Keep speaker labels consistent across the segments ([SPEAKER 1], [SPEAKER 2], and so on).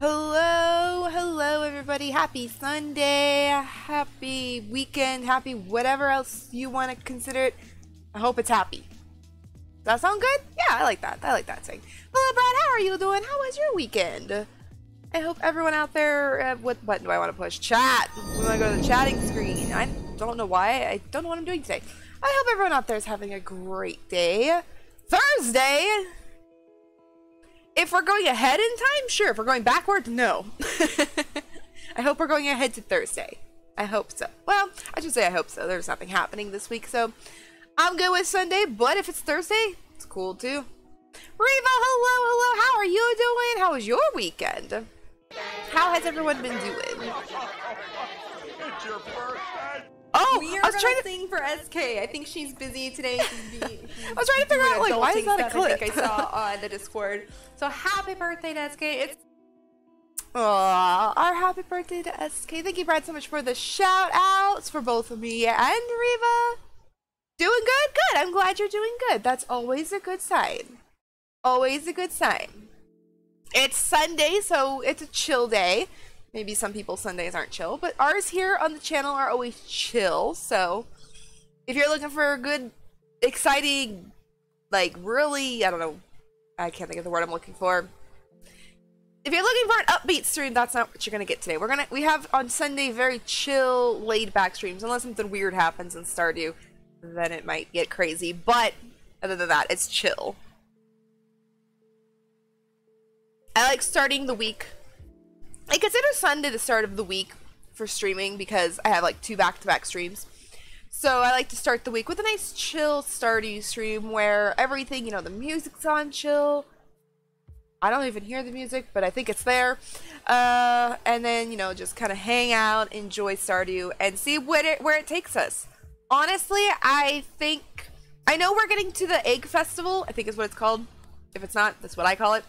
[SPEAKER 1] Hello, hello everybody. Happy Sunday, happy weekend, happy whatever else you want to consider it. I hope it's happy. Does that sound good? Yeah, I like that. I like that saying. Hello, Brad. How are you doing? How was your weekend? I hope everyone out there. Uh, what button do I want to push? Chat. We want to go to the chatting screen. I don't know why. I don't know what I'm doing today. I hope everyone out there is having a great day. Thursday. If we're going ahead in time, sure. If we're going backward, no. I hope we're going ahead to Thursday. I hope so. Well, I should say I hope so. There's nothing happening this week, so I'm good with Sunday. But if it's Thursday, it's cool too. Reva, hello, hello. How are you doing? How was your weekend? How has everyone been doing?
[SPEAKER 2] It's your birthday.
[SPEAKER 1] Oh,
[SPEAKER 3] We are
[SPEAKER 1] I was trying to.
[SPEAKER 3] sing for SK. I think she's busy today. She's be,
[SPEAKER 1] I was trying to figure out like why is that a clip?
[SPEAKER 3] I think I saw on the Discord. So happy birthday to SK. It's
[SPEAKER 1] Aw, our happy birthday to SK. Thank you, Brad, so much for the shout outs for both of me and Riva. Doing good? Good. I'm glad you're doing good. That's always a good sign. Always a good sign. It's Sunday, so it's a chill day. Maybe some people's Sundays aren't chill, but ours here on the channel are always chill. So if you're looking for a good, exciting, like really, I don't know, I can't think of the word I'm looking for if you're looking for an upbeat stream, that's not what you're gonna get today. We're gonna we have on Sunday very chill, laid back streams. Unless something weird happens in Stardew, then it might get crazy. But other than that, it's chill. I like starting the week. I consider Sunday the start of the week for streaming because I have like two back-to-back streams. So I like to start the week with a nice chill Stardew stream where everything, you know, the music's on chill. I don't even hear the music, but I think it's there. Uh, and then, you know, just kind of hang out, enjoy Stardew, and see what it, where it takes us. Honestly, I think. I know we're getting to the Egg Festival, I think is what it's called. If it's not, that's what I call it.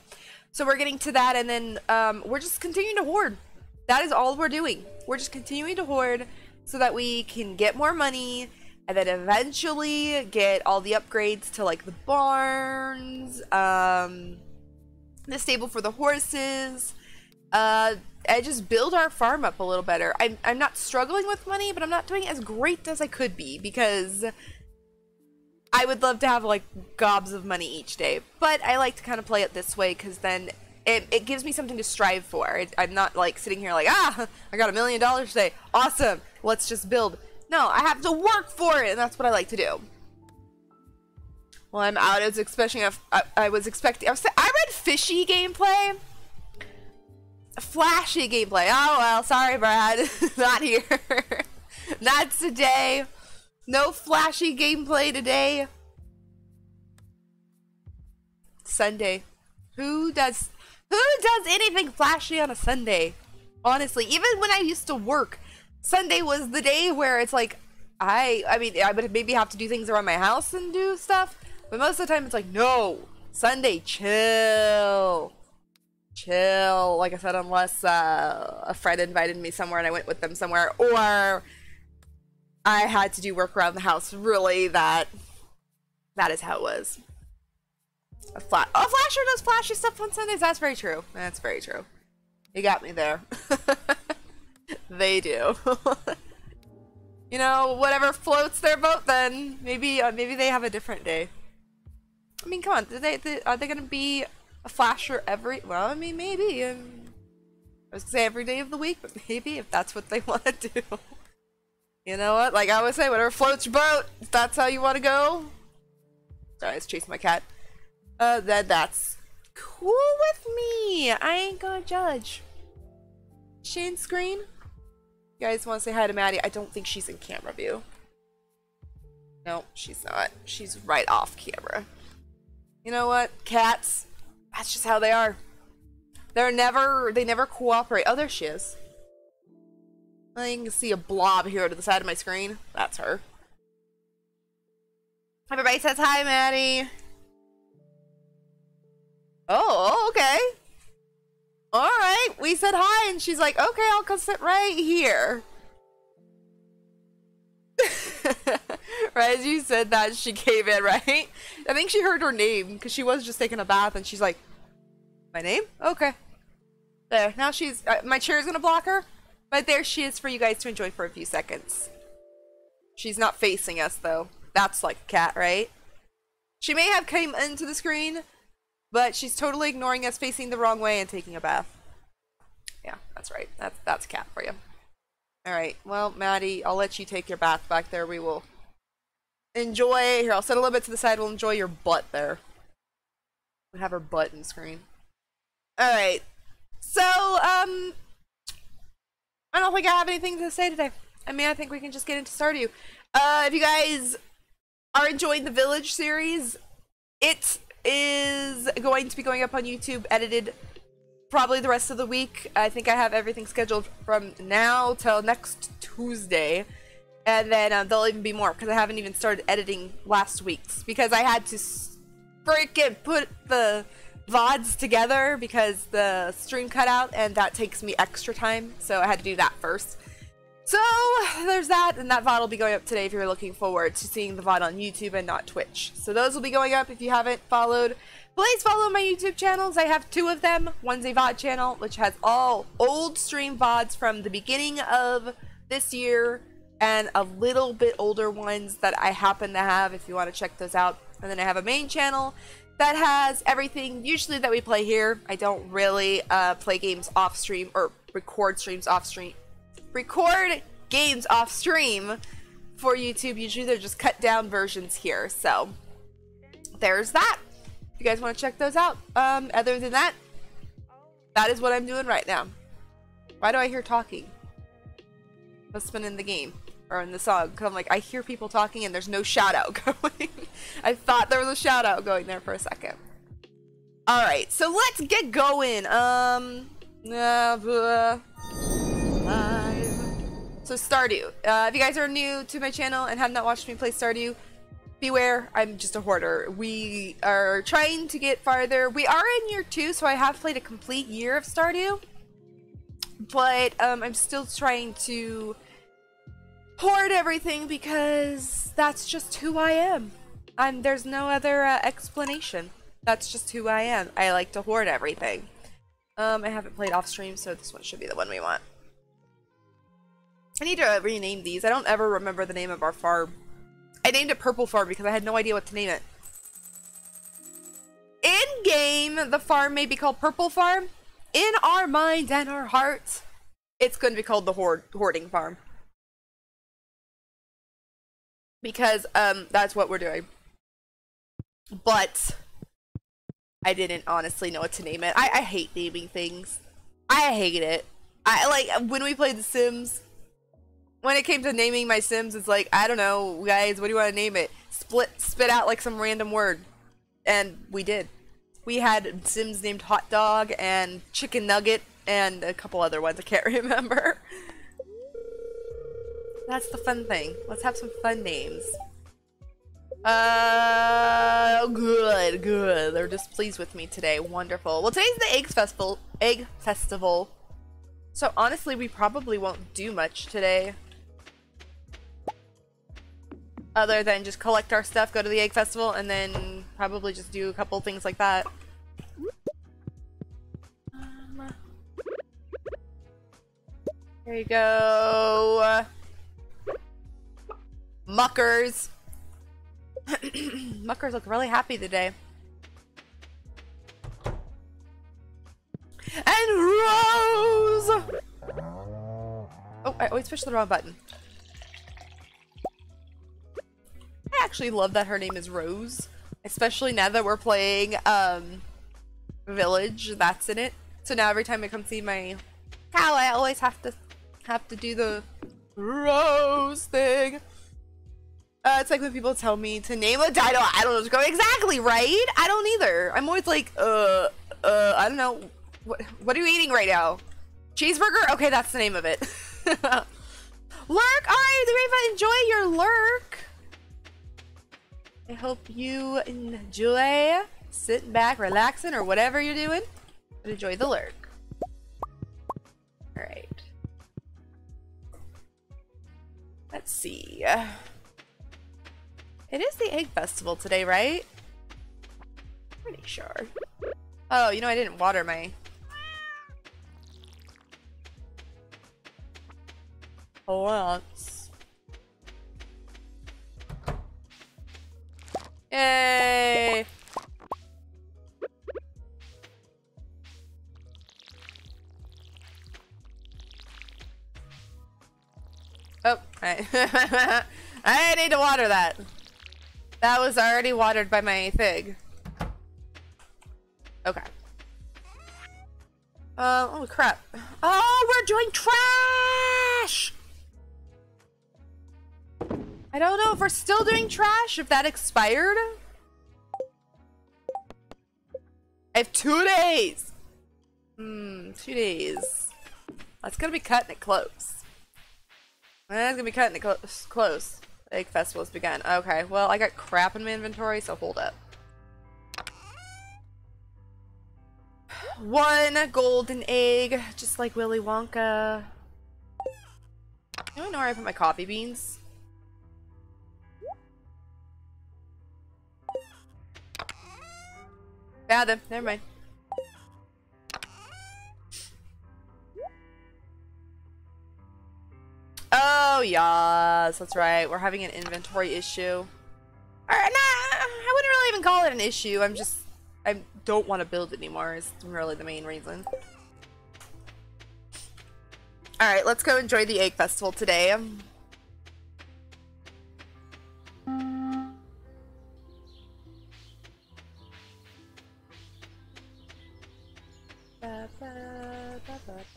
[SPEAKER 1] So we're getting to that, and then um, we're just continuing to hoard. That is all we're doing. We're just continuing to hoard so that we can get more money and then eventually get all the upgrades to like the barns. Um, the stable for the horses. Uh, I just build our farm up a little better. I'm I'm not struggling with money, but I'm not doing as great as I could be because I would love to have like gobs of money each day. But I like to kind of play it this way because then it, it gives me something to strive for. It, I'm not like sitting here like ah I got a million dollars today, awesome. Let's just build. No, I have to work for it, and that's what I like to do. Well, I'm out. I was expecting. I was expecting. I, was, I read fishy gameplay. Flashy gameplay. Oh well, sorry, Brad. Not here. Not today. No flashy gameplay today. Sunday. Who does? Who does anything flashy on a Sunday? Honestly, even when I used to work, Sunday was the day where it's like I I mean I would maybe have to do things around my house and do stuff, but most of the time it's like no Sunday chill, chill. Like I said, unless uh, a friend invited me somewhere and I went with them somewhere, or I had to do work around the house. Really, that that is how it was. A flat. Oh, Flasher does flashy stuff on Sundays. That's very true. That's very true. You got me there. they do. you know, whatever floats their boat. Then maybe uh, maybe they have a different day. I mean, come on. Are they, they are they gonna be a flasher every? Well, I mean, maybe. Um, I was gonna say every day of the week, but maybe if that's what they want to do. You know what? Like I always say, whatever floats your boat. If that's how you want to go. Sorry, I was chasing my cat. Uh, then that's cool with me. I ain't gonna judge. Shin screen. You guys want to say hi to Maddie? I don't think she's in camera view. No, she's not. She's right off camera. You know what? Cats. That's just how they are. They're never. They never cooperate. Oh, there she is. I can see a blob here to the side of my screen. That's her. Everybody says hi, Maddie. Oh, okay. All right. We said hi, and she's like, okay, I'll come sit right here. right as you said that, she gave in, right? I think she heard her name because she was just taking a bath, and she's like, my name? Okay. There, now she's. Uh, my chair is gonna block her, but there she is for you guys to enjoy for a few seconds. She's not facing us though. That's like a cat, right? She may have came into the screen, but she's totally ignoring us, facing the wrong way, and taking a bath. Yeah, that's right. That's that's cat for you. All right. Well, Maddie, I'll let you take your bath back there. We will enjoy. Here, I'll set a little bit to the side. We'll enjoy your butt there. We have her butt in screen. All right. So, um, I don't think I have anything to say today. I mean, I think we can just get into Stardew. Uh, if you guys are enjoying the Village series, it is going to be going up on YouTube, edited probably the rest of the week. I think I have everything scheduled from now till next Tuesday. And then um, there'll even be more because I haven't even started editing last week's because I had to freaking put the VODs together because the stream cut out and that takes me extra time. So I had to do that first. So there's that, and that VOD will be going up today if you're looking forward to seeing the VOD on YouTube and not Twitch. So those will be going up if you haven't followed. Please follow my YouTube channels. I have two of them. One's a VOD channel, which has all old stream VODs from the beginning of this year, and a little bit older ones that I happen to have if you want to check those out. And then I have a main channel that has everything usually that we play here. I don't really uh, play games off stream or record streams off stream record games off stream for YouTube. Usually they're just cut down versions here. So there's that. If you guys want to check those out. Um, other than that, that is what I'm doing right now. Why do I hear talking? Must have been in the game or in the song. Cause I'm like, I hear people talking and there's no shout out going. I thought there was a shout out going there for a second. All right, so let's get going. Um, uh, so Stardew. Uh, if you guys are new to my channel and have not watched me play Stardew, beware, I'm just a hoarder. We are trying to get farther. We are in year two, so I have played a complete year of Stardew. But um, I'm still trying to hoard everything because that's just who I am. I'm, there's no other uh, explanation. That's just who I am. I like to hoard everything. Um, I haven't played off stream, so this one should be the one we want. I need to rename these. I don't ever remember the name of our farm. I named it Purple Farm because I had no idea what to name it. In game, the farm may be called Purple Farm. In our mind and our hearts, it's going to be called the Hoard Hoarding Farm. Because um, that's what we're doing. But I didn't honestly know what to name it. I, I hate naming things. I hate it. I like when we played The Sims when it came to naming my Sims, it's like, I don't know, guys, what do you want to name it? Split, spit out like some random word. And we did. We had Sims named Hot Dog and Chicken Nugget and a couple other ones I can't remember. That's the fun thing. Let's have some fun names. Uh, good, good. They're just pleased with me today. Wonderful. Well, today's the Eggs Festival. Egg Festival. So honestly, we probably won't do much today other than just collect our stuff, go to the egg festival, and then probably just do a couple things like that. Um, there you go. Muckers. Muckers look really happy today. And Rose! Oh, I always push the wrong button. I actually love that her name is Rose. Especially now that we're playing um, Village, that's in it. So now every time I come see my cow, I always have to have to do the Rose thing. Uh, it's like when people tell me to name a dino, I don't know exactly right. I don't either. I'm always like, uh, uh, I don't know. What, what are you eating right now? Cheeseburger? Okay, that's the name of it. lurk! Alright, Reva, enjoy your lurk. I hope you enjoy sitting back, relaxing, or whatever you're doing. But enjoy the lurk. Alright. Let's see. It is the Egg Festival today, right? Pretty sure. Oh, you know, I didn't water my... Plants. Yay! Oh, right. I need to water that. That was already watered by my fig. Okay. Uh, oh crap. Oh, we're doing trash! I don't know if we're still doing trash, if that expired. I have two days. Hmm, two days. That's gonna be cutting it close. That's gonna be cutting it close. Close. Egg festival has begun. Okay, well, I got crap in my inventory, so hold up. One golden egg, just like Willy Wonka. Do I know where I put my coffee beans? Found them. Never mind. Oh, yes. That's right. We're having an inventory issue. Or, nah, I wouldn't really even call it an issue. I'm just... I don't want to build anymore is really the main reason. Alright, let's go enjoy the egg festival today.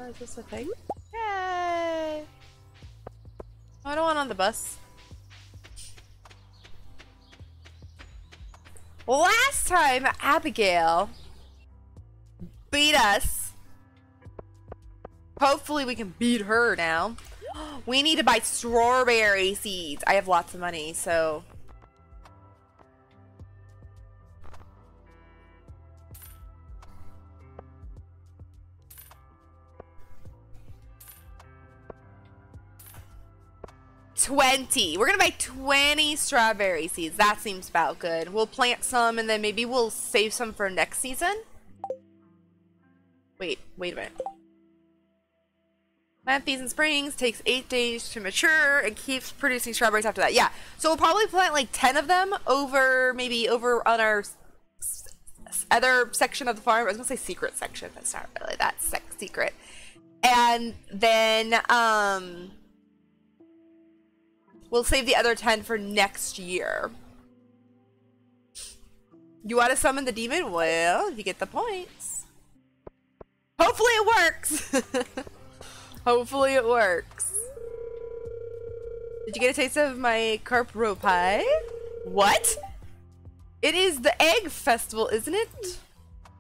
[SPEAKER 1] Is this a thing? Yay! I don't want on the bus. Last time, Abigail beat us. Hopefully we can beat her now. We need to buy strawberry seeds. I have lots of money, so... Twenty. We're gonna buy twenty strawberry seeds. That seems about good. We'll plant some and then maybe we'll save some for next season. Wait, wait a minute. Plant these in springs, takes eight days to mature, and keeps producing strawberries after that. Yeah, so we'll probably plant like 10 of them over, maybe over on our other section of the farm. I was gonna say secret section, but it's not really that secret. And then, um, we'll save the other 10 for next year. You want to summon the demon? Well, you get the points. Hopefully it works. Hopefully it works. Did you get a taste of my carp roe pie? What? It is the egg festival, isn't it?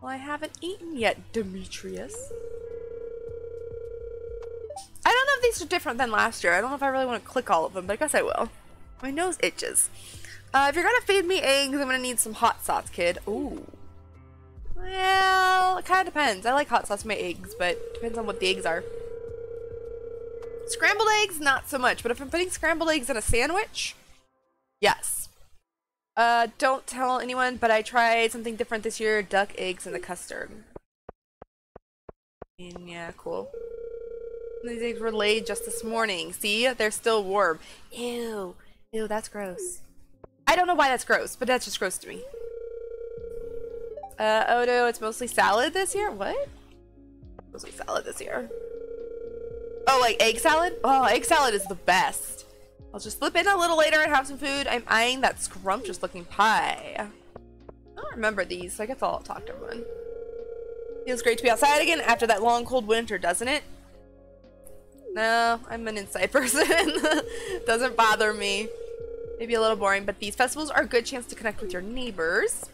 [SPEAKER 1] Well, I haven't eaten yet, Demetrius. I don't know if these are different than last year. I don't know if I really want to click all of them, but I guess I will. My nose itches. Uh, if you're gonna feed me eggs, I'm gonna need some hot sauce, kid. Ooh. Well, it kind of depends. I like hot sauce my eggs, but depends on what the eggs are. Scrambled eggs, not so much. But if I'm putting scrambled eggs in a sandwich, yes. Uh, don't tell anyone, but I tried something different this year. Duck eggs in the custard. And yeah, cool. Were laid just this morning. See? They're still warm. Ew. Ew, that's gross. I don't know why that's gross, but that's just gross to me. Uh, oh no, it's mostly salad this year? What? Mostly salad this year. Oh, like egg salad? Oh, egg salad is the best. I'll just slip in a little later and have some food. I'm eyeing that scrumptious looking pie. I don't remember these, so I guess I'll talk to everyone. Feels great to be outside again after that long cold winter, doesn't it? No, I'm an inside person. Doesn't bother me. Maybe a little boring, but these festivals are a good chance to connect with your neighbors.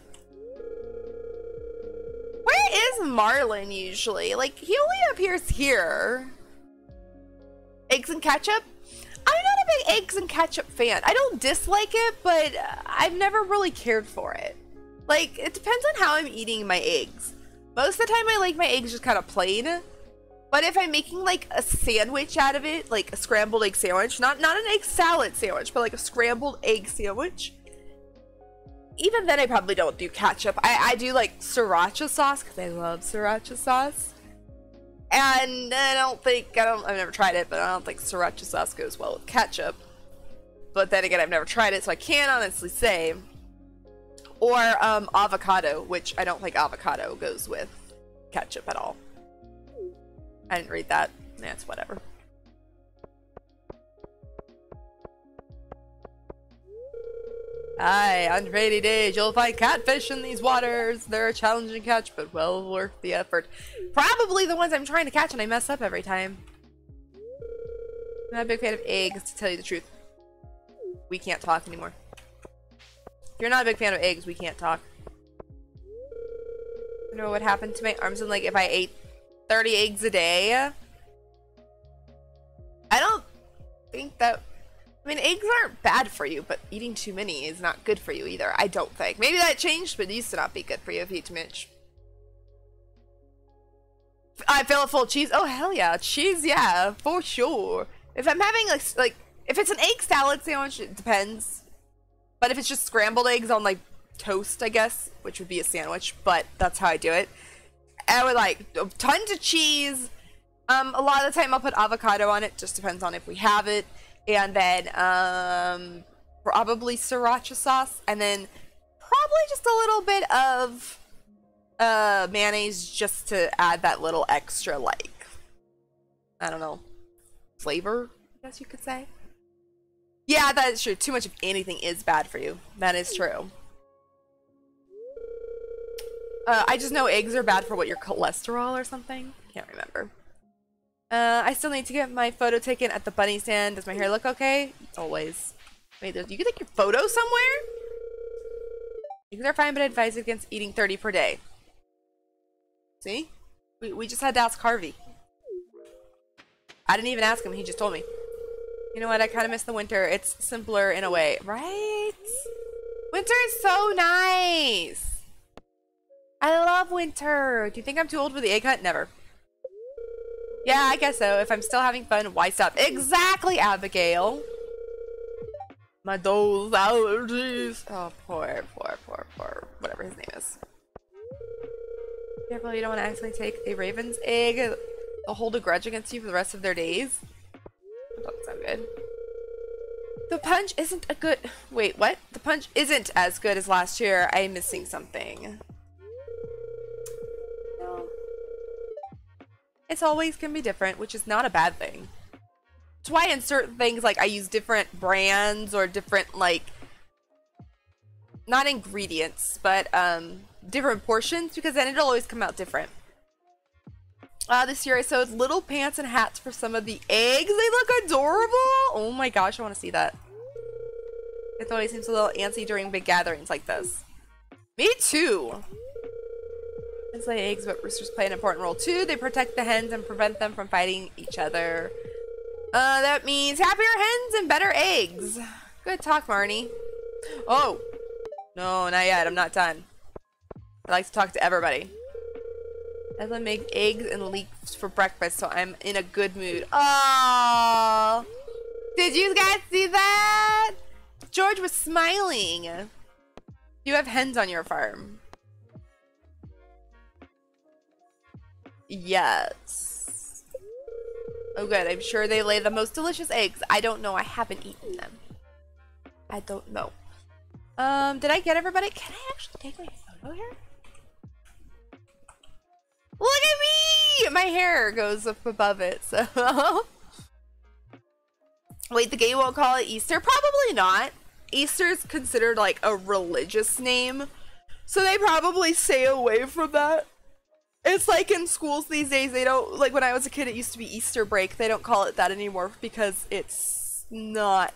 [SPEAKER 1] Where is Marlin usually? Like, he only appears here. Eggs and ketchup? I'm not a big eggs and ketchup fan. I don't dislike it, but I've never really cared for it. Like, it depends on how I'm eating my eggs. Most of the time, I like my eggs just kind of plain. But if I'm making like a sandwich out of it, like a scrambled egg sandwich, not not an egg salad sandwich, but like a scrambled egg sandwich, even then I probably don't do ketchup. I, I do like sriracha sauce because I love sriracha sauce. And I don't think I don't I've never tried it, but I don't think sriracha sauce goes well with ketchup. But then again, I've never tried it, so I can't honestly say. Or um, avocado, which I don't think avocado goes with ketchup at all. I didn't read that. That's whatever. Aye, on rainy days you'll find catfish in these waters. They're a challenging catch, but well worth the effort. Probably the ones I'm trying to catch and I mess up every time. I'm not a big fan of eggs, to tell you the truth. We can't talk anymore. If you're not a big fan of eggs, we can't talk. I don't know what happened to my arms and like if I ate 30 eggs a day. I don't think that I mean, eggs aren't bad for you, but eating too many is not good for you either. I don't think. Maybe that changed, but it used to not be good for you if you eat too much. I fill it full cheese. Oh hell yeah, cheese, yeah, for sure. If I'm having like like if it's an egg salad sandwich, it depends. But if it's just scrambled eggs on like toast, I guess, which would be a sandwich, but that's how I do it. I would like tons of cheese. Um, a lot of the time I'll put avocado on it. Just depends on if we have it and then um, probably sriracha sauce, and then probably just a little bit of uh, mayonnaise just to add that little extra, like, I don't know, flavor, I guess you could say. Yeah, that is true. Too much of anything is bad for you. That is true. Uh, I just know eggs are bad for what your cholesterol or something. Can't remember. Uh, I still need to get my photo taken at the bunny stand. Does my hair look okay? Always. Wait, you can take your photo somewhere? Eggs are fine, but advise against eating 30 per day. See? We, we just had to ask Harvey. I didn't even ask him, he just told me. You know what, I kind of miss the winter. It's simpler in a way, right? Winter is so nice! I love winter! Do you think I'm too old for the egg hunt? Never. Yeah, I guess so. If I'm still having fun, why stop? Exactly, Abigail. My those allergies. Oh, poor, poor, poor, poor. Whatever his name is. Careful, you don't want to accidentally take a raven's egg. They'll hold a grudge against you for the rest of their days. That doesn't sound good. The punch isn't a good. Wait, what? The punch isn't as good as last year. I'm missing something. It's always going to be different, which is not a bad thing. That's why in certain things, like I use different brands or different like not ingredients, but um different portions because then it'll always come out different. Uh, this year I sewed little pants and hats for some of the eggs. They look adorable. Oh my gosh, I want to see that. It always seems a little antsy during big gatherings like this. Me too. Hens lay eggs, but roosters play an important role too. They protect the hens and prevent them from fighting each other. Uh, that means happier hens and better eggs. Good talk, Marnie. Oh. No, not yet. I'm not done. I like to talk to everybody. Evelyn make eggs and leeks for breakfast, so I'm in a good mood. Oh, did you guys see that? George was smiling. You have hens on your farm. Yes. Oh good, I'm sure they lay the most delicious eggs. I don't know, I haven't eaten them. I don't know. Um, did I get everybody? Can I actually take my photo here? Look at me! My hair goes up above it, so... Wait, the game won't call it Easter? Probably not. Easter is considered like a religious name, so they probably stay away from that. It's like in schools these days, they don't, like when I was a kid, it used to be Easter break. They don't call it that anymore because it's not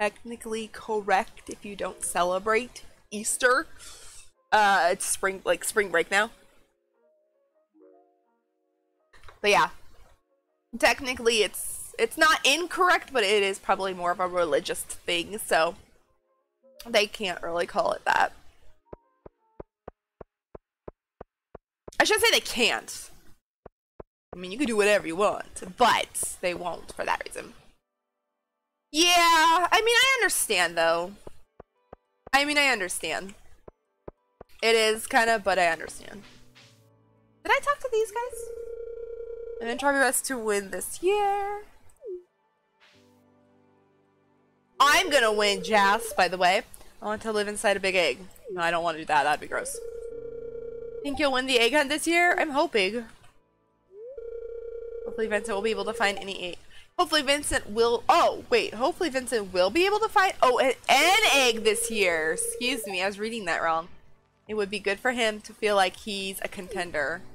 [SPEAKER 1] technically correct if you don't celebrate Easter. Uh, it's spring, like spring break now. But yeah, technically it's, it's not incorrect, but it is probably more of a religious thing, so they can't really call it that. I should say they can't. I mean, you can do whatever you want, but they won't for that reason. Yeah, I mean, I understand though. I mean, I understand. It is kind of, but I understand. Did I talk to these guys? I'm gonna try my best to win this year. I'm gonna win, Jas, by the way. I want to live inside a big egg. No, I don't want to do that. That'd be gross. Think you'll win the egg hunt this year? I'm hoping. Hopefully Vincent will be able to find any egg. Hopefully Vincent will- Oh, wait. Hopefully Vincent will be able to find- Oh, an, an egg this year! Excuse me, I was reading that wrong. It would be good for him to feel like he's a contender.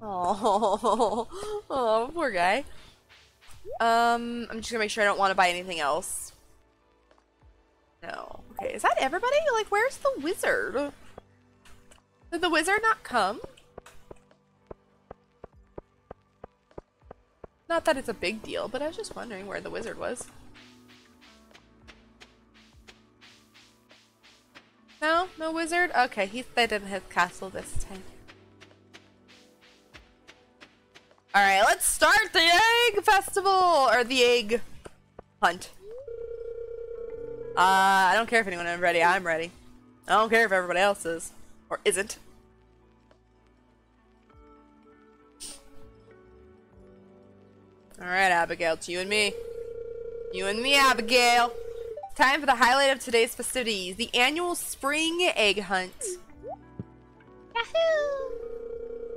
[SPEAKER 1] Oh, oh, poor guy. Um, I'm just gonna make sure I don't want to buy anything else. No. Okay, is that everybody? Like, where's the wizard? Did the wizard not come? Not that it's a big deal, but I was just wondering where the wizard was. No? No wizard? Okay, he stayed in his castle this time. Alright, let's start the egg festival! Or the egg hunt. Uh, I don't care if anyone is ready. I'm ready. I don't care if everybody else is. Or isn't. Alright, Abigail, it's you and me. You and me, Abigail. Time for the highlight of today's festivities, the annual spring egg hunt. Yahoo!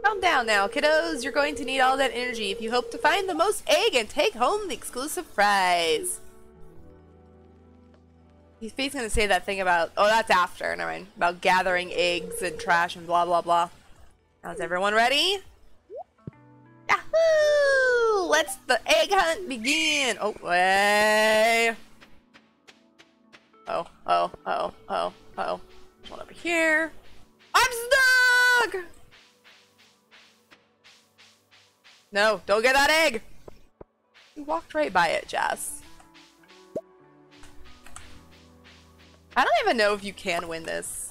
[SPEAKER 1] Calm down now, kiddos. You're going to need all that energy if you hope to find the most egg and take home the exclusive prize. He's basically gonna say that thing about oh that's after, never mind. About gathering eggs and trash and blah blah blah. Now is everyone ready? Yahoo! Let's the egg hunt begin! Oh way. Oh, oh, oh, oh, oh. There's one over here. I'm stuck! No, don't get that egg! You walked right by it, Jas. I don't even know if you can win this.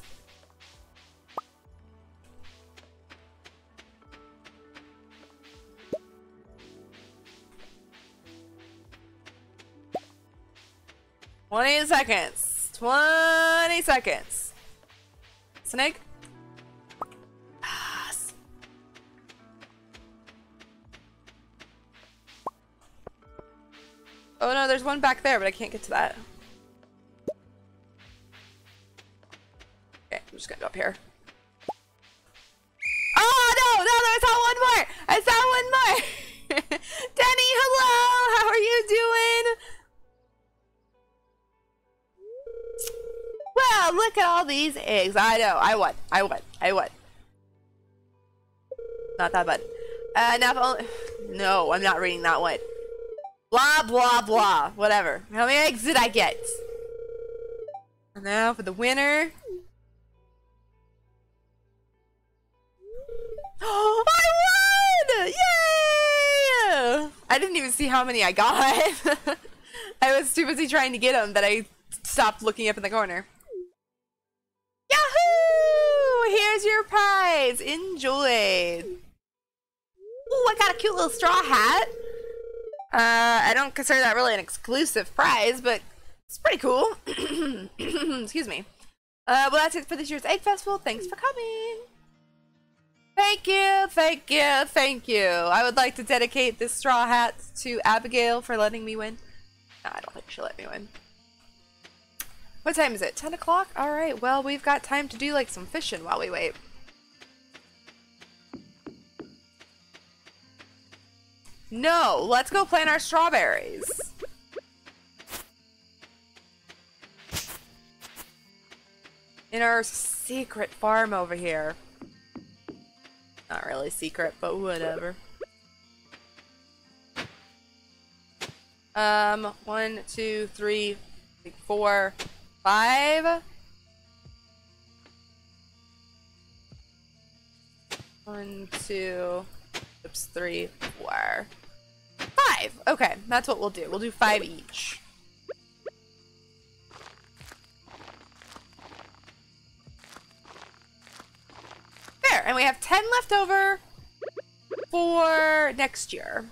[SPEAKER 1] Twenty seconds. Twenty seconds. Snake. Yes. Oh no, there's one back there, but I can't get to that. Okay, I'm just gonna go up here. Oh no, no, no, I saw one more! I saw one more! Denny, hello! How are you doing? Well, look at all these eggs. I know, I won, I won, I won. Not that bad. Uh, now only... No, I'm not reading that one. Blah, blah, blah. Whatever. How many eggs did I get? And now for the winner. I won! Yay! I didn't even see how many I got. I was too busy trying to get them that I stopped looking up in the corner. Yahoo! Here's your prize. Enjoy. Ooh, I got a cute little straw hat. Uh, I don't consider that really an exclusive prize, but it's pretty cool. Excuse me. Uh, well, that's it for this year's Egg Festival. Thanks for coming. Thank you, thank you, thank you. I would like to dedicate this straw hat to Abigail for letting me win. No, I don't think she'll let me win. What time is it? 10 o'clock? Alright, well, we've got time to do like some fishing while we wait. No, let's go plant our strawberries. In our secret farm over here. Not really secret, but whatever. Um, one, two, three, four, five. One, two, oops, three, four, five. Okay, that's what we'll do. We'll do five each. There, and we have 10 left over for next year.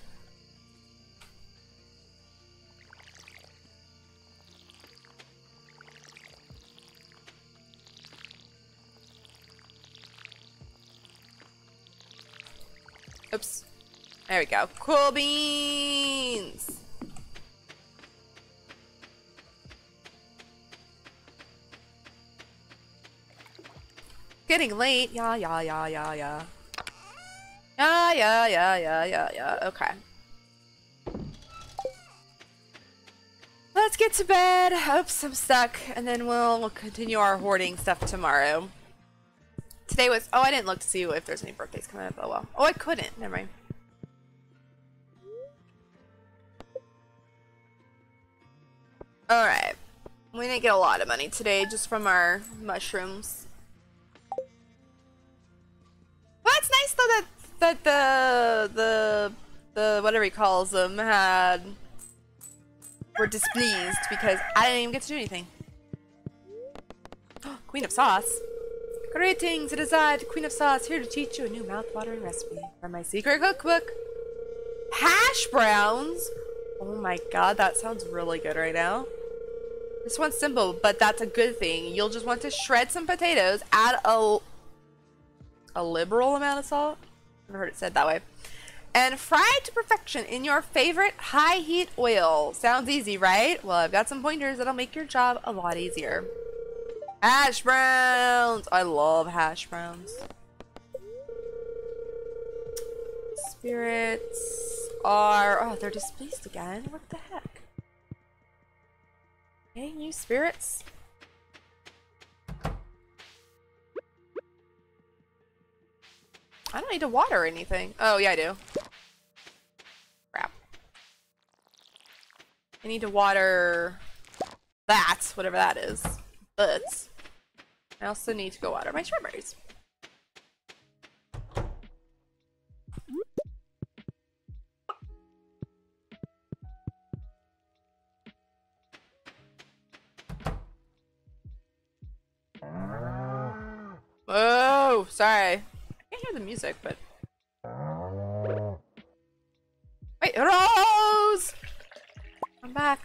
[SPEAKER 1] Oops. There we go. Cool beans. Getting late. Yeah, yeah, yeah, yeah, yeah. Yeah, yeah, yeah, yeah, yeah, yeah. Okay. Let's get to bed. Oops, I'm stuck. And then we'll continue our hoarding stuff tomorrow. Today was. Oh, I didn't look to see if there's any birthdays coming up. Oh, well. Oh, I couldn't. Never mind. Alright. We didn't get a lot of money today just from our mushrooms. Well, it's nice though that that the the the whatever he calls them had were displeased because I didn't even get to do anything. Queen of Sauce. Greetings, it is I, the Queen of Sauce, here to teach you a new mouth-watering recipe from my secret cookbook. Hash browns? Oh my god, that sounds really good right now. This one's simple, but that's a good thing. You'll just want to shred some potatoes, add a, a liberal amount of salt. I've heard it said that way. And fry to perfection in your favorite high heat oil. Sounds easy, right? Well, I've got some pointers that'll make your job a lot easier. Hash browns! I love hash browns. Spirits are... Oh, they're displaced again? What the heck? Hey, new spirits? I don't need to water anything. Oh, yeah, I do. Crap. I need to water that, whatever that is. But I also need to go water my strawberries. Oh, sorry. I can't hear the music, but. Wait, Rose! I'm back.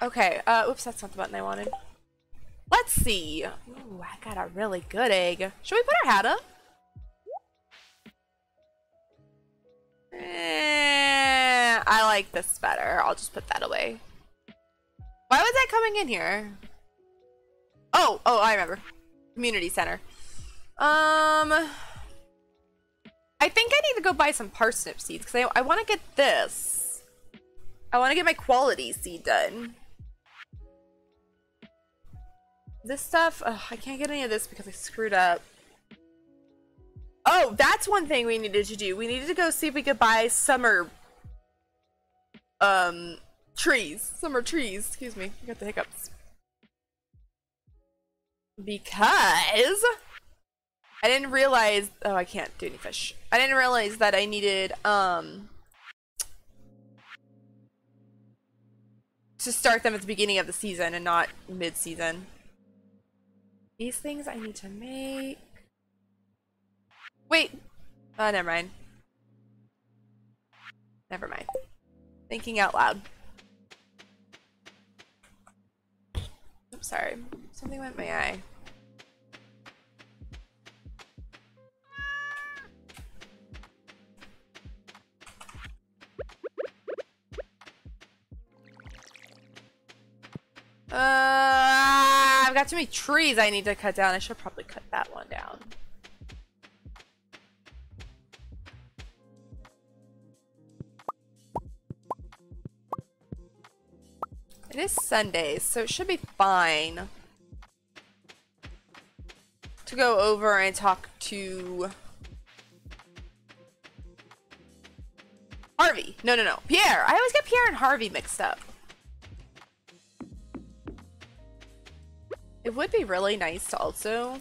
[SPEAKER 1] Okay, uh, oops, that's not the button I wanted. Let's see. Ooh, I got a really good egg. Should we put our hat up? Eh, I like this better. I'll just put that away. Why was that coming in here? Oh, oh, I remember. Community center. Um, I think I need to go buy some parsnip seeds because I, I want to get this. I want to get my quality seed done. This stuff, ugh, I can't get any of this because I screwed up. Oh, that's one thing we needed to do. We needed to go see if we could buy summer um trees. Summer trees, excuse me. I got the hiccups. Because I didn't realize oh I can't do any fish. I didn't realize that I needed um to start them at the beginning of the season and not mid-season. These things I need to make. Wait. Oh, never mind. Never mind. Thinking out loud. I'm sorry. Something went in my eye. Uh, I've got too many trees I need to cut down. I should probably cut that one down. It is Sunday, so it should be fine to go over and talk to Harvey. No, no, no. Pierre. I always get Pierre and Harvey mixed up. It would be really nice to also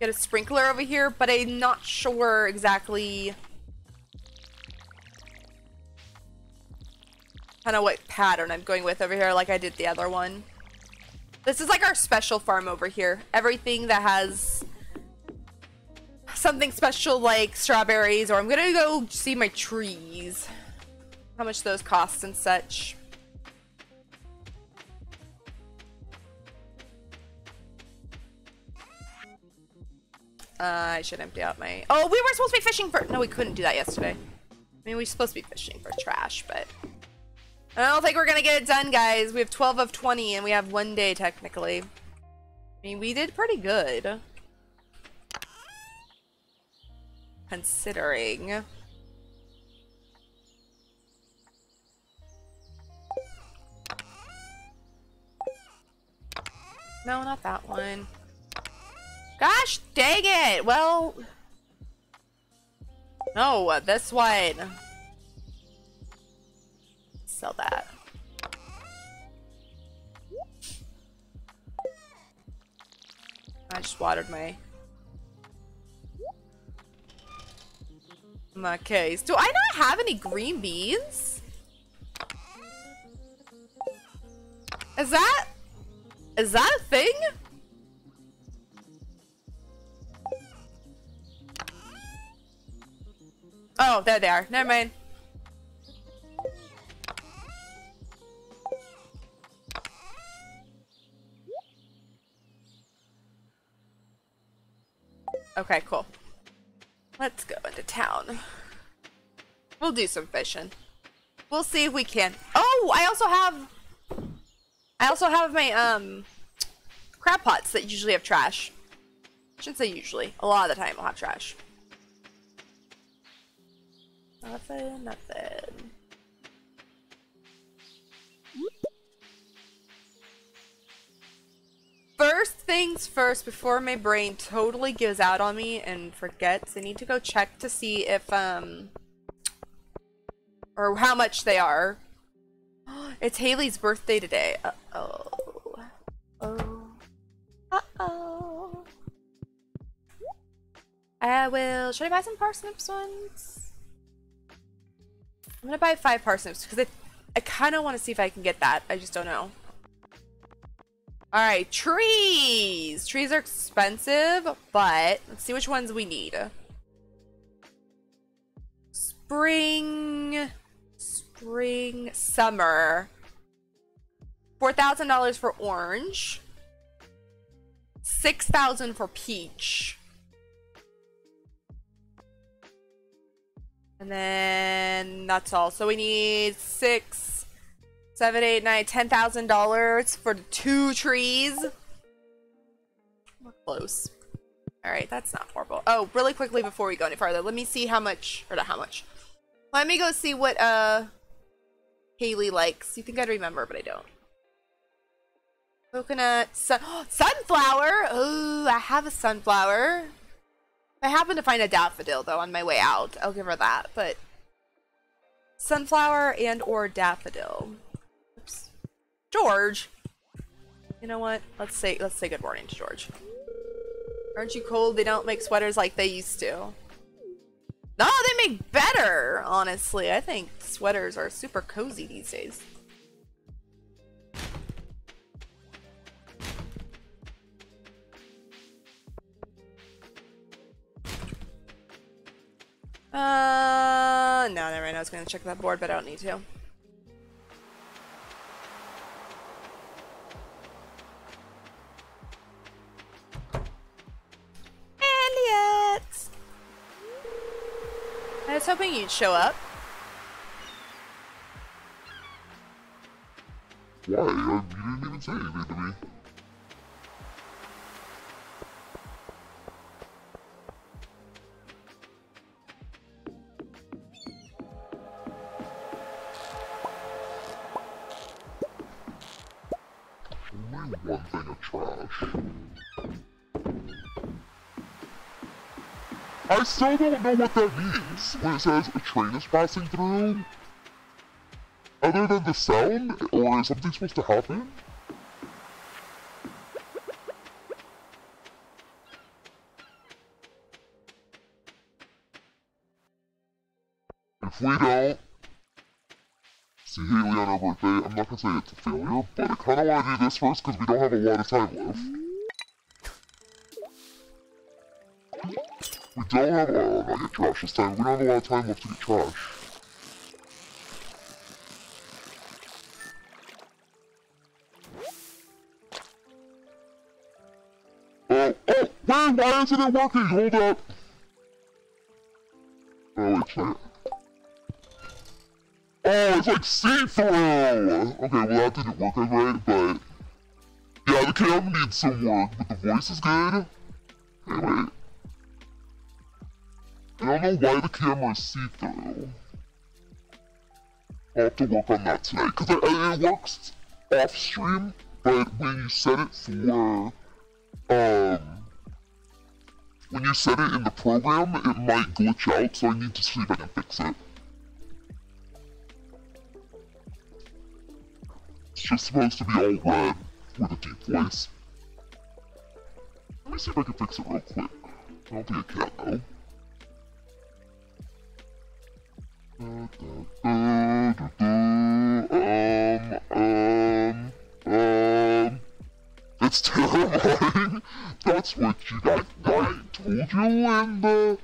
[SPEAKER 1] get a sprinkler over here, but I'm not sure exactly kind of what pattern I'm going with over here like I did the other one. This is like our special farm over here. Everything that has something special like strawberries or I'm gonna go see my trees. How much those cost and such. Uh, I should empty out my. Oh, we were supposed to be fishing for. No, we couldn't do that yesterday. I mean, we were supposed to be fishing for trash, but I don't think we're gonna get it done, guys. We have 12 of 20, and we have one day technically. I mean, we did pretty good. Considering. No, not that one. Gosh dang it! Well... No, this one. Sell that. I just watered my... My case. Do I not have any green beans? Is that... Is that a thing? Oh, there they are. Never mind. Okay, cool. Let's go into town. We'll do some fishing. We'll see if we can. Oh, I also have... I also have my, um... Crab pots that usually have trash. I shouldn't say usually. A lot of the time I'll have trash. Nothing, nothing. First things first, before my brain totally gives out on me and forgets, I need to go check to see if, um, or how much they are. It's Haley's birthday today. Uh-oh. Oh. Uh-oh. I will, should I buy some parsnips ones? I'm gonna buy five parsnips because I, I kind of want to see if I can get that. I just don't know. All right, trees. Trees are expensive, but let's see which ones we need. Spring, spring, summer. Four thousand dollars for orange. Six thousand for peach. And then that's all. So we need six, seven, eight, nine, ten thousand dollars for two trees. We're close. All right, that's not horrible. Oh, really quickly before we go any farther, let me see how much, or not how much. Let me go see what uh Haley likes. You think I'd remember, but I don't. Coconut, sun, sunflower. Oh, I have a sunflower. I happen to find a daffodil though on my way out. I'll give her that, but sunflower and or daffodil. Oops. George. You know what? Let's say let's say good morning to George. Aren't you cold? They don't make sweaters like they used to. No, they make better, honestly. I think sweaters are super cozy these days. Uh, no, never mind. I was going to check that board, but I don't need to. Elliot! I was hoping you'd show up.
[SPEAKER 4] Why? You didn't even say anything to me. Trash. I still don't know what that means when it says a train is passing through. Other than the sound, or is something supposed to happen? Birthday, I'm say it's a failure, but I kinda wanna do this first because we don't have a lot of time left. We don't have, uh, not get trash this time, we don't have a lot of time left to get trash. Oh, oh! Wait, why isn't it working? Hold up. Oh, wait, check. Oh, it's like see-through! Okay, well that didn't work out right, but... Yeah, the camera needs some work, but the voice is good. Anyway. I don't know why the camera is see-through. I'll have to work on that tonight, because it works off-stream, but when you set it for, um, when you set it in the program, it might glitch out, so I need to see if I can fix it. It's supposed to be all red with a deep voice. Let me see if I can fix it real quick. I don't think I can though. Um, um, um, it's terrifying. That's what you got. I told you in the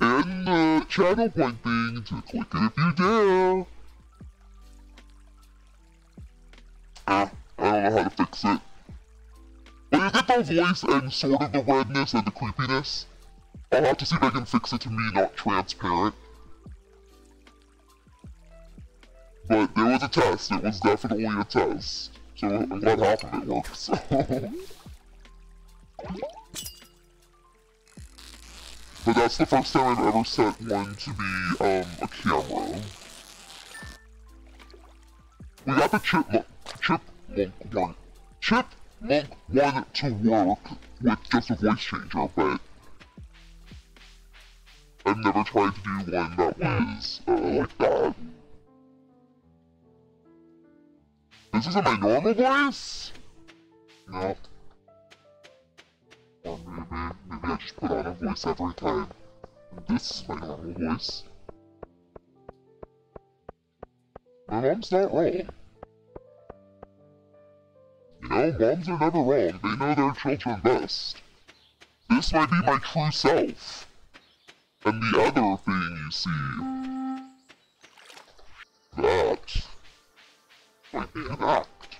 [SPEAKER 4] in the channel point thing to click it if you dare. Ah, I don't know how to fix it. When you get the voice and sort of the redness and the creepiness, I'll have to see if I can fix it to me not transparent. But there was a test, it was definitely a test. So I'm glad half of it worked, so... but that's the first time I've ever set one to be, um, a camera. We got the chipmunk, chipmunk one, chipmunk one to work with just a voice changer, but I've never tried to do one that was, uh, like that. This isn't my normal voice? No. Or maybe, maybe I just put on a voice every time. This is my normal voice. My mom's not. You know, moms are never wrong. They know their children best. This might be my true self. And the other thing you see... That... might be an act.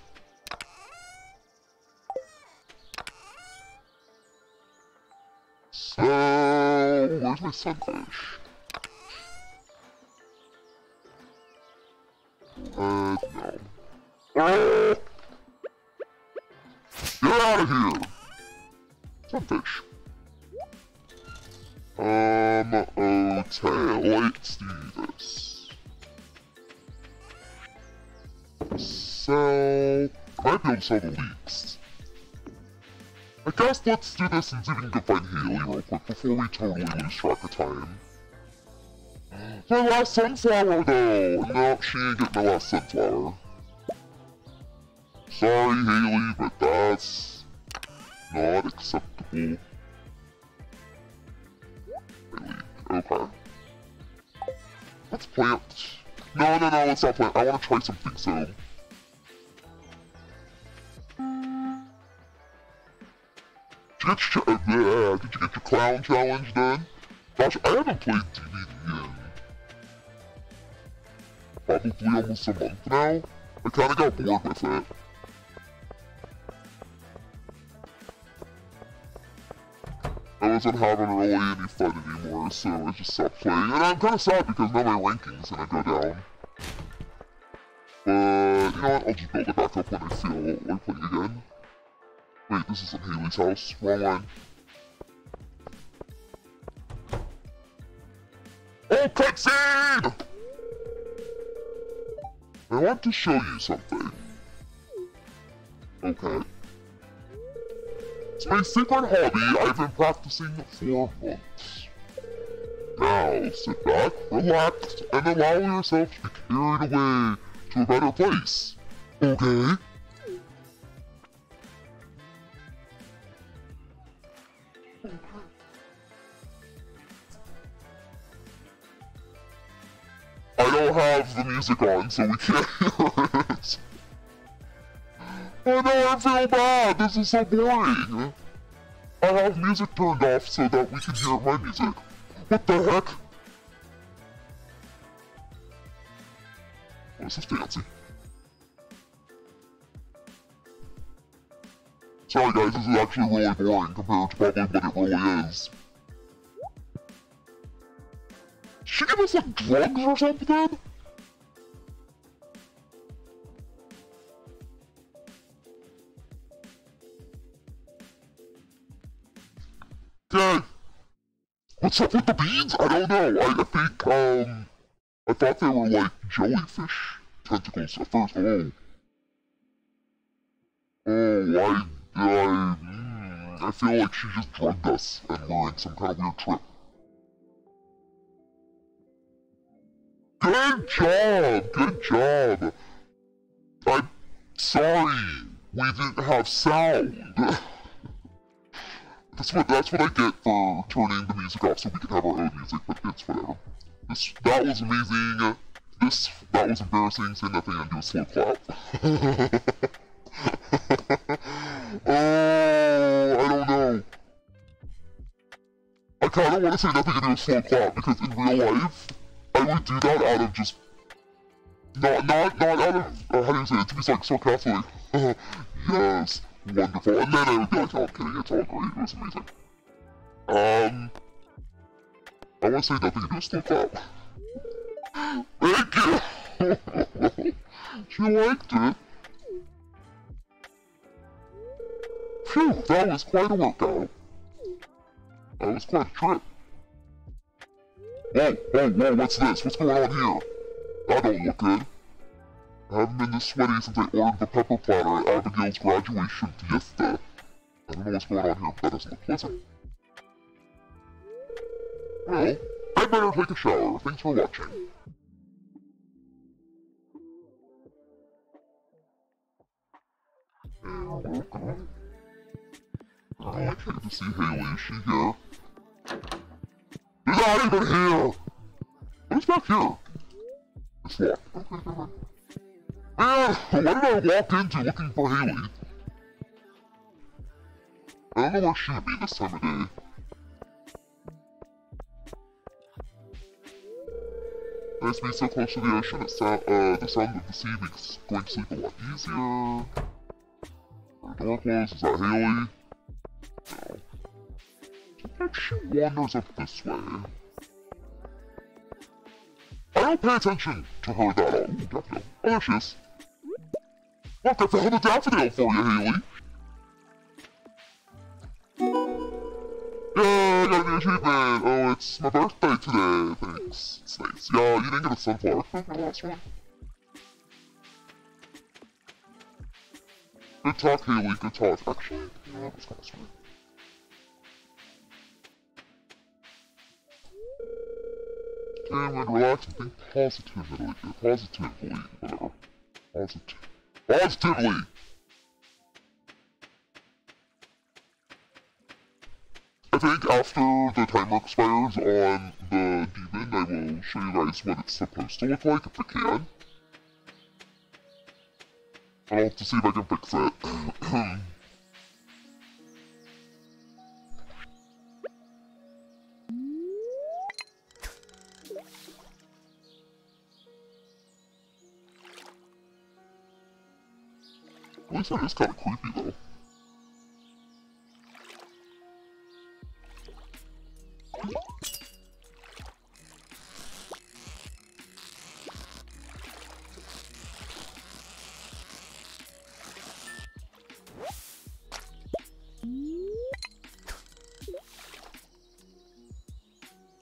[SPEAKER 4] So... Where's my sunfish? Uh, no. Oh! Get out of here! Some Sunfish. Um, okay, let's do this. So, I might be able to sell the leeks. I guess let's do this and see if we can find Haley real quick before we totally lose track of time. My last sunflower though! No, she ain't getting my last sunflower. Sorry Haley, but that's not acceptable. Haley, okay. Let's plant. No, no, no, let's not plant. I want to try something, so... Did you, get your, uh, did you get your clown challenge done? Gosh, I haven't played DBD in probably almost a month now. I kinda got bored with it. I wasn't having really any fun anymore, so I just stopped playing. And I'm kinda sad because now my ranking's gonna go down. But, you know what, I'll just build it back up when I feel like playing again. Wait, this isn't Haley's house. Wrong one. Oh, cutscene! I want to show you something. Okay. It's my secret hobby I've been practicing for months. Now, sit back, relax, and allow yourself to be carried away to a better place. Okay? I don't have the music on, so we can't hear it. Oh no, I feel bad. This is so boring. I have music turned off so that we can hear my music. What the heck? Oh, this is fancy. Sorry guys, this is actually really boring compared to probably what it really is. Should give us like drugs or something? Dad, what's up with the beans? I don't know. I, I think, um, I thought they were like jellyfish tentacles at first. Oh. Oh, I, I, mm, I feel like she just drugged us and we're in some kind of weird trip. Good job! Good job! I'm sorry we didn't have sound. that's what that's what I get for turning the music off so we can have our own music, but it's whatever. This that was amazing. This that was embarrassing, say nothing and do a slow clap. oh, I don't know. I kinda wanna say nothing and do a slow clap because in real life I would do that out of just not not not out of uh, how do you say it to be like sarcastically. yes, wonderful. And then I like, oh, I'm kidding, it's all great, it was amazing. Um, I want to say nothing, just slow clap. Thank you. she liked it. Phew, that was quite a workout. That was quite a trip. Whoa, whoa, whoa, what's this? What's going on here? That don't look good. I haven't been this sweaty since I ordered the pepper platter at Abigail's graduation fiesta. I don't know what's going on here, but that doesn't look pleasant. Well, I better take a shower. Thanks for watching. welcome. Oh, I came to see Haley. Is she here? She's not even here! Who's back here? It's locked. Okay, never mind. Man, what did I walk into looking for Haley? I don't know where she'd be this time of day. Nice to be so close to the ocean, it's uh, the sound of the sea makes going to sleep a lot easier. Her door closed, is that Haley? No. Sometimes she wanders up this way. I don't pay attention to her that daffodil. Oh, there she is. Look, I found a daffodil for you, Haley. Yeah, I got a new achievement. Oh, it's my birthday today. Thanks. It's nice. Yeah, you didn't get a sunflower last one. Good talk, Haley. Good talk. Actually, yeah, that was kind of sweet. Okay, I'm gonna relax and think positively. Positively. Whatever. Positive. Positively! I think after the timer expires on the demon, I will show you guys what it's supposed to look like if I can. I'll have to see if I can fix it. That is kind of creepy though.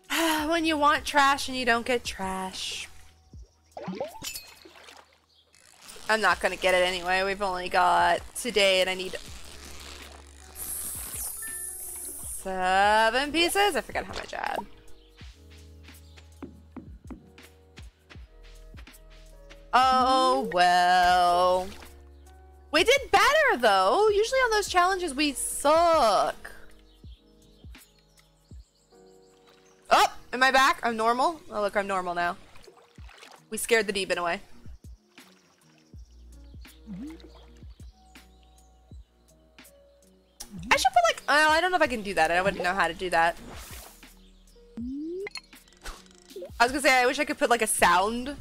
[SPEAKER 1] when you want trash and you don't get trash. I'm not gonna get it anyway. We've only got today and I need seven pieces. I forgot how much I had. Oh, well. We did better though. Usually on those challenges we suck. Oh, am I back? I'm normal? Oh look, I'm normal now. We scared the demon away. Oh, I don't know if I can do that. I wouldn't know how to do that. I was gonna say, I wish I could put like a sound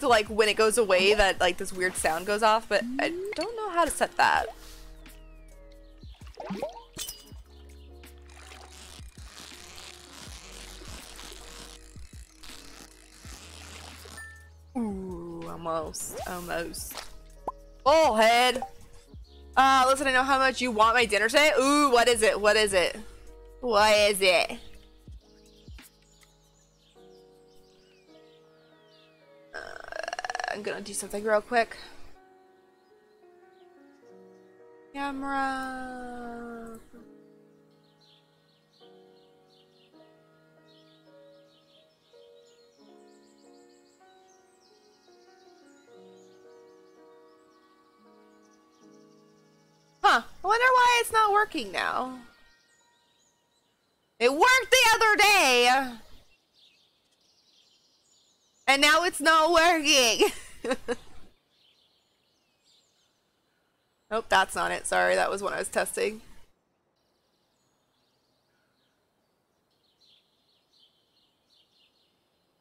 [SPEAKER 1] to like when it goes away that like this weird sound goes off, but I don't know how to set that. Ooh, almost, almost. Full head! Uh, listen, I know how much you want my dinner today. Ooh, what is it? What is it? What is it? Uh, I'm gonna do something real quick. Camera. Huh. I wonder why it's not working now. It worked the other day. And now it's not working. Nope, that's not it. Sorry, that was when I was testing.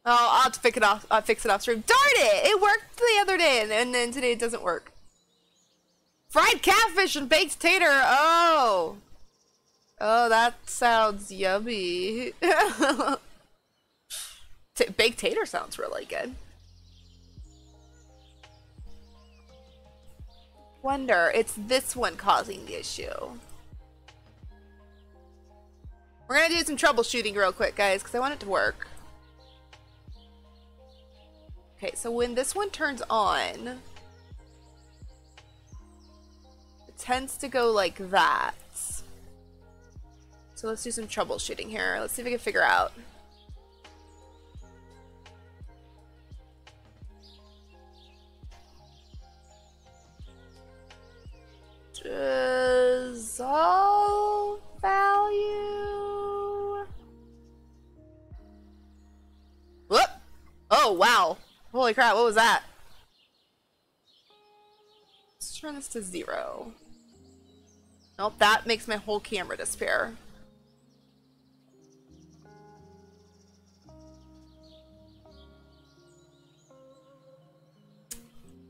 [SPEAKER 1] Oh, I'll have to fix it off. I'll fix it off stream. Darn it! It worked the other day, and, and then today it doesn't work. Fried catfish and baked tater. Oh, oh, that sounds yummy. T baked tater sounds really good. Wonder, it's this one causing the issue. We're gonna do some troubleshooting real quick, guys, because I want it to work. Okay, so when this one turns on, tends to go like that. So let's do some troubleshooting here. Let's see if we can figure out. Dissolve value. Whoop! Oh, wow. Holy crap, what was that? Let's turn this to zero. Nope, that makes my whole camera disappear.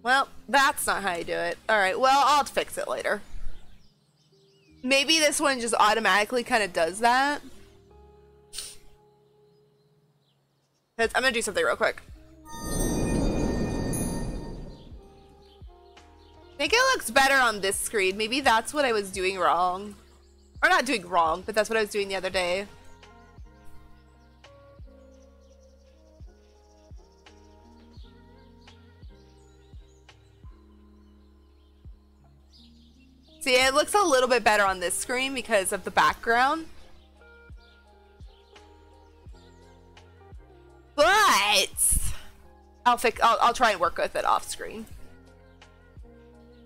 [SPEAKER 1] Well, that's not how you do it. Alright, well, I'll fix it later. Maybe this one just automatically kind of does that. I'm gonna do something real quick. Think it looks better on this screen. Maybe that's what I was doing wrong. Or not doing wrong, but that's what I was doing the other day. See, it looks a little bit better on this screen because of the background. But I'll fix I'll, I'll try and work with it off screen.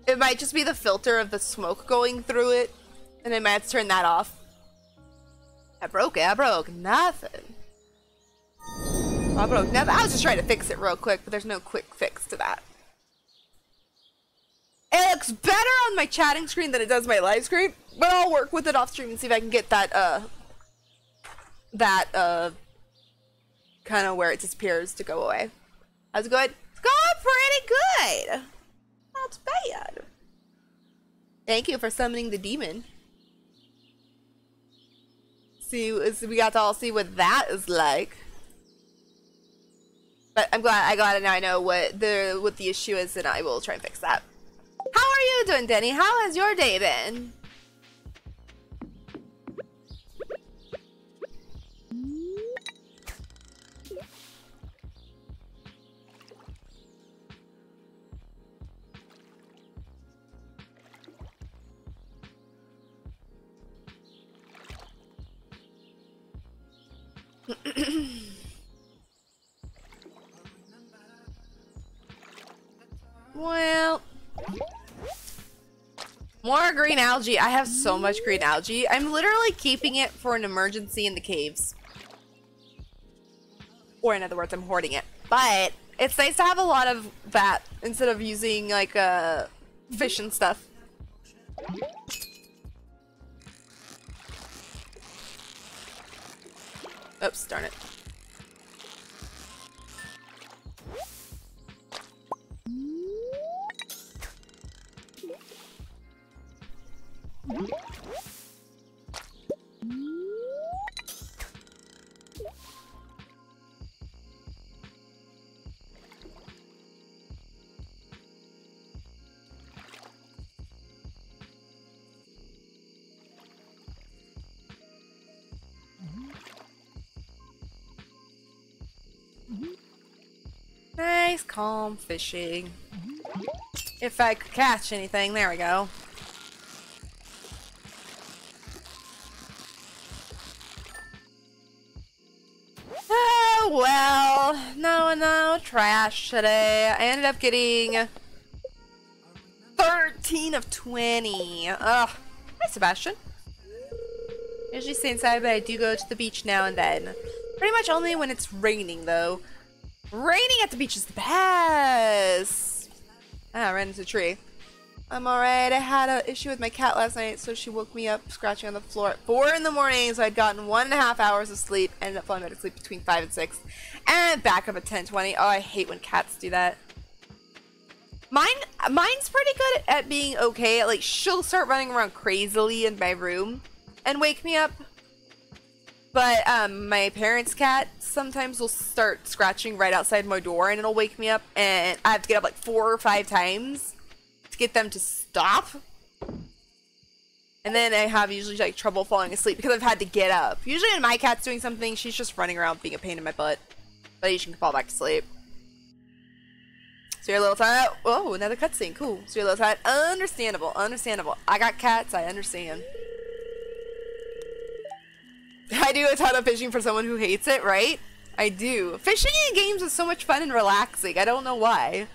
[SPEAKER 1] It might just be the filter of the smoke going through it, and I might have to turn that off. I broke it, I broke nothing. I broke nothing. I was just trying to fix it real quick, but there's no quick fix to that. It looks better on my chatting screen than it does my live screen, but I'll work with it off stream and see if I can get that, uh, that, uh, kind of where it disappears to go away. How's it going? It's going pretty good. Not bad. Thank you for summoning the demon. See, we got to all see what that is like. But I'm glad I got it now. I know what the what the issue is, and I will try and fix that. How are you doing, Denny? How has your day been? well, more green algae. I have so much green algae. I'm literally keeping it for an emergency in the caves. Or in other words, I'm hoarding it. But it's nice to have a lot of that instead of using like uh, fish and stuff. Oops, darn it. Nice, calm fishing. If I could catch anything, there we go. Oh, well. No, no, trash today. I ended up getting 13 of 20. Ugh. Hi, Sebastian. Usually stay inside, but I do go to the beach now and then. Pretty much only when it's raining, though. Raining at the beach is the best. Ah, I ran into a tree. I'm alright. I had an issue with my cat last night, so she woke me up scratching on the floor at 4 in the morning, so I'd gotten one and a half hours of sleep, ended up falling back to sleep between 5 and 6, and back up at 10.20. Oh, I hate when cats do that. Mine, mine's pretty good at being okay. Like, she'll start running around crazily in my room and wake me up. But um, my parents' cat sometimes will start scratching right outside my door, and it'll wake me up, and I have to get up like four or five times to get them to stop. And then I have usually like trouble falling asleep because I've had to get up. Usually when my cat's doing something, she's just running around being a pain in my butt. But you can fall back to sleep. So you're a little tired. Oh, another cutscene. Cool. So you're a little tired. Understandable. Understandable. I got cats. I understand. I do a ton of fishing for someone who hates it, right? I do. Fishing in games is so much fun and relaxing. I don't know why.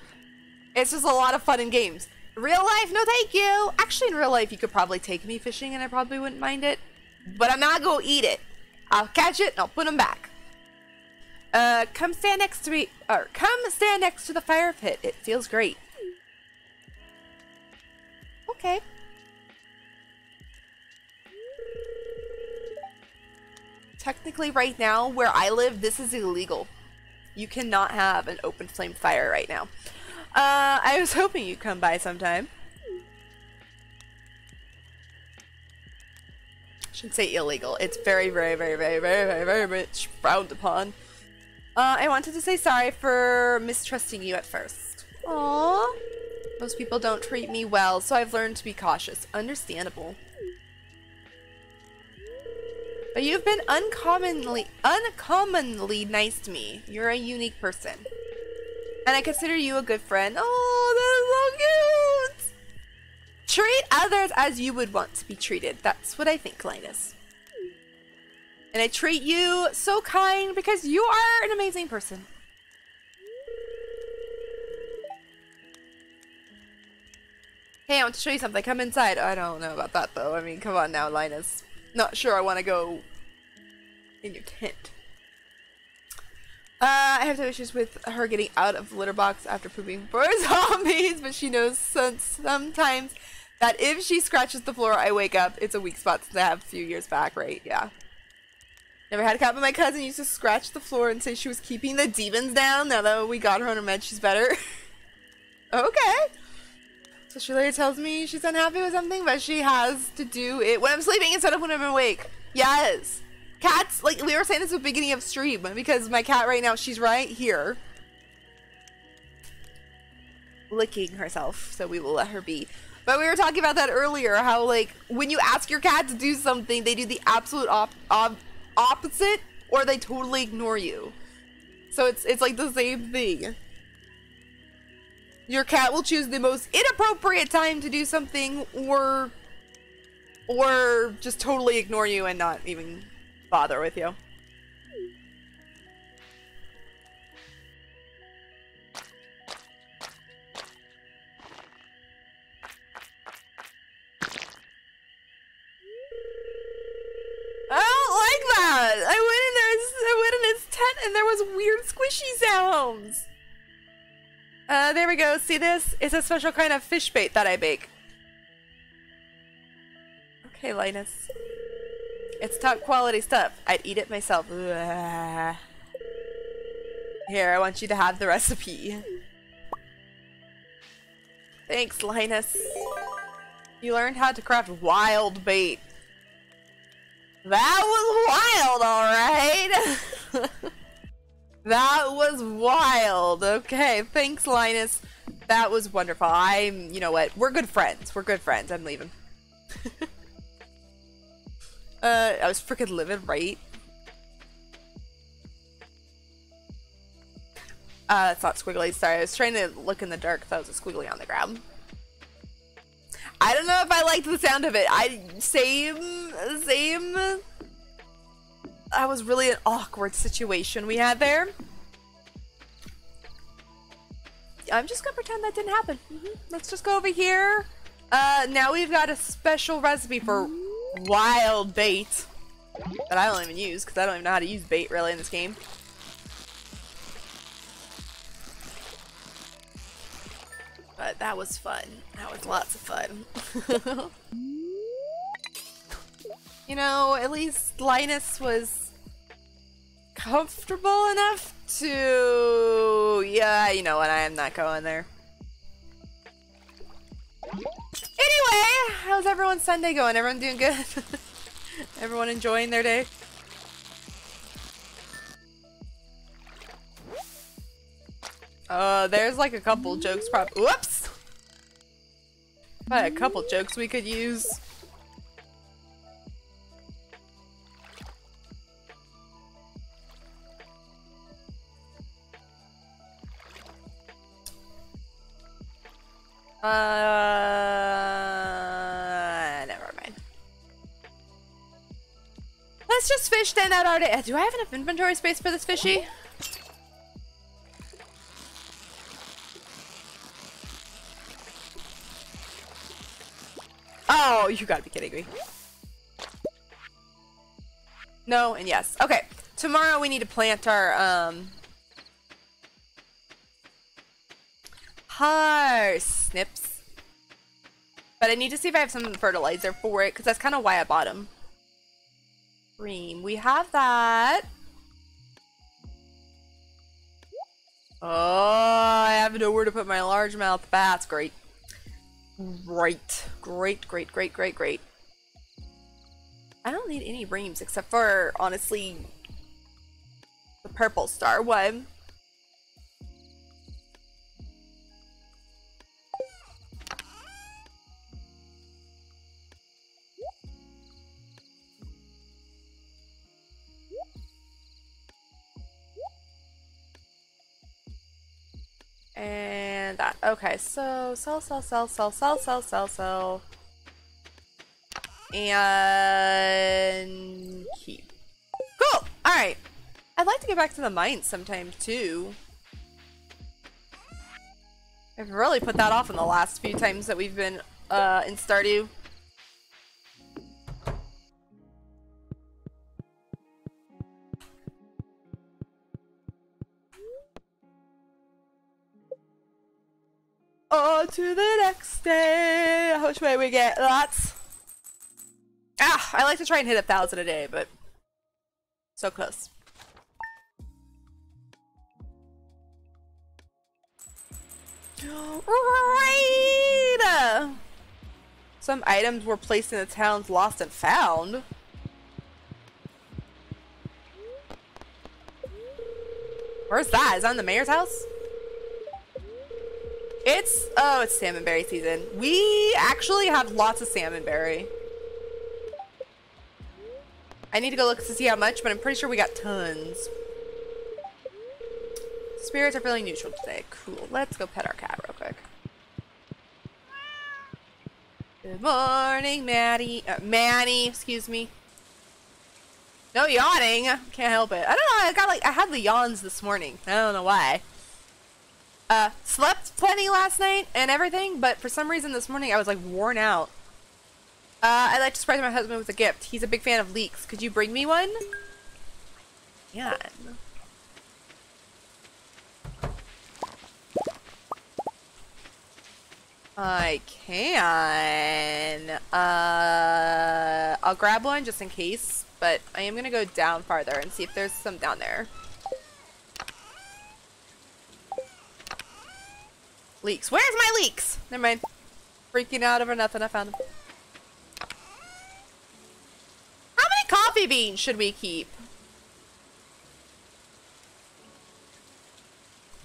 [SPEAKER 1] It's just a lot of fun in games. Real life, no thank you. Actually, in real life, you could probably take me fishing and I probably wouldn't mind it. But I'm not gonna eat it. I'll catch it and I'll put them back. Uh, come stand next to me, or come stand next to the fire pit. It feels great. Okay. Technically, right now, where I live, this is illegal. You cannot have an open flame fire right now. Uh, I was hoping you'd come by sometime. Shouldn't say illegal. It's very, very, very, very, very, very, very much frowned upon. Uh, I wanted to say sorry for mistrusting you at first. Aww. Most people don't treat me well, so I've learned to be cautious. Understandable. But you've been uncommonly, uncommonly nice to me. You're a unique person. And I consider you a good friend. Oh, that is so cute! Treat others as you would want to be treated. That's what I think, Linus. And I treat you so kind because you are an amazing person. Hey, I want to show you something. Come inside. I don't know about that though. I mean, come on now, Linus. Not sure I want to go in your tent. Uh, I have some issues with her getting out of the litter box after pooping for zombies, but she knows sometimes that if she scratches the floor, I wake up. It's a weak spot since I have a few years back, right? Yeah. Never had a cat, but my cousin used to scratch the floor and say she was keeping the demons down. Now that we got her on her med, she's better. okay. So she later tells me she's unhappy with something, but she has to do it when I'm sleeping instead of when I'm awake. Yes. Cats, like we were saying this at the beginning of stream, because my cat right now, she's right here. Licking herself, so we will let her be. But we were talking about that earlier, how like when you ask your cat to do something, they do the absolute op op opposite, or they totally ignore you. So it's it's like the same thing. Your cat will choose the most inappropriate time to do something, or or just totally ignore you and not even bother with you. I don't like that. I went in there. I went in his tent, and there was weird squishy sounds. Uh, there we go. See this? It's a special kind of fish bait that I bake. Okay, Linus. It's top quality stuff. I'd eat it myself. Ugh. Here, I want you to have the recipe. Thanks, Linus. You learned how to craft wild bait. That was wild, alright? that was wild. Okay, thanks, Linus. That was wonderful. I'm, you know what? We're good friends. We're good friends. I'm leaving. uh, I was freaking livid, right? Uh, it's not squiggly. Sorry, I was trying to look in the dark. That was a squiggly on the ground. I don't know if I liked the sound of it. I same same. That was really an awkward situation we had there. I'm just gonna pretend that didn't happen. Mhm. Let's just go over here. Uh, now we've got a special recipe for wild bait that I don't even use because I don't even know how to use bait really in this game. But that was fun. That was lots of fun. you know, at least Linus was comfortable enough to... Yeah, you know what, I am not going there. Anyway, how's everyone's Sunday going? Everyone doing good? Everyone enjoying their day? Uh, there's like a couple jokes prob- Whoops! Probably a couple jokes we could use. Uh, never mind. Let's just fish then out our day. Do I have enough inventory space for this fishy? Oh, you gotta be kidding me. No and yes. Okay, tomorrow we need to plant our, um... Parsnips. But I need to see if I have some fertilizer for it, because that's kind of why I bought them. Cream. We have that. Oh, I have nowhere to put my largemouth bass. Great. Great. Great, great, great, great, great. I don't need any reams except for, honestly, the purple star one. And that. Okay, so sell, sell, sell, sell, sell, sell, sell, sell. And keep. Cool! Alright. I'd like to get back to the mines sometime too. I've really put that off in the last few times that we've been uh, in Stardew. On to the next day. How much we get? Lots. Ah, I like to try and hit a thousand a day, but so close. Right. Some items were placed in the town's lost and found. Where's that? Is that in the mayor's house? It's oh, it's salmonberry season. We actually have lots of salmonberry. I need to go look to see how much, but I'm pretty sure we got tons. Spirits are feeling neutral today. Cool. Let's go pet our cat real quick. Good morning, Maddie. Uh, Manny, excuse me. No yawning. Can't help it. I don't know. I got like I had the yawns this morning. I don't know why. Uh, slept plenty last night and everything, but for some reason this morning I was like worn out. Uh, I'd like to surprise my husband with a gift. He's a big fan of leeks. Could you bring me one? Yeah. I can. Uh, I'll grab one just in case, but I am gonna go down farther and see if there's some down there. Leeks. Where's my leeks? Never mind. Freaking out over nothing. I found them. How many coffee beans should we keep?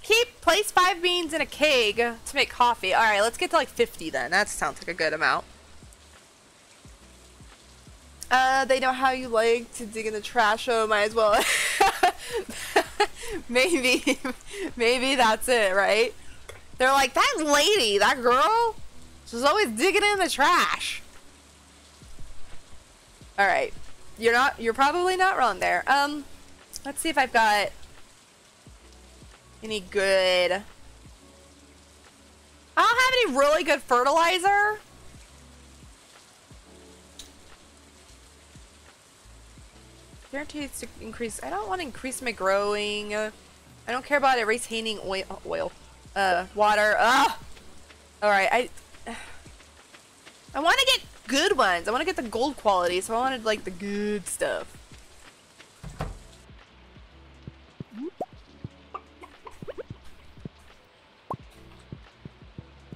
[SPEAKER 1] Keep, place five beans in a keg to make coffee. Alright, let's get to like 50 then. That sounds like a good amount. Uh, they know how you like to dig in the trash, oh, might as well. maybe, maybe that's it, right? They're like, that lady, that girl, she's always digging in the trash. All right, you're not, you're probably not wrong there. Um, let's see if I've got any good. I don't have any really good fertilizer. Guarantees to increase. I don't want to increase my growing. I don't care about it retaining oil. Oil. Uh, water. Ugh. All right. I. I want to get good ones. I want to get the gold quality, so I wanted like the good stuff.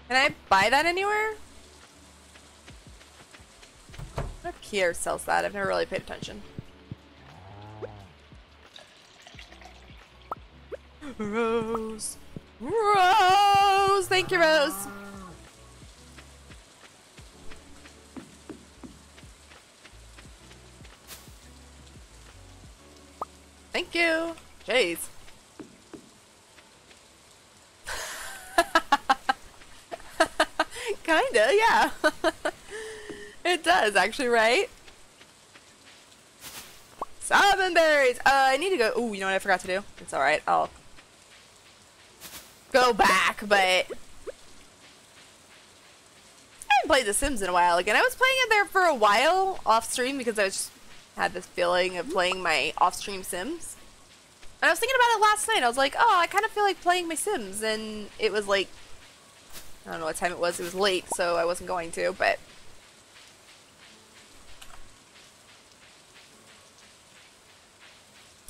[SPEAKER 1] Can I buy that anywhere? What Kier sells that? I've never really paid attention. Rose. Rose! Thank you, Rose. Thank you. Jeez. Kinda, yeah. it does, actually, right? Salmon berries! Uh, I need to go- ooh, you know what I forgot to do? It's alright, I'll go back, but... I haven't played The Sims in a while again. I was playing it there for a while, off-stream, because I just had this feeling of playing my off-stream Sims. And I was thinking about it last night. I was like, oh, I kind of feel like playing my Sims. And it was like, I don't know what time it was. It was late, so I wasn't going to, but...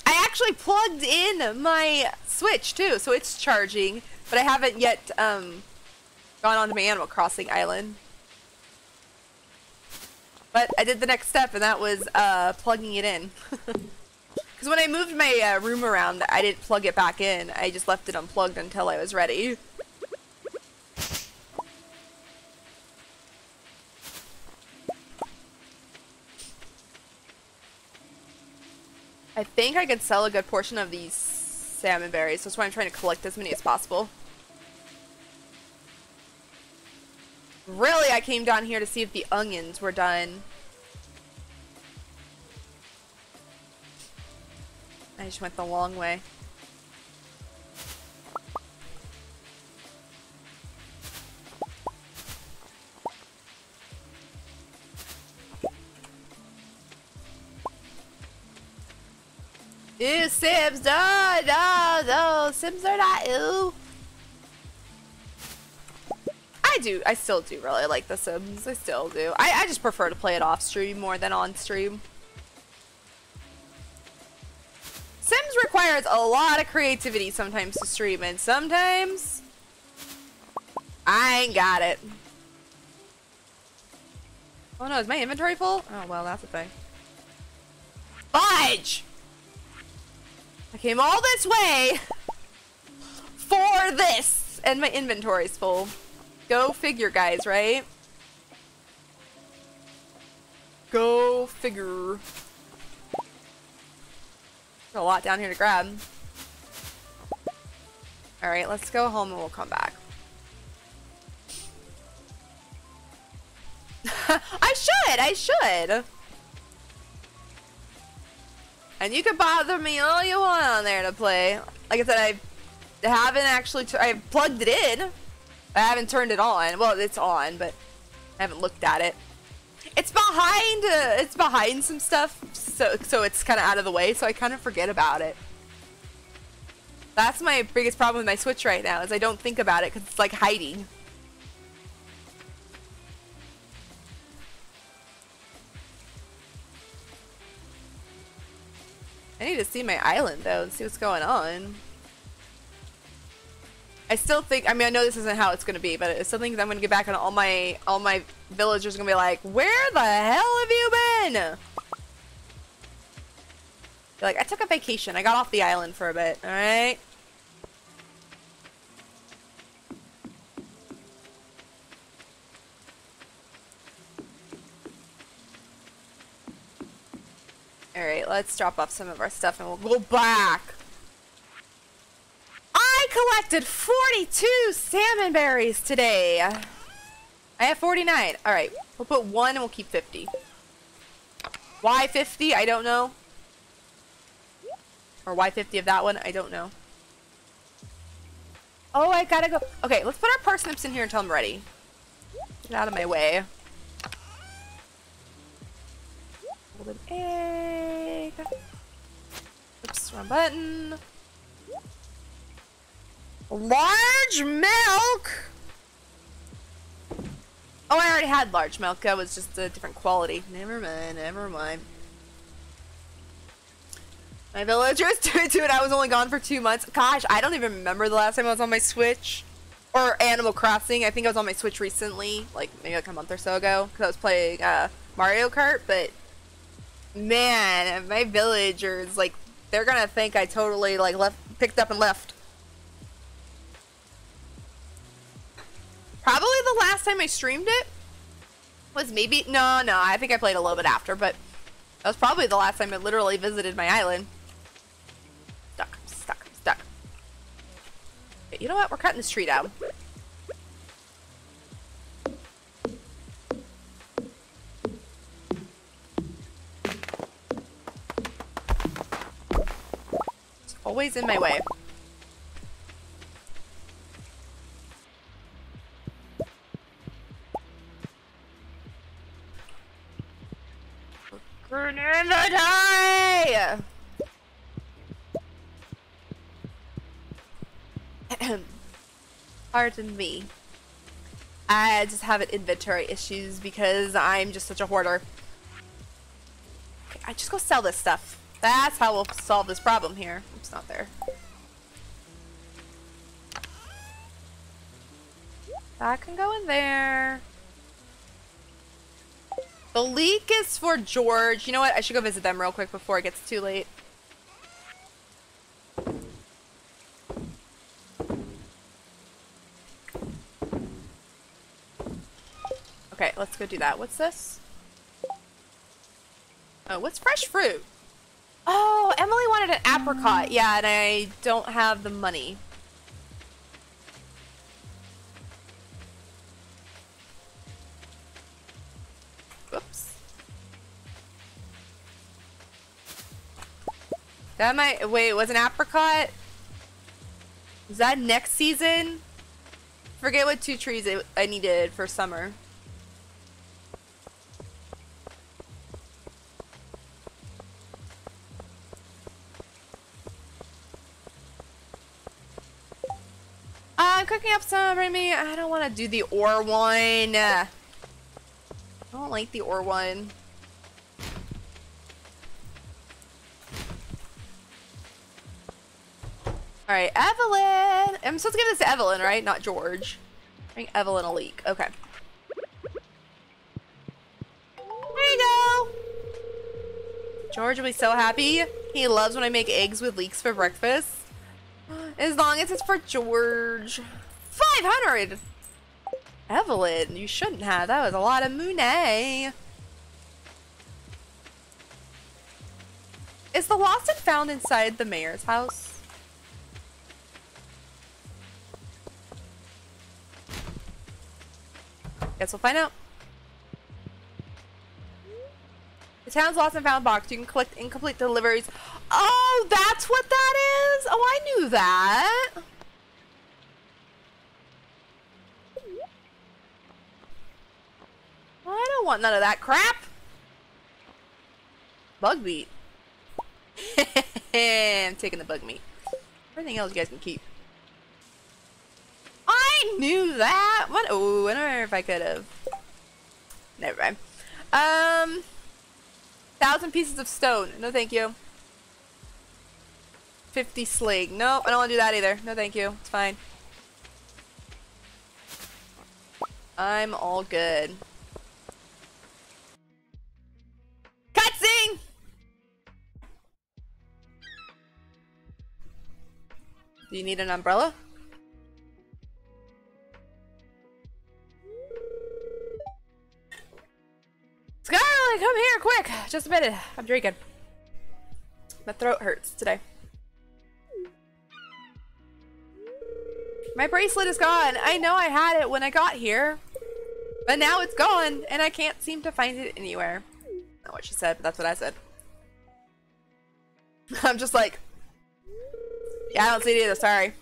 [SPEAKER 1] I actually plugged in my Switch, too, so it's charging. But I haven't yet um, gone on to my Animal Crossing island. But I did the next step, and that was uh, plugging it in. Because when I moved my uh, room around, I didn't plug it back in. I just left it unplugged until I was ready. I think I could sell a good portion of these salmon berries. That's why I'm trying to collect as many as possible. Really, I came down here to see if the onions were done. I just went the long way. Ew, Sims, no, no, no, Sims are not ew. I do, I still do really like The Sims, I still do. I, I just prefer to play it off stream more than on stream. Sims requires a lot of creativity sometimes to stream, and sometimes I ain't got it. Oh no, is my inventory full? Oh well, that's a thing. Fudge! I came all this way for this, and my inventory's full. Go figure, guys, right? Go figure. There's a lot down here to grab. Alright, let's go home and we'll come back. I should! I should! And you can bother me all you want on there to play. Like I said, I haven't actually, I plugged it in. I haven't turned it on. Well, it's on, but I haven't looked at it. It's behind, uh, it's behind some stuff, so, so it's kind of out of the way, so I kind of forget about it. That's my biggest problem with my Switch right now, is I don't think about it, because it's like hiding. I need to see my island, though, and see what's going on. I still think, I mean, I know this isn't how it's going to be, but I still think I'm going to get back and all my, all my villagers are going to be like, where the hell have you been? They're like, I took a vacation. I got off the island for a bit, alright? Alright, let's drop off some of our stuff and we'll go back. I collected 42 salmon berries today. I have 49. All right, we'll put one and we'll keep 50. Why 50? I don't know. Or why 50 of that one? I don't know. Oh, I gotta go. Okay, let's put our parsnips in here until I'm ready. Get out of my way. Golden egg. Oops, wrong button. Large milk! Oh, I already had large milk. That was just a different quality. Never mind, never mind. My villagers do it too, and I was only gone for two months. Gosh, I don't even remember the last time I was on my Switch. Or Animal Crossing. I think I was on my Switch recently, like maybe like a month or so ago, because I was playing uh, Mario Kart, but man, my villagers, like, they're gonna think I totally, like, left, picked up and left. Probably the last time I streamed it was maybe, no, no, I think I played a little bit after, but that was probably the last time I literally visited my island. Stuck, stuck, stuck. Okay, you know what? We're cutting this tree down. Always in my way. Inventory! Pardon me. I just have an inventory issues because I'm just such a hoarder. I just go sell this stuff. That's how we'll solve this problem here. It's not there. That can go in there. The leek is for George. You know what? I should go visit them real quick before it gets too late. Okay, let's go do that. What's this? Oh, what's fresh fruit? Oh, Emily wanted an apricot. Yeah, and I don't have the money. Oops. That might wait. Was an apricot. Is that next season? Forget what two trees I needed for summer. Uh, I'm cooking up some Remy. I don't want to do the ore one. I don't like the ore one. Alright, Evelyn! I'm supposed to give this to Evelyn, right? Not George. Think Evelyn a leek. Okay. There you go! George will be so happy. He loves when I make eggs with leeks for breakfast. As long as it's for George. 500! Evelyn, you shouldn't have. That was a lot of Monet. Is the lost and found inside the mayor's house? Guess we'll find out. The town's lost and found box. You can collect incomplete deliveries. Oh, that's what that is? Oh, I knew that. I don't want none of that crap. Bug meat. I'm taking the bug meat. Everything else you guys can keep. I knew that. What? Oh, I wonder if I could have. Never mind. Um, thousand pieces of stone. No, thank you. Fifty sling. No, I don't want to do that either. No, thank you. It's fine. I'm all good. Cutscene! Do you need an umbrella? Scarlet, come here, quick! Just a minute. I'm drinking. My throat hurts today. My bracelet is gone. I know I had it when I got here. But now it's gone, and I can't seem to find it anywhere. Not what she said, but that's what I said. I'm just like, yeah, I don't see it either, sorry.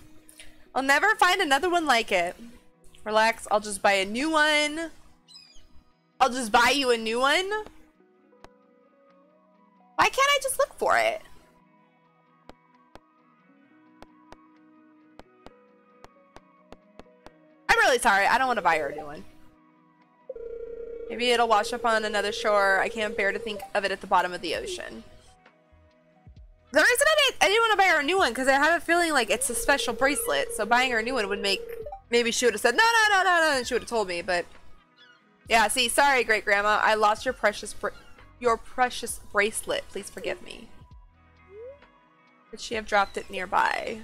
[SPEAKER 1] I'll never find another one like it. Relax, I'll just buy a new one. I'll just buy you a new one. Why can't I just look for it? I'm really sorry. I don't want to buy her a new one. Maybe it'll wash up on another shore. I can't bear to think of it at the bottom of the ocean. The reason I didn't, I didn't want to buy her a new one because I have a feeling like it's a special bracelet. So buying her a new one would make maybe she would have said no, no, no, no, no, and she would have told me. But yeah, see, sorry, great grandma, I lost your precious your precious bracelet. Please forgive me. Could she have dropped it nearby?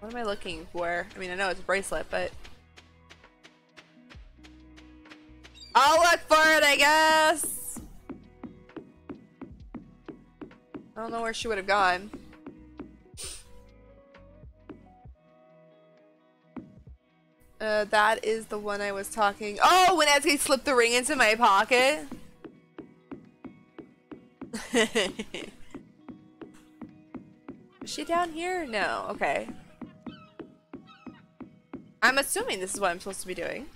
[SPEAKER 1] What am I looking for? I mean, I know it's a bracelet, but... I'll look for it, I guess! I don't know where she would have gone. Uh, that is the one I was talking- Oh, when Etsuki slipped the ring into my pocket? is she down here? No, okay. I'm assuming this is what I'm supposed to be doing.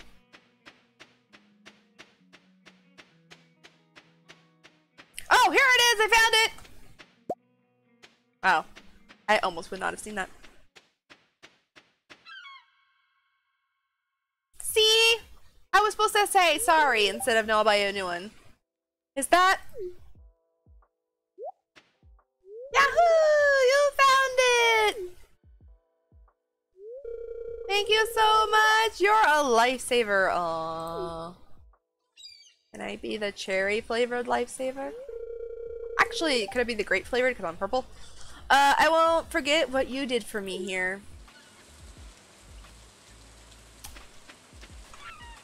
[SPEAKER 1] Oh, here it is! I found it! Wow. I almost would not have seen that. See? I was supposed to say sorry instead of no, I'll buy you a new one. Is that... Yahoo! You found it! Thank you so much! You're a lifesaver. Aww. Can I be the cherry flavored lifesaver? Actually, could I be the grape flavored because I'm purple? Uh, I won't forget what you did for me here.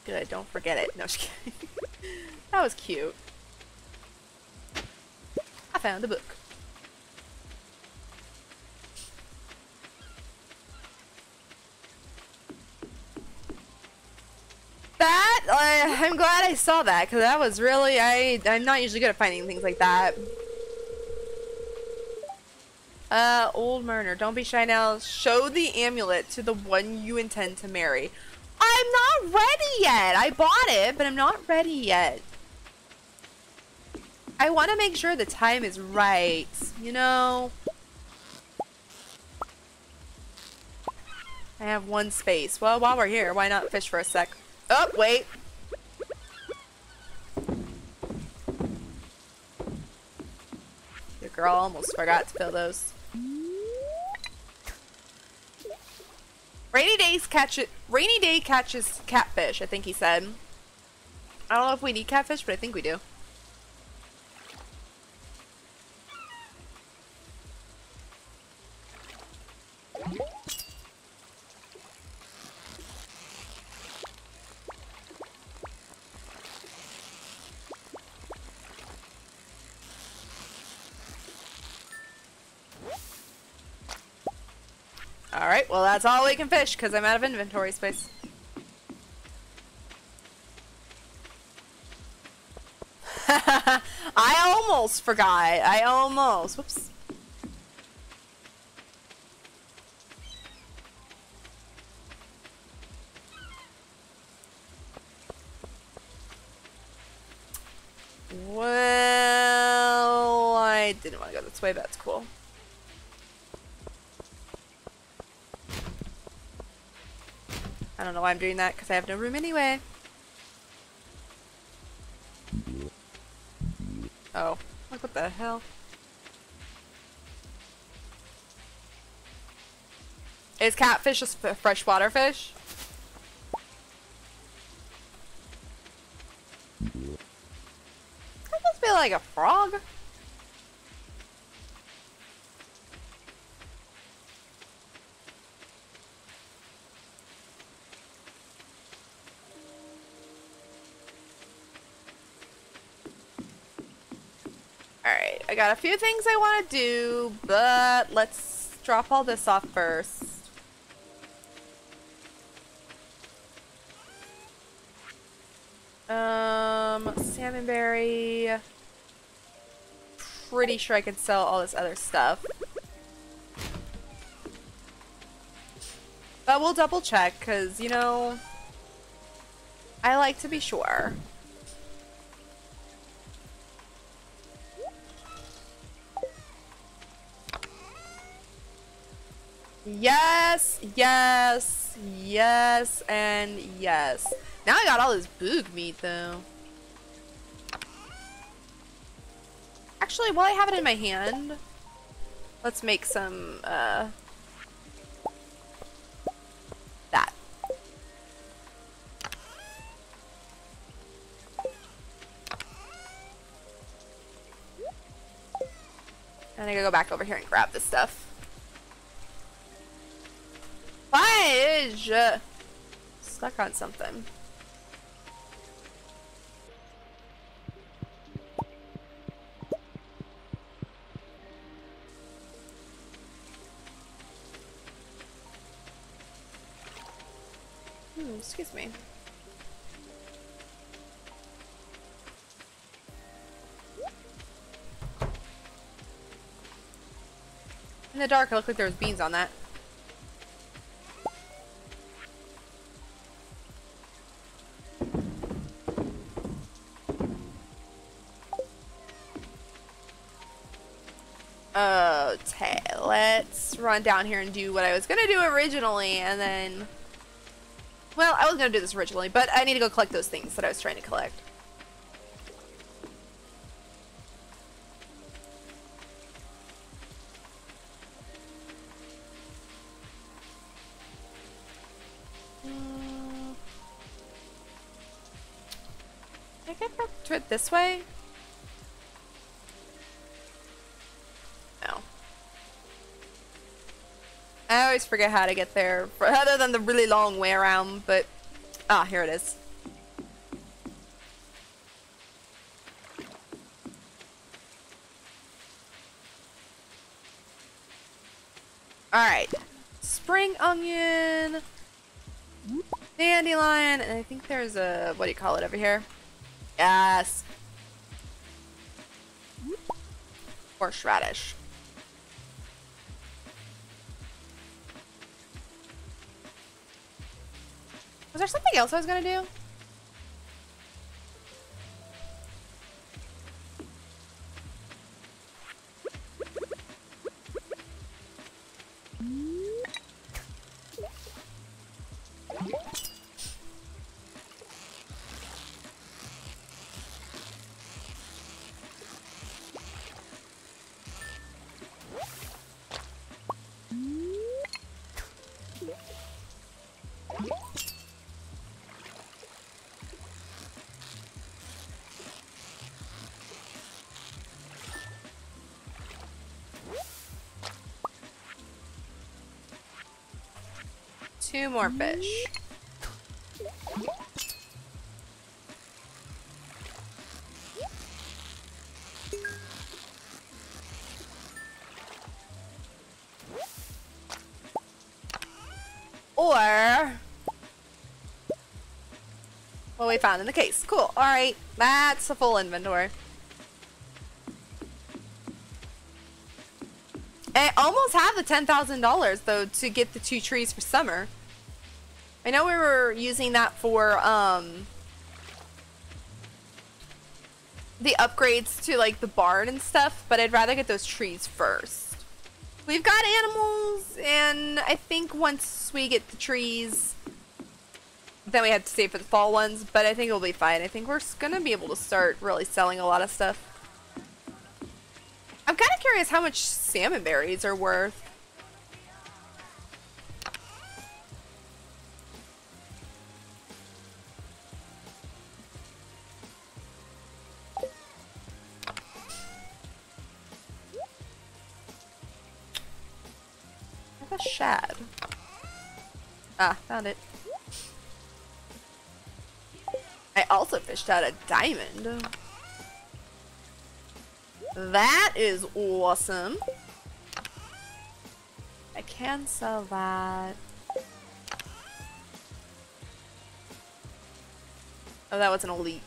[SPEAKER 1] Good, don't forget it. No, just kidding. that was cute. I found a book. That, uh, I'm glad I saw that, because that was really, I, I'm not usually good at finding things like that. Uh, old Mariner, don't be shy now. Show the amulet to the one you intend to marry. I'm not ready yet. I bought it, but I'm not ready yet. I want to make sure the time is right, you know? I have one space. Well, while we're here, why not fish for a sec? Oh, wait. The girl almost forgot to fill those. Rainy days catch it. Rainy day catches catfish. I think he said. I don't know if we need catfish, but I think we do. Alright, well that's all we can fish because I'm out of inventory space. I almost forgot. I almost. Whoops. Well, I didn't want to go this way, but that's cool. I don't know why I'm doing that, because I have no room anyway. Oh. Like, what the hell? Is catfish a freshwater fish? That must be like a frog. Alright, I got a few things I want to do, but let's drop all this off first. Um, salmonberry. Pretty sure I can sell all this other stuff. But we'll double check, because, you know, I like to be sure. Yes, yes, yes, and yes. Now I got all this boog meat, though. Actually, while I have it in my hand, let's make some, uh, that. And I gotta go back over here and grab this stuff. Fudge! Stuck on something. Hmm, excuse me. In the dark, it looked like there was beans on that. Okay, let's run down here and do what I was gonna do originally, and then... Well, I was gonna do this originally, but I need to go collect those things that I was trying to collect. Can I back to it this way? Forget how to get there, other than the really long way around, but... Ah, here it is. Alright. Spring onion, dandelion, and I think there's a... what do you call it over here? Yes. Horseradish. Was there something else I was gonna do? Two more fish. Or what we found in the case. Cool. All right, that's the full inventory. I almost have the $10,000 though to get the two trees for summer. I know we were using that for um the upgrades to like the barn and stuff, but I'd rather get those trees first. We've got animals and I think once we get the trees then we have to save for the fall ones, but I think it'll be fine. I think we're gonna be able to start really selling a lot of stuff. I'm kind of curious how much salmon berries are worth. Out a diamond. That is awesome. I can sell that. Oh, that wasn't a leek.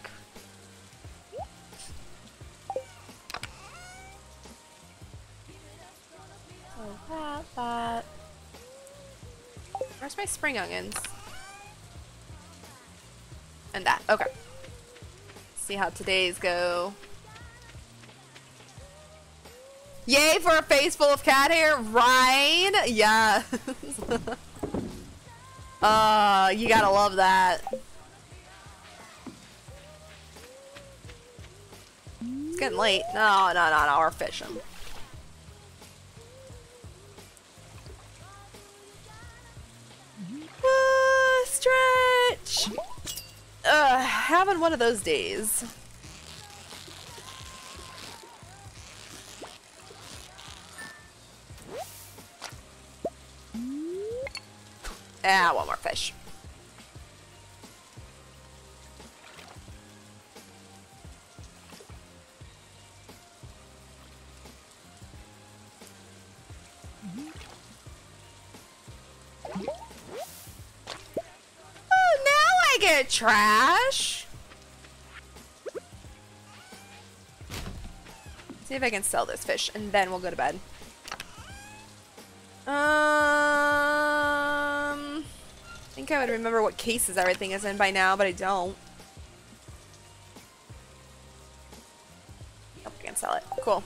[SPEAKER 1] Oh, that, that. Where's my spring onions? See how today's go. Yay for a face full of cat hair, Ryan! Yeah. uh, you gotta love that. It's getting late. No, no, no, no, we're fishing. One of those days. Ah, one more fish. Oh, now I get trash. See if I can sell this fish, and then we'll go to bed. Um, I think I would remember what cases everything is in by now, but I don't. Nope, I can sell it. Cool.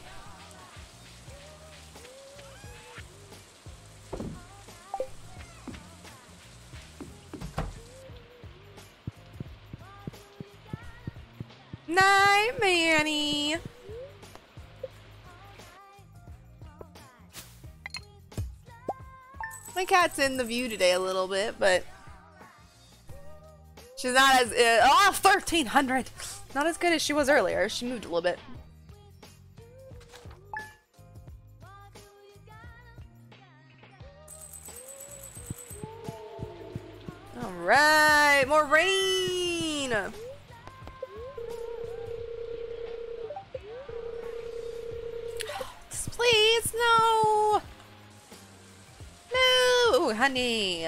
[SPEAKER 1] Night, Manny. My cat's in the view today a little bit, but she's not as uh, oh 1300. Not as good as she was earlier. She moved a little bit. All right, more rain. Please, no. No, honey.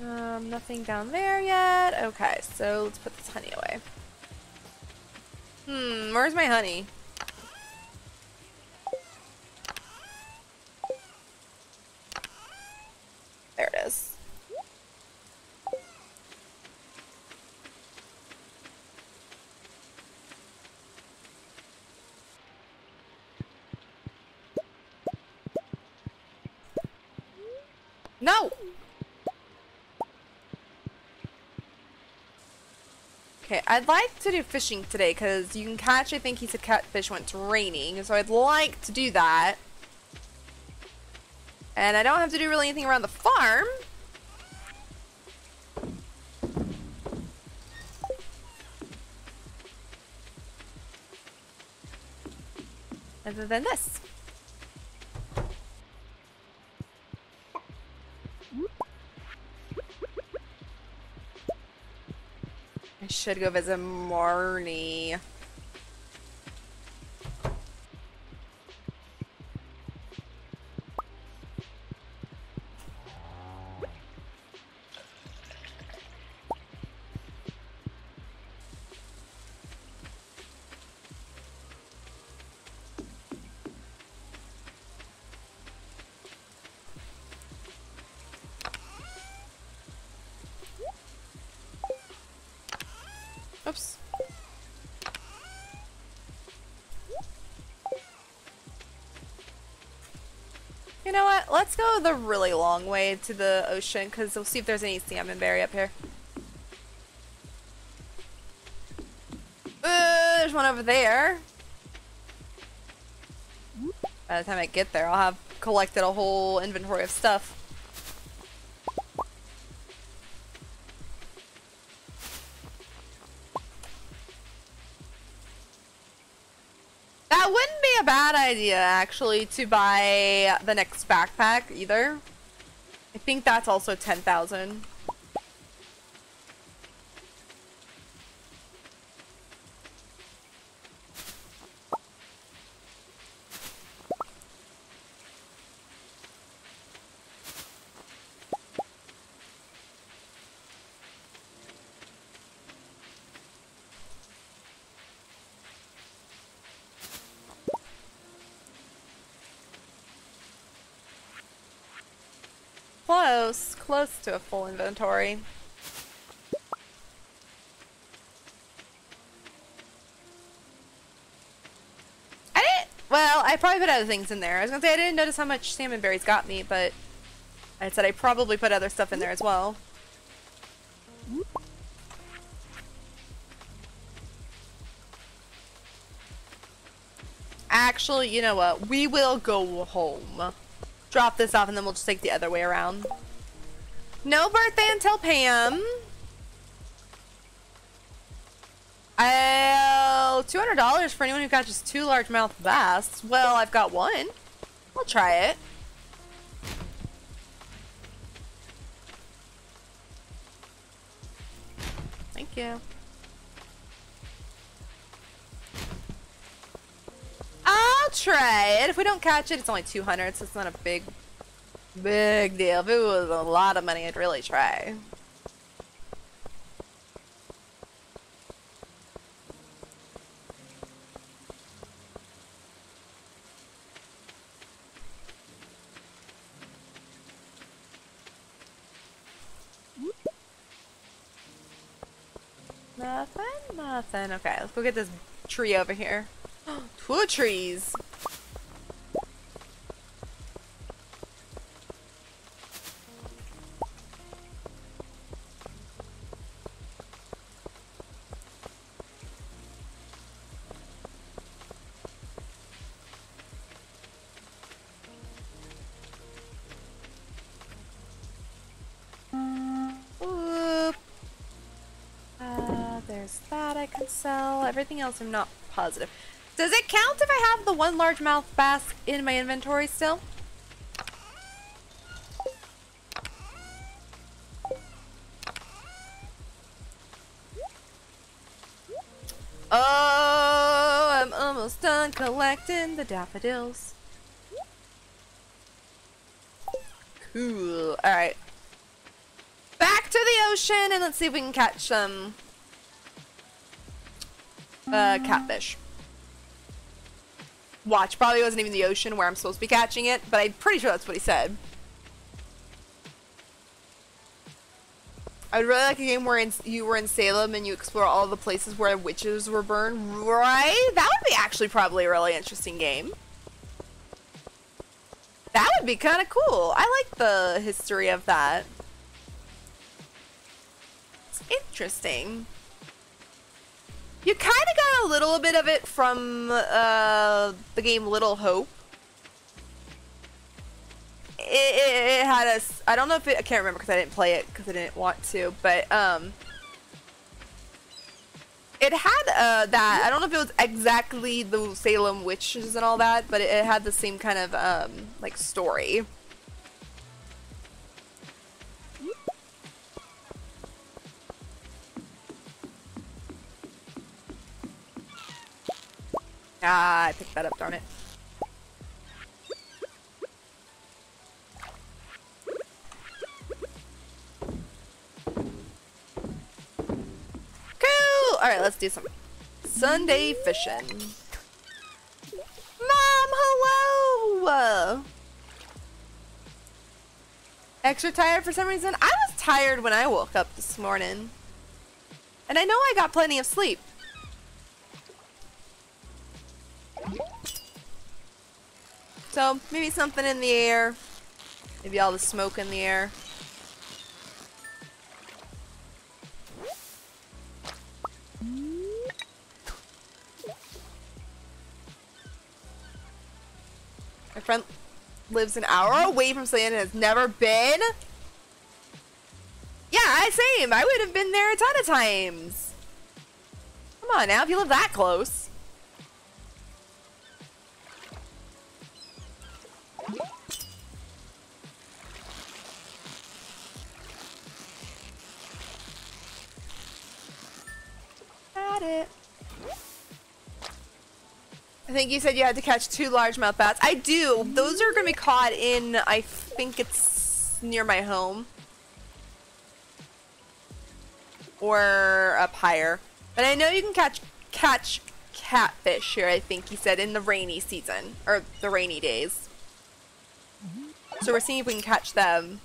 [SPEAKER 1] Um, nothing down there yet. Okay, so let's put this honey away. Hmm, where's my honey? There it is. No! Okay, I'd like to do fishing today because you can catch, I think he said catfish when it's raining, so I'd like to do that. And I don't have to do really anything around the farm. Other than this. Should go visit Marnie. Let's go the really long way to the ocean because we'll see if there's any salmon berry up here. Uh, there's one over there. By the time I get there, I'll have collected a whole inventory of stuff. Idea, actually, to buy the next backpack either. I think that's also 10,000. Close. To a full inventory. I didn't. Well, I probably put other things in there. I was gonna say I didn't notice how much salmon berries got me, but I said I probably put other stuff in there as well. Actually, you know what? We will go home. Drop this off and then we'll just take the other way around. No birthday until Pam. Oh, $200 for anyone who got just two largemouth bass. Well, I've got one. I'll try it. Thank you. I'll try it. If we don't catch it, it's only 200, so it's not a big, big deal. If it was a lot of money, I'd really try. Nothing, nothing. Okay, let's go get this tree over here. Two trees. Everything else I'm not positive. Does it count if I have the one largemouth bass in my inventory still? Oh, I'm almost done collecting the daffodils. Cool. Alright. Back to the ocean and let's see if we can catch some uh, catfish. Watch, probably wasn't even the ocean where I'm supposed to be catching it, but I'm pretty sure that's what he said. I would really like a game where in, you were in Salem and you explore all the places where witches were burned, right? That would be actually probably a really interesting game. That would be kind of cool. I like the history of that. It's interesting. You kind of got a little bit of it from uh, the game Little Hope. It, it, it had a. s- I don't know if it. I can't remember because I didn't play it because I didn't want to. But um, it had uh that. I don't know if it was exactly the Salem witches and all that, but it, it had the same kind of um like story. Ah, I picked that up, darn it. Cool! Alright, let's do some Sunday fishing. Mom, hello! Extra tired for some reason? I was tired when I woke up this morning. And I know I got plenty of sleep. So maybe something in the air. Maybe all the smoke in the air. My friend lives an hour away from Salem and has never been. Yeah, I same. I would have been there a ton of times. Come on now, if you live that close. Got it. I think you said you had to catch two largemouth bass. I do. Those are going to be caught in, I think it's near my home. Or up higher. But I know you can catch catch catfish here, I think he said, in the rainy season. Or the rainy days. So we're seeing if we can catch them.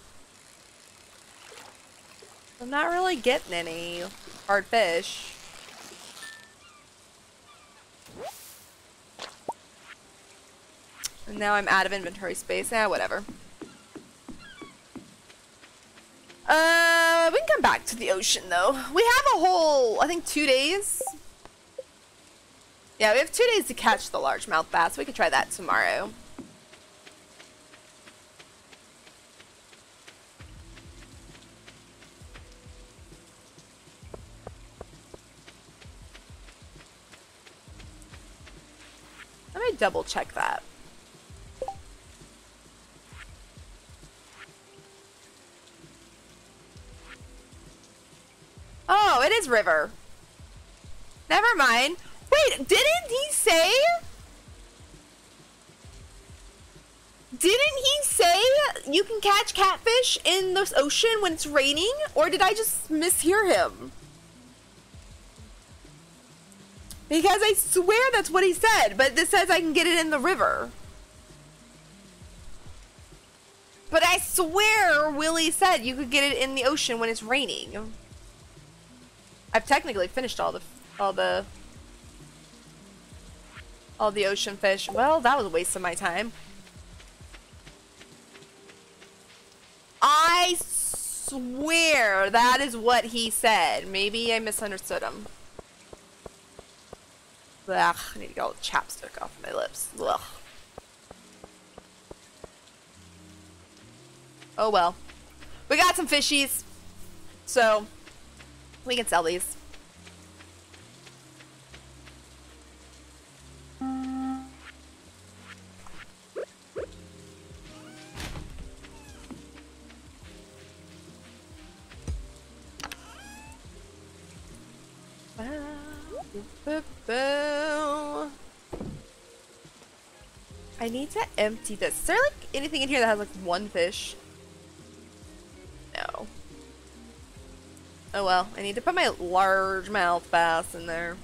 [SPEAKER 1] I'm not really getting any hard fish. And now I'm out of inventory space. Yeah, whatever. Uh, we can come back to the ocean though. We have a whole, I think, two days. Yeah, we have two days to catch the largemouth bass. We could try that tomorrow. Me double check that. Oh, it is river. Never mind. Wait, didn't he say? Didn't he say you can catch catfish in the ocean when it's raining? Or did I just mishear him? Because I swear that's what he said, but this says I can get it in the river. But I swear Willy said you could get it in the ocean when it's raining. I've technically finished all the all the all the ocean fish. Well, that was a waste of my time. I swear that is what he said. Maybe I misunderstood him. Ugh, I need to get all the chapstick off my lips. Oh well. We got some fishies. So, we can sell these. I need to empty this. Is there like anything in here that has like one fish? No. Oh well, I need to put my large mouth bass in there.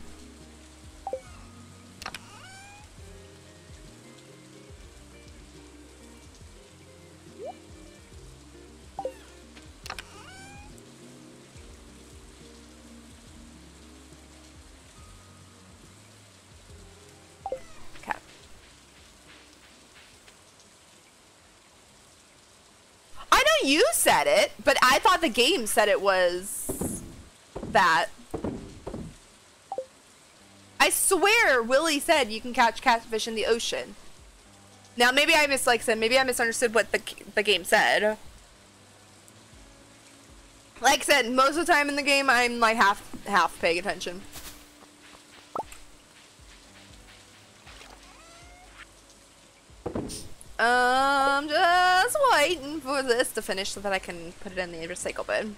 [SPEAKER 1] You said it, but I thought the game said it was that. I swear Willy said you can catch catfish in the ocean. Now maybe I mis like said maybe I misunderstood what the the game said. Like I said, most of the time in the game I'm like half half paying attention. I'm just waiting for this to finish so that I can put it in the recycle bin.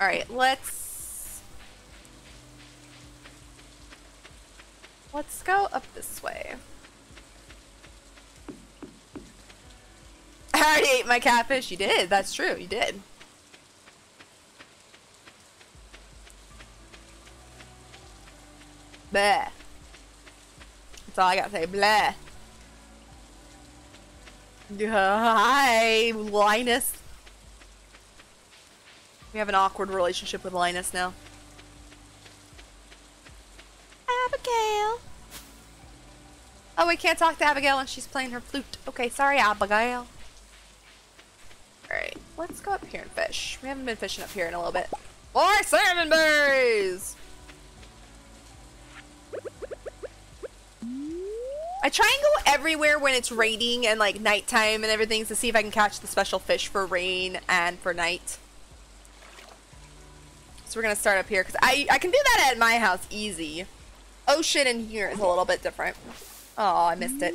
[SPEAKER 1] Alright, let's... Let's go up this way. I already ate my catfish. You did. That's true. You did. Bleh. That's all I gotta say. Bleh. Hi, Linus. We have an awkward relationship with Linus now. Abigail. Oh, we can't talk to Abigail when she's playing her flute. Okay, sorry, Abigail. Alright, let's go up here and fish. We haven't been fishing up here in a little bit. More salmon berries! I try and go everywhere when it's raining and like nighttime and everything to see if I can catch the special fish for rain and for night. So we're gonna start up here because I, I can do that at my house easy. Ocean in here is a little bit different. Oh, I missed it.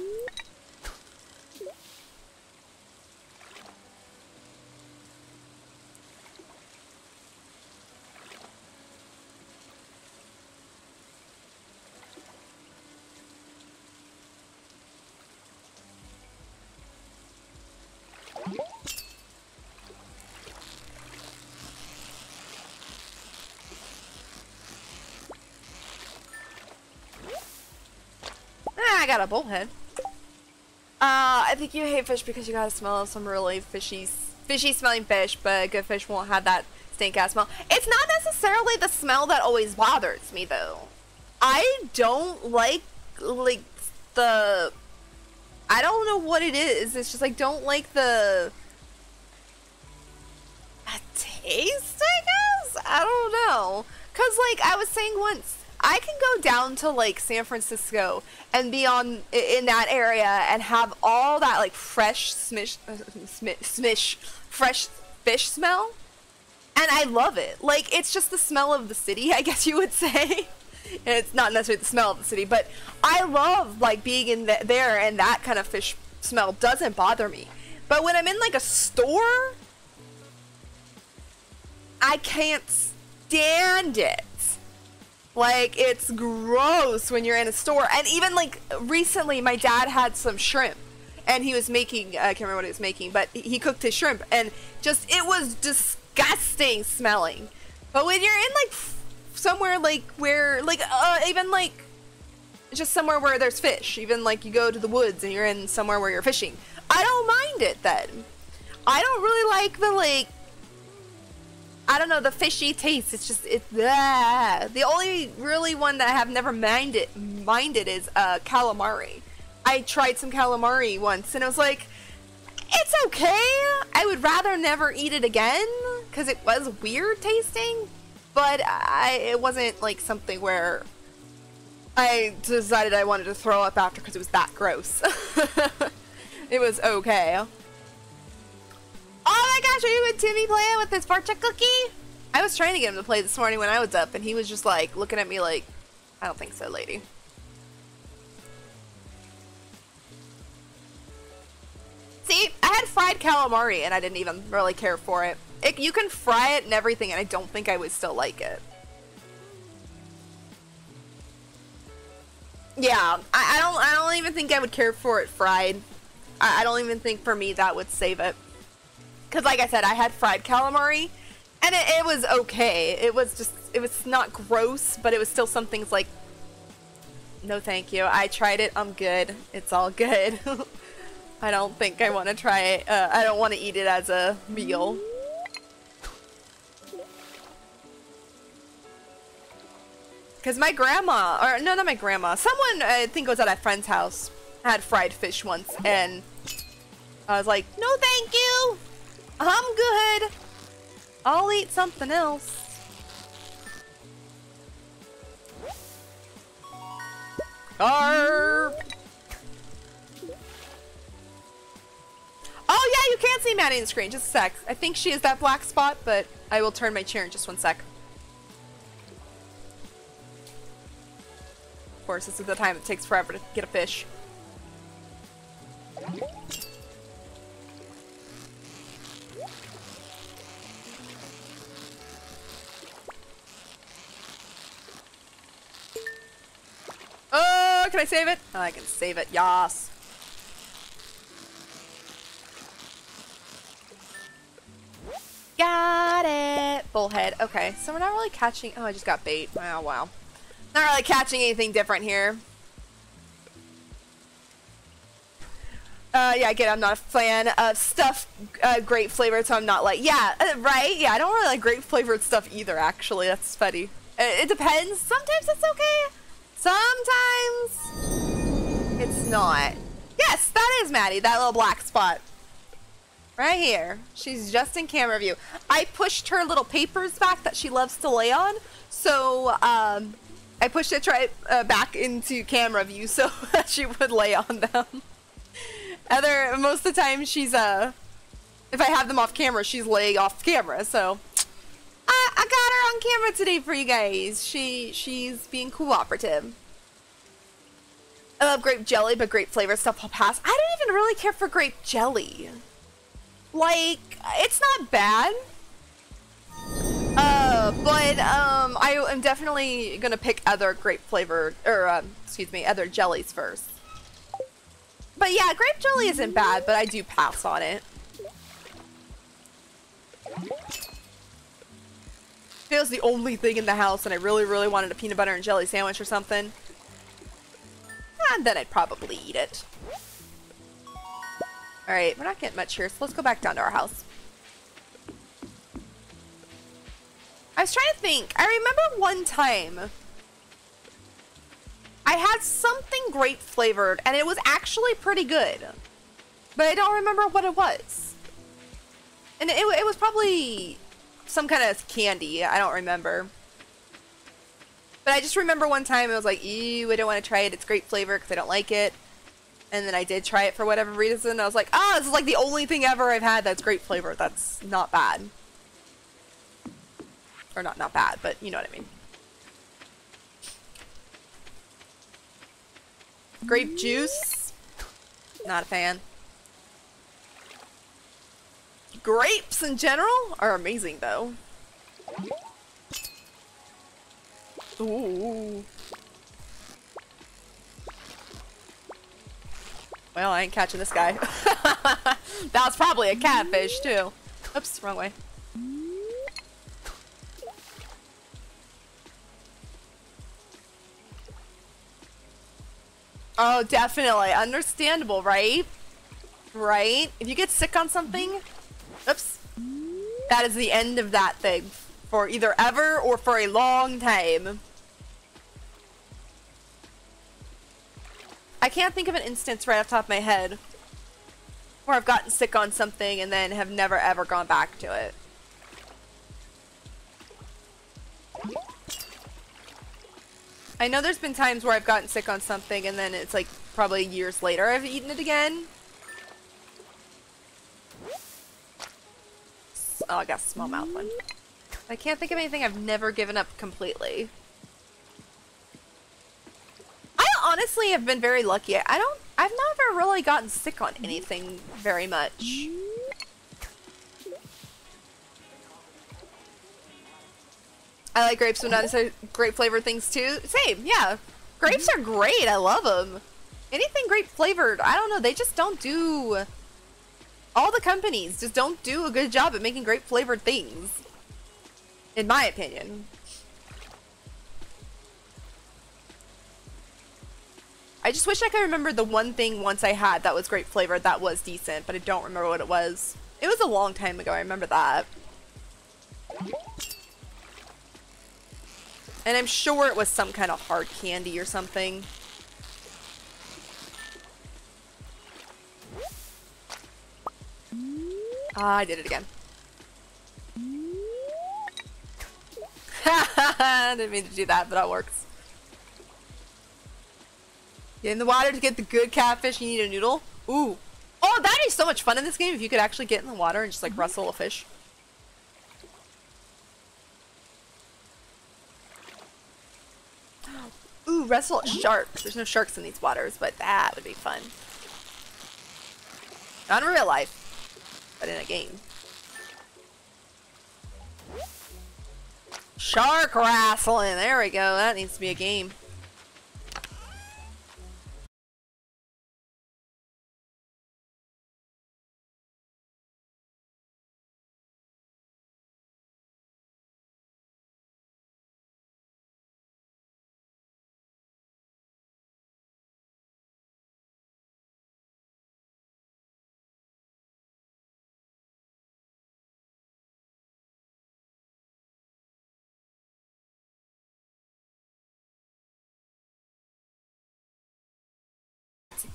[SPEAKER 1] Got a bullhead. Uh, I think you hate fish because you got a smell some really fishy, fishy smelling fish, but good fish won't have that stink ass smell. It's not necessarily the smell that always bothers me though. I don't like like the I don't know what it is. It's just like don't like the taste, I guess. I don't know. Cause like I was saying once, I can go down to like San Francisco and be on in that area and have all that like fresh smish, uh, smish, smish fresh fish smell, and I love it. Like it's just the smell of the city, I guess you would say. it's not necessarily the smell of the city, but I love like being in the, there and that kind of fish smell doesn't bother me. But when I'm in like a store, I can't stand it. Like it's gross when you're in a store. And even like recently my dad had some shrimp and he was making I can't remember what he was making, but he cooked his shrimp and just it was disgusting smelling. But when you're in like somewhere like where like uh, even like just somewhere where there's fish, even like you go to the woods and you're in somewhere where you're fishing, I don't mind it then. I don't really like the like I don't know the fishy taste. It's just it's uh, the only really one that I have never minded minded is uh, calamari. I tried some calamari once and I was like it's okay. I would rather never eat it again because it was weird tasting, but I it wasn't like something where I decided I wanted to throw up after because it was that gross. it was okay. Oh my gosh, are you and Timmy playing with this fortune cookie? I was trying to get him to play this morning when I was up, and he was just like looking at me like, I don't think so, lady. See, I had fried calamari and I didn't even really care for it. it. You can fry it and everything, and I don't think I would still like it. Yeah, I, I don't. I don't even think I would care for it fried. I, I don't even think for me that would save it. Because, like I said, I had fried calamari, and it, it, was okay. It was just, it was not gross, but it was still something's like, no thank you. I tried it, I'm good. It's all good. I don't think I want to try it. Uh, I don't want to eat it as a meal. Because my grandma, or no, not my grandma, someone I think was at a friend's house, had fried fish once, and I was like, no thank you! I'm good. I'll eat something else. Arp. Oh yeah, you can see Maddie in the screen. Just a sec. I think she is that black spot, but I will turn my chair in just one sec. Of course, this is the time it takes forever to get a fish. Oh, can I save it? I can save it. Yas. Got it. Bullhead. Okay, so we're not really catching. Oh, I just got bait. Oh, wow. Not really catching anything different here. Uh, yeah, again, I'm not a fan of stuff uh, grape flavored, so I'm not like, yeah, uh, right? Yeah, I don't really like grape flavored stuff either, actually. That's funny. It, it depends. Sometimes it's okay. Sometimes it's not. Yes, that is Maddie, that little black spot. Right here. She's just in camera view. I pushed her little papers back that she loves to lay on. So, um, I pushed it right uh, back into camera view so that she would lay on them. Other, most of the time she's, uh, if I have them off camera, she's laying off camera, so. I, I got her on camera today for you guys. She she's being cooperative. I love grape jelly, but grape flavor stuff I'll pass. I don't even really care for grape jelly. Like, it's not bad. Uh, but um, I am definitely gonna pick other grape flavored, or uh, excuse me, other jellies first. But yeah, grape jelly isn't bad, but I do pass on it. It was the only thing in the house and I really, really wanted a peanut butter and jelly sandwich or something, and then I'd probably eat it. Alright, we're not getting much here, so let's go back down to our house. I was trying to think. I remember one time I had something grape flavored and it was actually pretty good. But I don't remember what it was. And it, it was probably some kind of candy. I don't remember. But I just remember one time I was like, ew, I don't want to try it. It's grape flavor because I don't like it. And then I did try it for whatever reason. I was like, oh, this is like the only thing ever I've had that's grape flavor. That's not bad. Or not, not bad, but you know what I mean. Grape juice. Not a fan. Grapes in general are amazing though. Ooh. Well, I ain't catching this guy. that was probably a catfish too. Oops, wrong way. Oh, definitely. Understandable, right? Right? If you get sick on something, oops, that is the end of that thing for either ever or for a long time. I can't think of an instance right off the top of my head where I've gotten sick on something and then have never ever gone back to it. I know there's been times where I've gotten sick on something and then it's like probably years later I've eaten it again. Oh, I got a small mouth one. I can't think of anything I've never given up completely. I honestly have been very lucky. I don't, I've never really gotten sick on anything very much. I like grapes, but not grape flavored things too. Same, yeah. Grapes are great. I love them. Anything grape flavored, I don't know. They just don't do. All the companies just don't do a good job at making great flavored things. In my opinion. I just wish I could remember the one thing once I had that was great flavored that was decent, but I don't remember what it was. It was a long time ago, I remember that. And I'm sure it was some kind of hard candy or something. Ah, I did it again. Didn't mean to do that, but that works. Get in the water to get the good catfish, you need a noodle. Ooh. Oh, that is so much fun in this game if you could actually get in the water and just like wrestle a fish. Ooh, wrestle a shark. There's no sharks in these waters, but that would be fun. Not in real life, but in a game. Shark wrestling. There we go. That needs to be a game.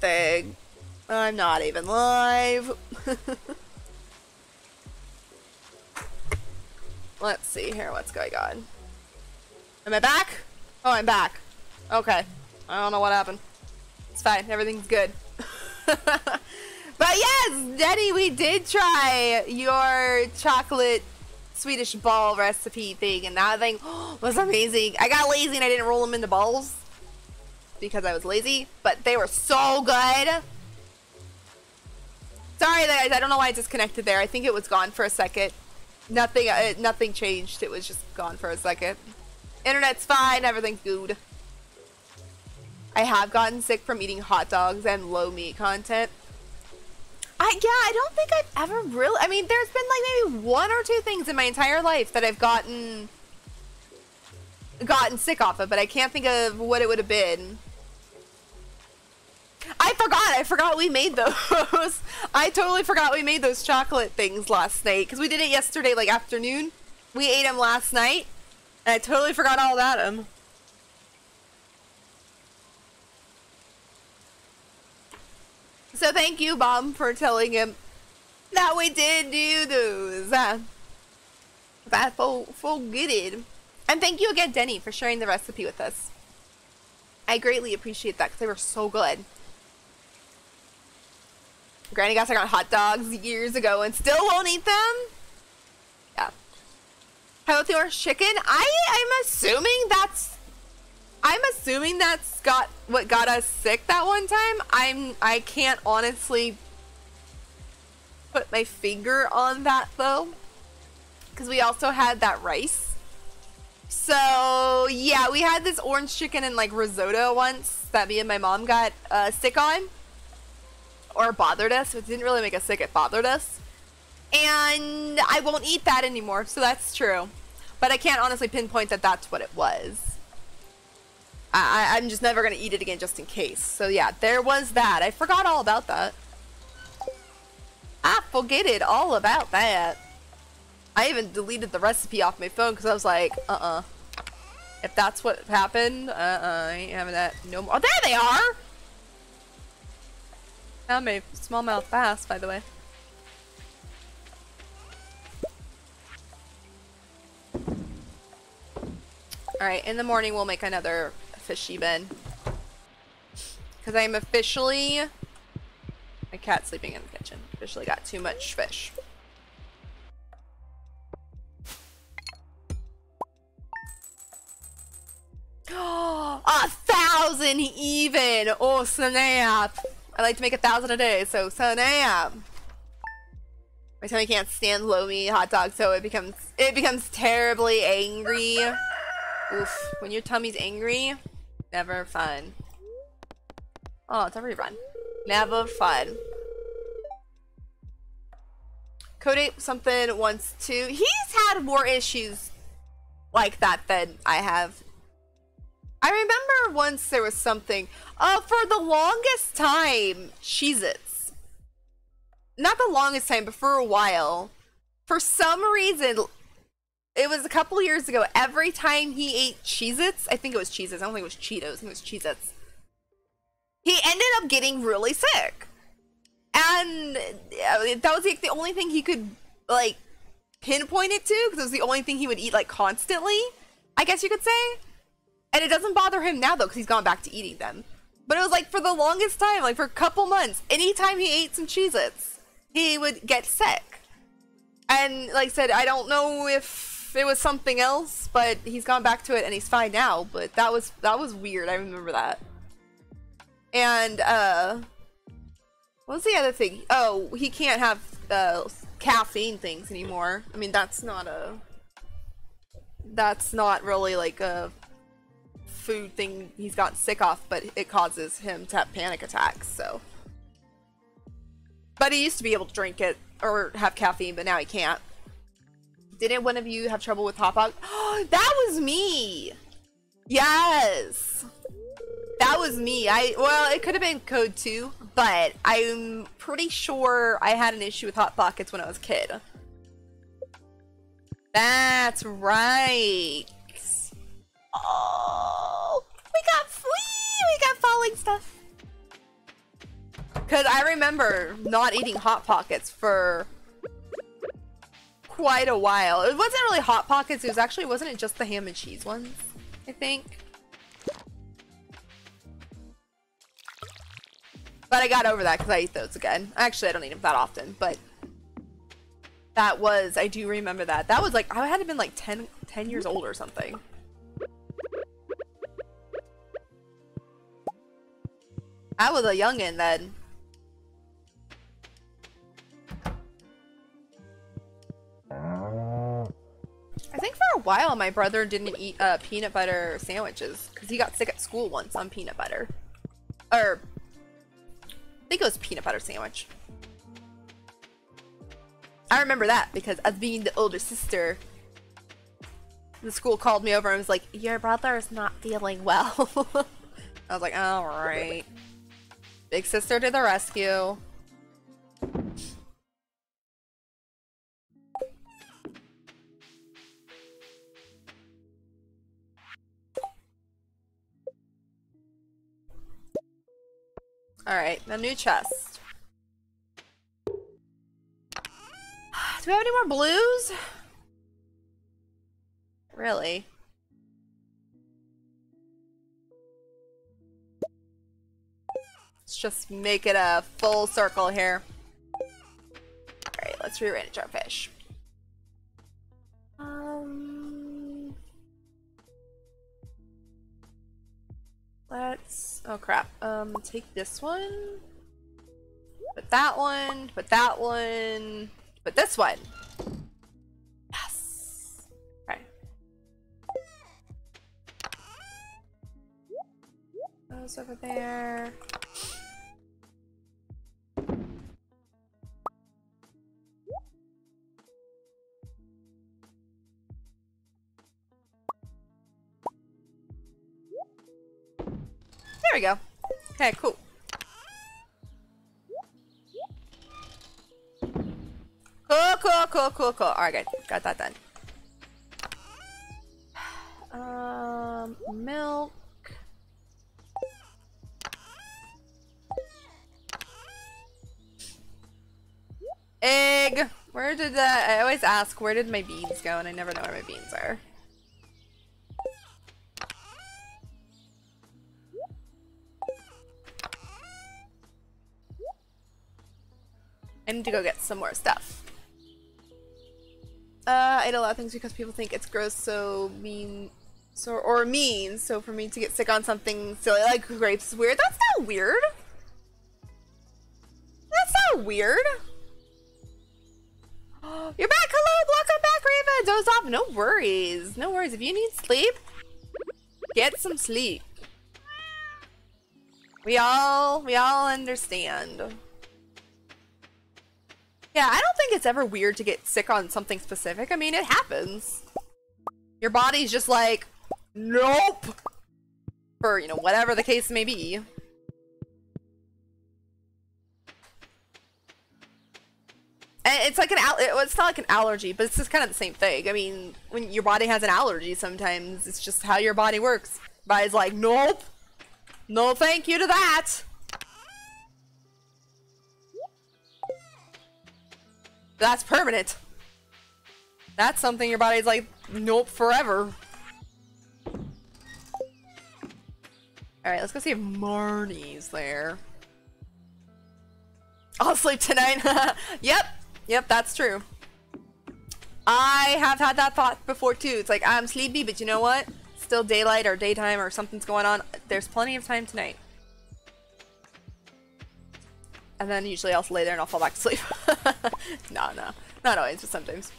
[SPEAKER 1] Thing. I'm not even live. Let's see here what's going on. Am I back? Oh, I'm back. Okay. I don't know what happened. It's fine. Everything's good. but yes, Denny, we did try your chocolate Swedish ball recipe thing, and that thing was amazing. I got lazy and I didn't roll them into balls because I was lazy, but they were so good. Sorry, guys. I don't know why I disconnected there. I think it was gone for a second. Nothing, uh, nothing changed. It was just gone for a second. Internet's fine. Everything's good. I have gotten sick from eating hot dogs and low meat content. I yeah, I don't think I've ever really. I mean, there's been like maybe one or two things in my entire life that I've gotten gotten sick off of, but I can't think of what it would have been. I forgot. I forgot we made those. I totally forgot we made those chocolate things last night because we did it yesterday, like afternoon. We ate them last night, and I totally forgot all about them. So thank you, Bob, for telling him that we did do those. Uh, that full full. And thank you again, Denny, for sharing the recipe with us. I greatly appreciate that because they were so good. Granny got stuck on hot dogs years ago and still won't eat them. Yeah. How about orange chicken? I I'm assuming that's I'm assuming that's got what got us sick that one time. I'm I can't honestly put my finger on that though. Cuz we also had that rice. So, yeah, we had this orange chicken and like risotto once that me and my mom got uh, sick on or bothered us. It didn't really make us sick, it bothered us. And I won't eat that anymore, so that's true. But I can't honestly pinpoint that that's what it was. I, I'm just never going to eat it again just in case. So yeah, there was that. I forgot all about that. I forget it all about that. I even deleted the recipe off my phone because I was like, uh-uh. If that's what happened, uh-uh, I ain't having that no more. Oh, there they are! Found my smallmouth bass, by the way. Alright, in the morning we'll make another fishy bin. Because I'm officially... My cat's sleeping in the kitchen. Officially got too much fish. a thousand even! Oh, snap! I like to make a thousand a day, so snap! My tummy can't stand low meat hot dogs, so it becomes it becomes terribly angry. Oof. When your tummy's angry, never fun. Oh, it's a rerun. Never fun. Code something wants to. He's had more issues like that than I have. I remember once there was something. Uh, for the longest time, Cheez-Its. Not the longest time, but for a while. For some reason, it was a couple years ago. Every time he ate Cheez-Its, I think it was Cheez-Its. I don't think it was Cheetos. I think it was Cheez-Its. He ended up getting really sick. And that was like the only thing he could, like, pinpoint it to, because it was the only thing he would eat, like, constantly. I guess you could say. And it doesn't bother him now though, because he's gone back to eating them. But it was like for the longest time, like for a couple months, anytime he ate some Cheez Its, he would get sick. And like I said, I don't know if it was something else, but he's gone back to it and he's fine now. But that was that was weird. I remember that. And uh what was the other thing? Oh, he can't have uh caffeine things anymore. I mean that's not a that's not really like a food thing he's gotten sick off, but it causes him to have panic attacks, so. But he used to be able to drink it or have caffeine, but now he can't. Didn't one of you have trouble with Hot Dog? that was me! Yes! That was me. I well, it could have been code 2, but I'm pretty sure I had an issue with Hot Pockets when I was a kid. That's right. Oh, we got we, got falling stuff. Cause I remember not eating hot pockets for quite a while. It wasn't really hot pockets. It was actually wasn't it just the ham and cheese ones? I think. But I got over that because I eat those again. Actually, I don't eat them that often, but that was, I do remember that. That was like, I had to been like 10, 10 years old or something. I was a youngin' then. I think for a while my brother didn't eat uh, peanut butter sandwiches because he got sick at school once on peanut butter. Or, I think it was peanut butter sandwich. I remember that because as being the older sister, the school called me over and was like, your brother is not feeling well. I was like, alright. Big sister to the rescue. Alright, the new chest. Do we have any more blues? Really? Let's just make it a full circle here. Alright, let's rearrange our fish. Um, let's. Oh crap. Um, take this one. Put that one. Put that one. Put this one. Yes. Those over there. We go. Okay, cool. Cool, cool, cool, cool, cool. Alright, good. Got that done. Um, milk. Egg. Where did that? I always ask, where did my beans go? And I never know where my beans are. I need to go get some more stuff. Uh, I eat a lot of things because people think it's gross, so mean, so or mean. So for me to get sick on something silly like grapes is weird. That's not weird. That's not weird. You're back. Hello, welcome back, Raven. Doze off. No worries. No worries. If you need sleep, get some sleep. We all, we all understand. Yeah, I don't think it's ever weird to get sick on something specific. I mean, it happens. Your body's just like, nope. For, you know, whatever the case may be. And it's like an al- it's not like an allergy, but it's just kind of the same thing. I mean, when your body has an allergy, sometimes it's just how your body works. Body's like, nope, no, thank you to that. That's permanent. That's something your body's like, nope, forever. Alright, let's go see if Marnie's there. I'll sleep tonight. yep, yep, that's true. I have had that thought before too. It's like, I'm sleepy, but you know what? Still daylight or daytime or something's going on. There's plenty of time tonight. And then usually I'll lay there and I'll fall back to sleep. no, no. Not always, but sometimes.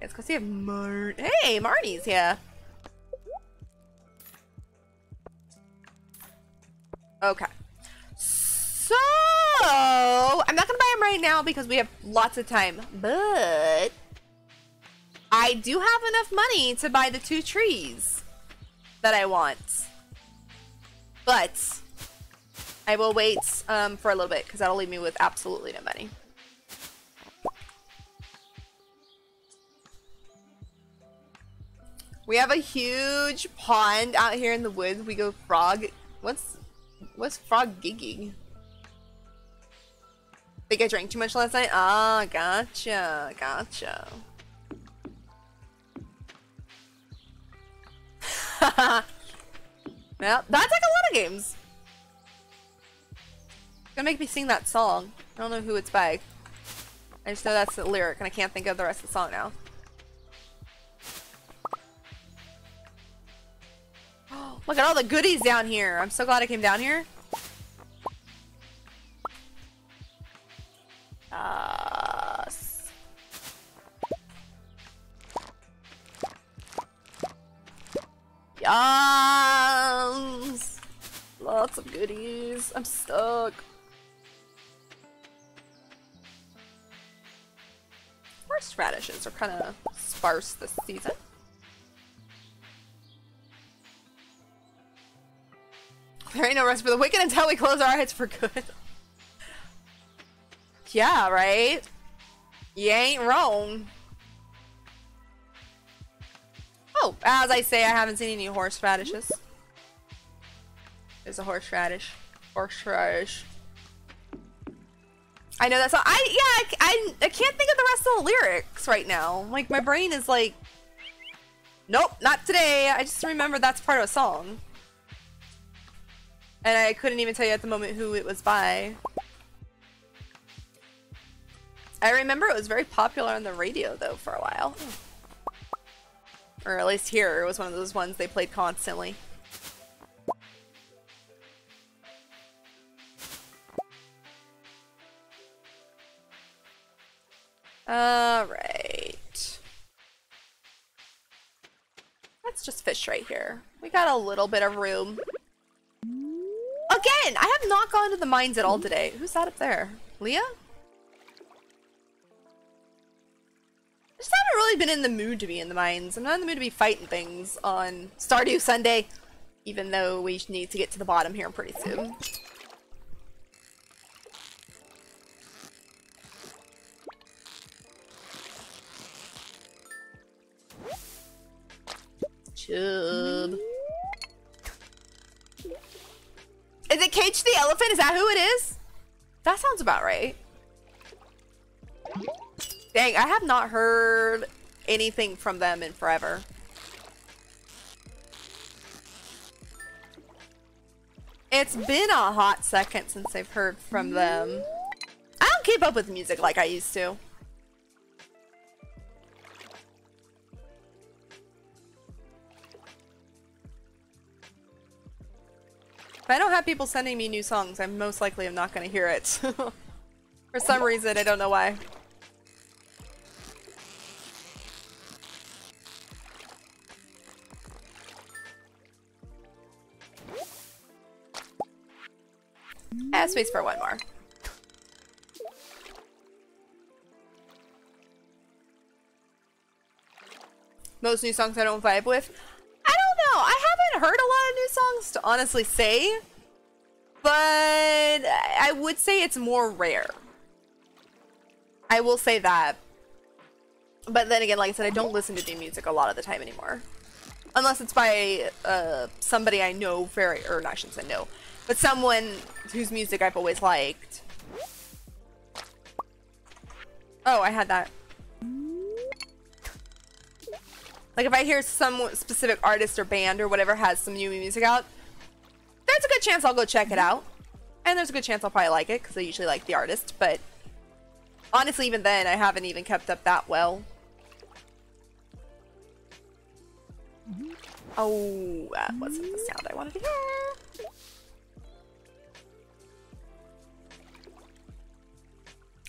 [SPEAKER 1] Let's go see if Mar- Hey, Marnie's here. Okay. So, I'm not gonna buy them right now because we have lots of time, but I do have enough money to buy the two trees that I want. But I will wait um, for a little bit because that'll leave me with absolutely no money. We have a huge pond out here in the woods. We go frog. What's what's frog gigging? Think I drank too much last night? Ah, gotcha, gotcha. well, that's like a lot of games. Gonna make me sing that song. I don't know who it's by. I just know that's the lyric, and I can't think of the rest of the song now. Look at all the goodies down here. I'm so glad I came down here. Yes. Yes. Lots of goodies. I'm stuck. Horseradishes are kind of sparse this season. There ain't no rest for the wicked until we close our eyes for good. yeah, right? You ain't wrong. Oh, as I say, I haven't seen any horseradishes. There's a horseradish. Horseradish. I know that song. I yeah, I, I, I can't think of the rest of the lyrics right now. Like my brain is like, nope, not today. I just remember that's part of a song, and I couldn't even tell you at the moment who it was by. I remember it was very popular on the radio though for a while, or at least here it was one of those ones they played constantly. Alright. Let's just fish right here. We got a little bit of room. Again, I have not gone to the mines at all today. Who's that up there? Leah? I just haven't really been in the mood to be in the mines. I'm not in the mood to be fighting things on Stardew Sunday, even though we need to get to the bottom here pretty soon. Chub. Mm-hmm. Is it Cage the Elephant? Is that who it is? That sounds about right. Dang, I have not heard anything from them in forever. It's been a hot second since I've heard from them. I don't keep up with music like I used to. If I don't have people sending me new songs, I'm most likely am not going to hear it. For some reason, I don't know why. Eh, space for one more. Most new songs I don't vibe with. I don't know. I heard a lot of new songs to honestly say, but I would say it's more rare. I will say that. But then again, like I said, I don't listen to new music a lot of the time anymore. Unless it's by uh, somebody I know very, or not, I shouldn't say no, but someone whose music I've always liked. Oh, I had that. Like if I hear some specific artist or band or whatever has some new music out, there's a good chance I'll go check it out. And there's a good chance I'll probably like it because I usually like the artist, but honestly even then I haven't even kept up that well. Mm-hmm. Oh, that wasn't the sound I wanted to hear.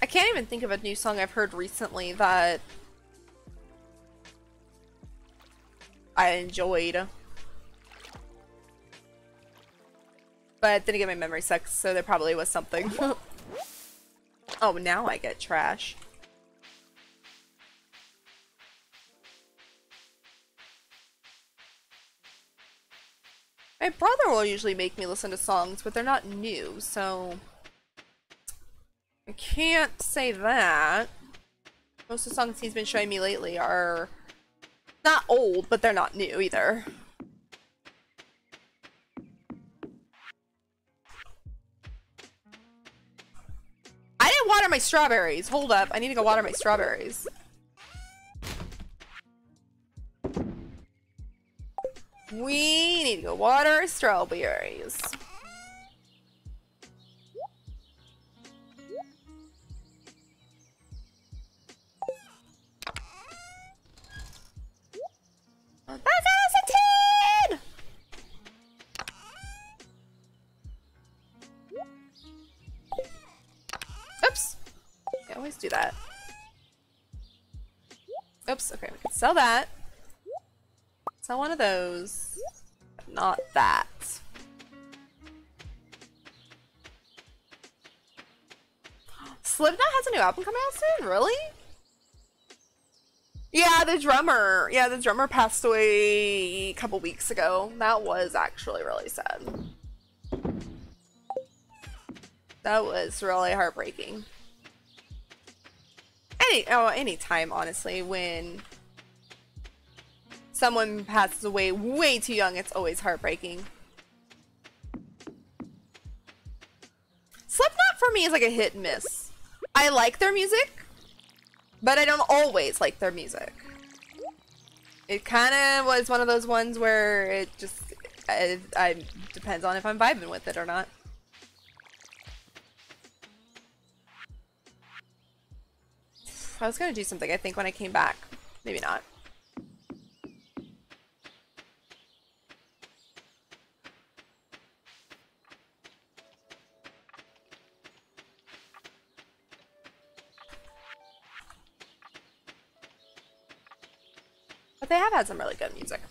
[SPEAKER 1] I can't even think of a new song I've heard recently that I enjoyed. But then again, my memory sucks, so there probably was something. oh, now I get trash. My brother will usually make me listen to songs, but they're not new, so... I can't say that. Most of the songs he's been showing me lately are not old, but they're not new either. I didn't water my strawberries. Hold up. I need to go water my strawberries. We need to go water strawberries. Velocity! Oops. I always do that. Oops, okay, we can sell that. Sell one of those. But not that. Slipknot has a new album coming out soon? Really? Yeah, the drummer. Yeah, the drummer passed away a couple weeks ago. That was actually really sad. That was really heartbreaking. Any oh, any time honestly when someone passes away way too young, it's always heartbreaking. Slipknot for me is like a hit and miss. I like their music, but I don't always like their music. It kind of was one of those ones where it just I, I depends on if I'm vibing with it or not. I was gonna do something I think when I came back. Maybe not. They have had some really good music.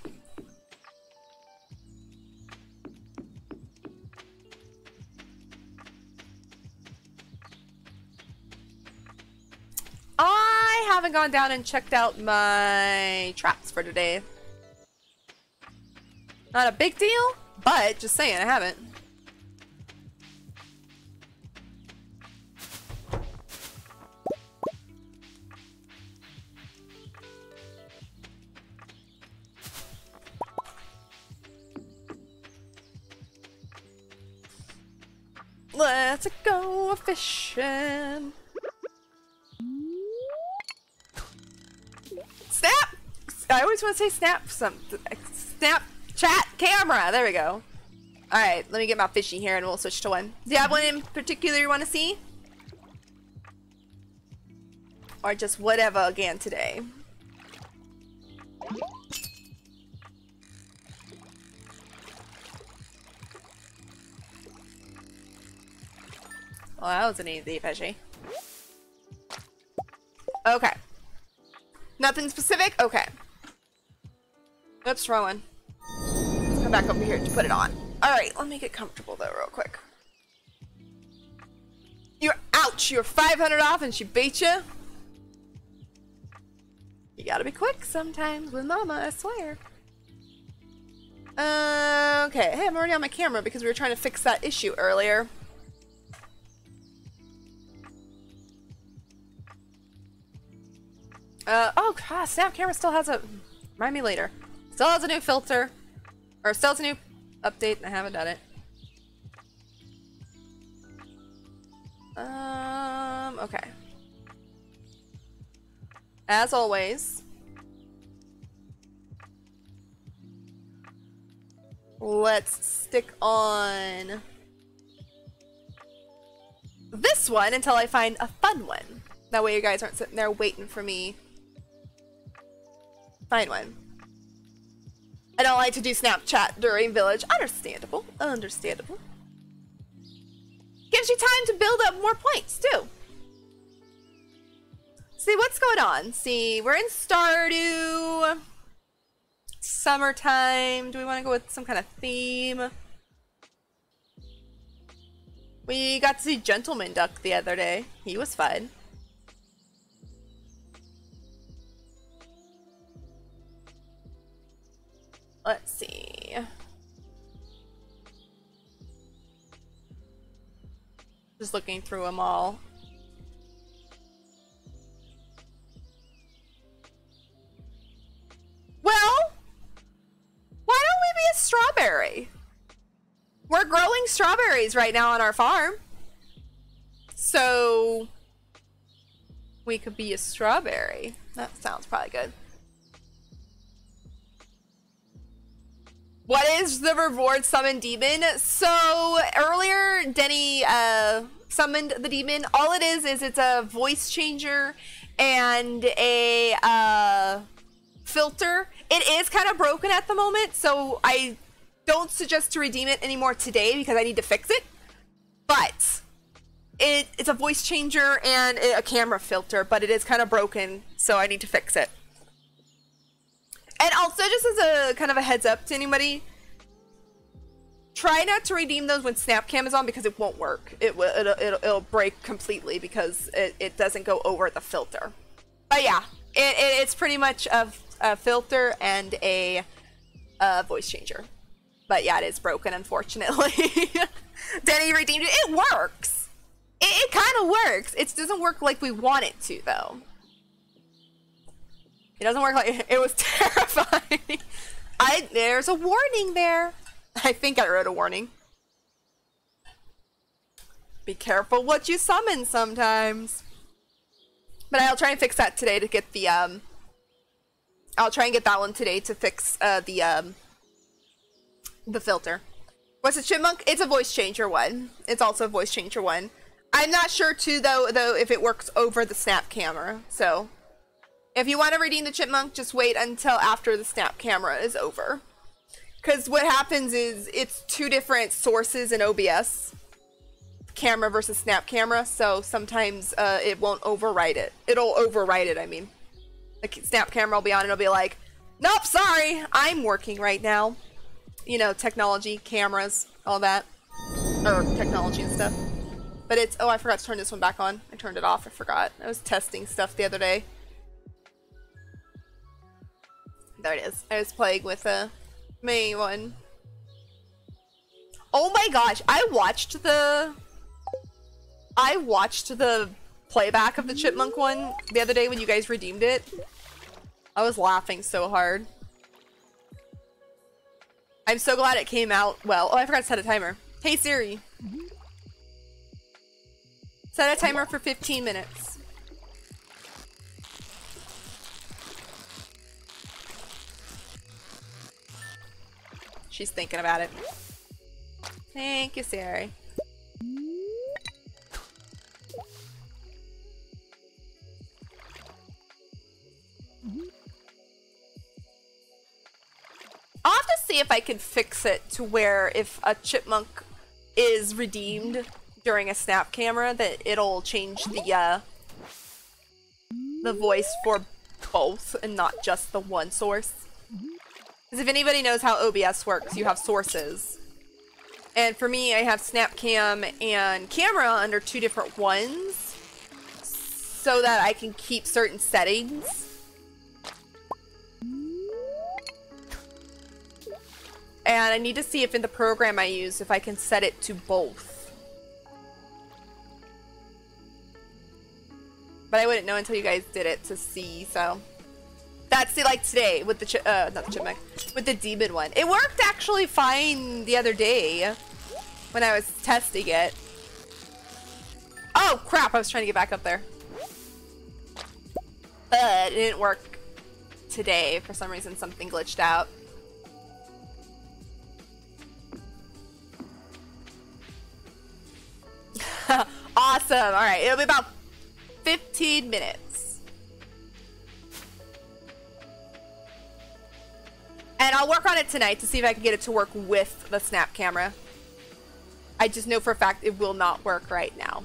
[SPEAKER 1] I haven't gone down and checked out my traps for today. Not a big deal, but just saying, I haven't. Let's go fishing. Snap! I always want to say snap some snap chat camera. There we go. All right, let me get my fishy here and we'll switch to one. Do you have one in particular you want to see? Or just whatever again today? Well, that was an easy fishy. Okay. Nothing specific? Okay. Oops, wrong one. Let's come back over here to put it on. Alright, let me get comfortable though real quick. You're ouch! You're 500 off and she beat you? You gotta be quick sometimes with mama, I swear. Uh, okay, hey, I'm already on my camera because we were trying to fix that issue earlier. Uh, oh god, Snap Camera still has a, remind me later. Still has a new filter. Or still has a new update, I haven't done it. Um, okay. As always. Let's stick on this one until I find a fun one. That way you guys aren't sitting there waiting for me Find one. I don't like to do Snapchat during Village. Understandable. Understandable. Gives you time to build up more points, too. See, what's going on? See, we're in Stardew. Summertime. Do we want to go with some kind of theme? We got to see Gentleman Duck the other day. He was fun. Let's see. Just looking through them all. Well, why don't we be a strawberry? We're growing strawberries right now on our farm. So we could be a strawberry. That sounds probably good. What is the reward summon demon? So earlier, Denny uh, summoned the demon. All it is is it's a voice changer and a uh, filter. It is kind of broken at the moment, so I don't suggest to redeem it anymore today because I need to fix it. But it, it's a voice changer and a camera filter, but it is kind of broken, so I need to fix it. And also, just as a kind of a heads up to anybody, try not to redeem those when Snapcam is on because it won't work. It will it'll, it'll, it'll break completely because it, it doesn't go over the filter. But yeah, it, it it's pretty much a, a filter and a, a voice changer. But yeah, it is broken, unfortunately. Danny redeemed it. It works. It, it kind of works. It doesn't work like we want it to, though. It doesn't work like it was terrifying. I there's a warning there. I think I wrote a warning. Be careful what you summon sometimes. But I'll try and fix that today to get the um I'll try and get that one today to fix uh the um the filter. What's a chipmunk? It's a voice changer one. It's also a voice changer one. I'm not sure too though though if it works over the snap camera. So if you want to redeem the chipmunk, just wait until after the snap camera is over. Because what happens is it's two different sources in OBS camera versus snap camera, so sometimes uh, it won't overwrite it. It'll overwrite it, I mean. The snap camera will be on and it'll be like, nope, sorry, I'm working right now. You know, technology, cameras, all that. Or technology and stuff. But it's, oh, I forgot to turn this one back on. I turned it off, I forgot. I was testing stuff the other day. There it is. I was playing with a main one. Oh my gosh, I watched the I watched the playback of the chipmunk one the other day when you guys redeemed it. I was laughing so hard. I'm so glad it came out well. Oh, I forgot to set a timer. Hey Siri. Set a timer for 15 minutes. She's thinking about it. Thank you, Siri. I'll have to see if I can fix it to where if a chipmunk is redeemed during a snap camera that it'll change the uh the voice for both and not just the one source. Because if anybody knows how OBS works, you have sources. And for me, I have Snapcam and camera under two different ones so that I can keep certain settings. And I need to see if in the program I use, if I can set it to both. But I wouldn't know until you guys did it to see, so. That's the, like today with the, uh, not the chipmunk, with the demon one. It worked actually fine the other day when I was testing it. Oh crap, I was trying to get back up there. But it didn't work today. For some reason, something glitched out. awesome. All right. It'll be about 15 minutes. And I'll work on it tonight to see if I can get it to work with the snap camera. I just know for a fact it will not work right now.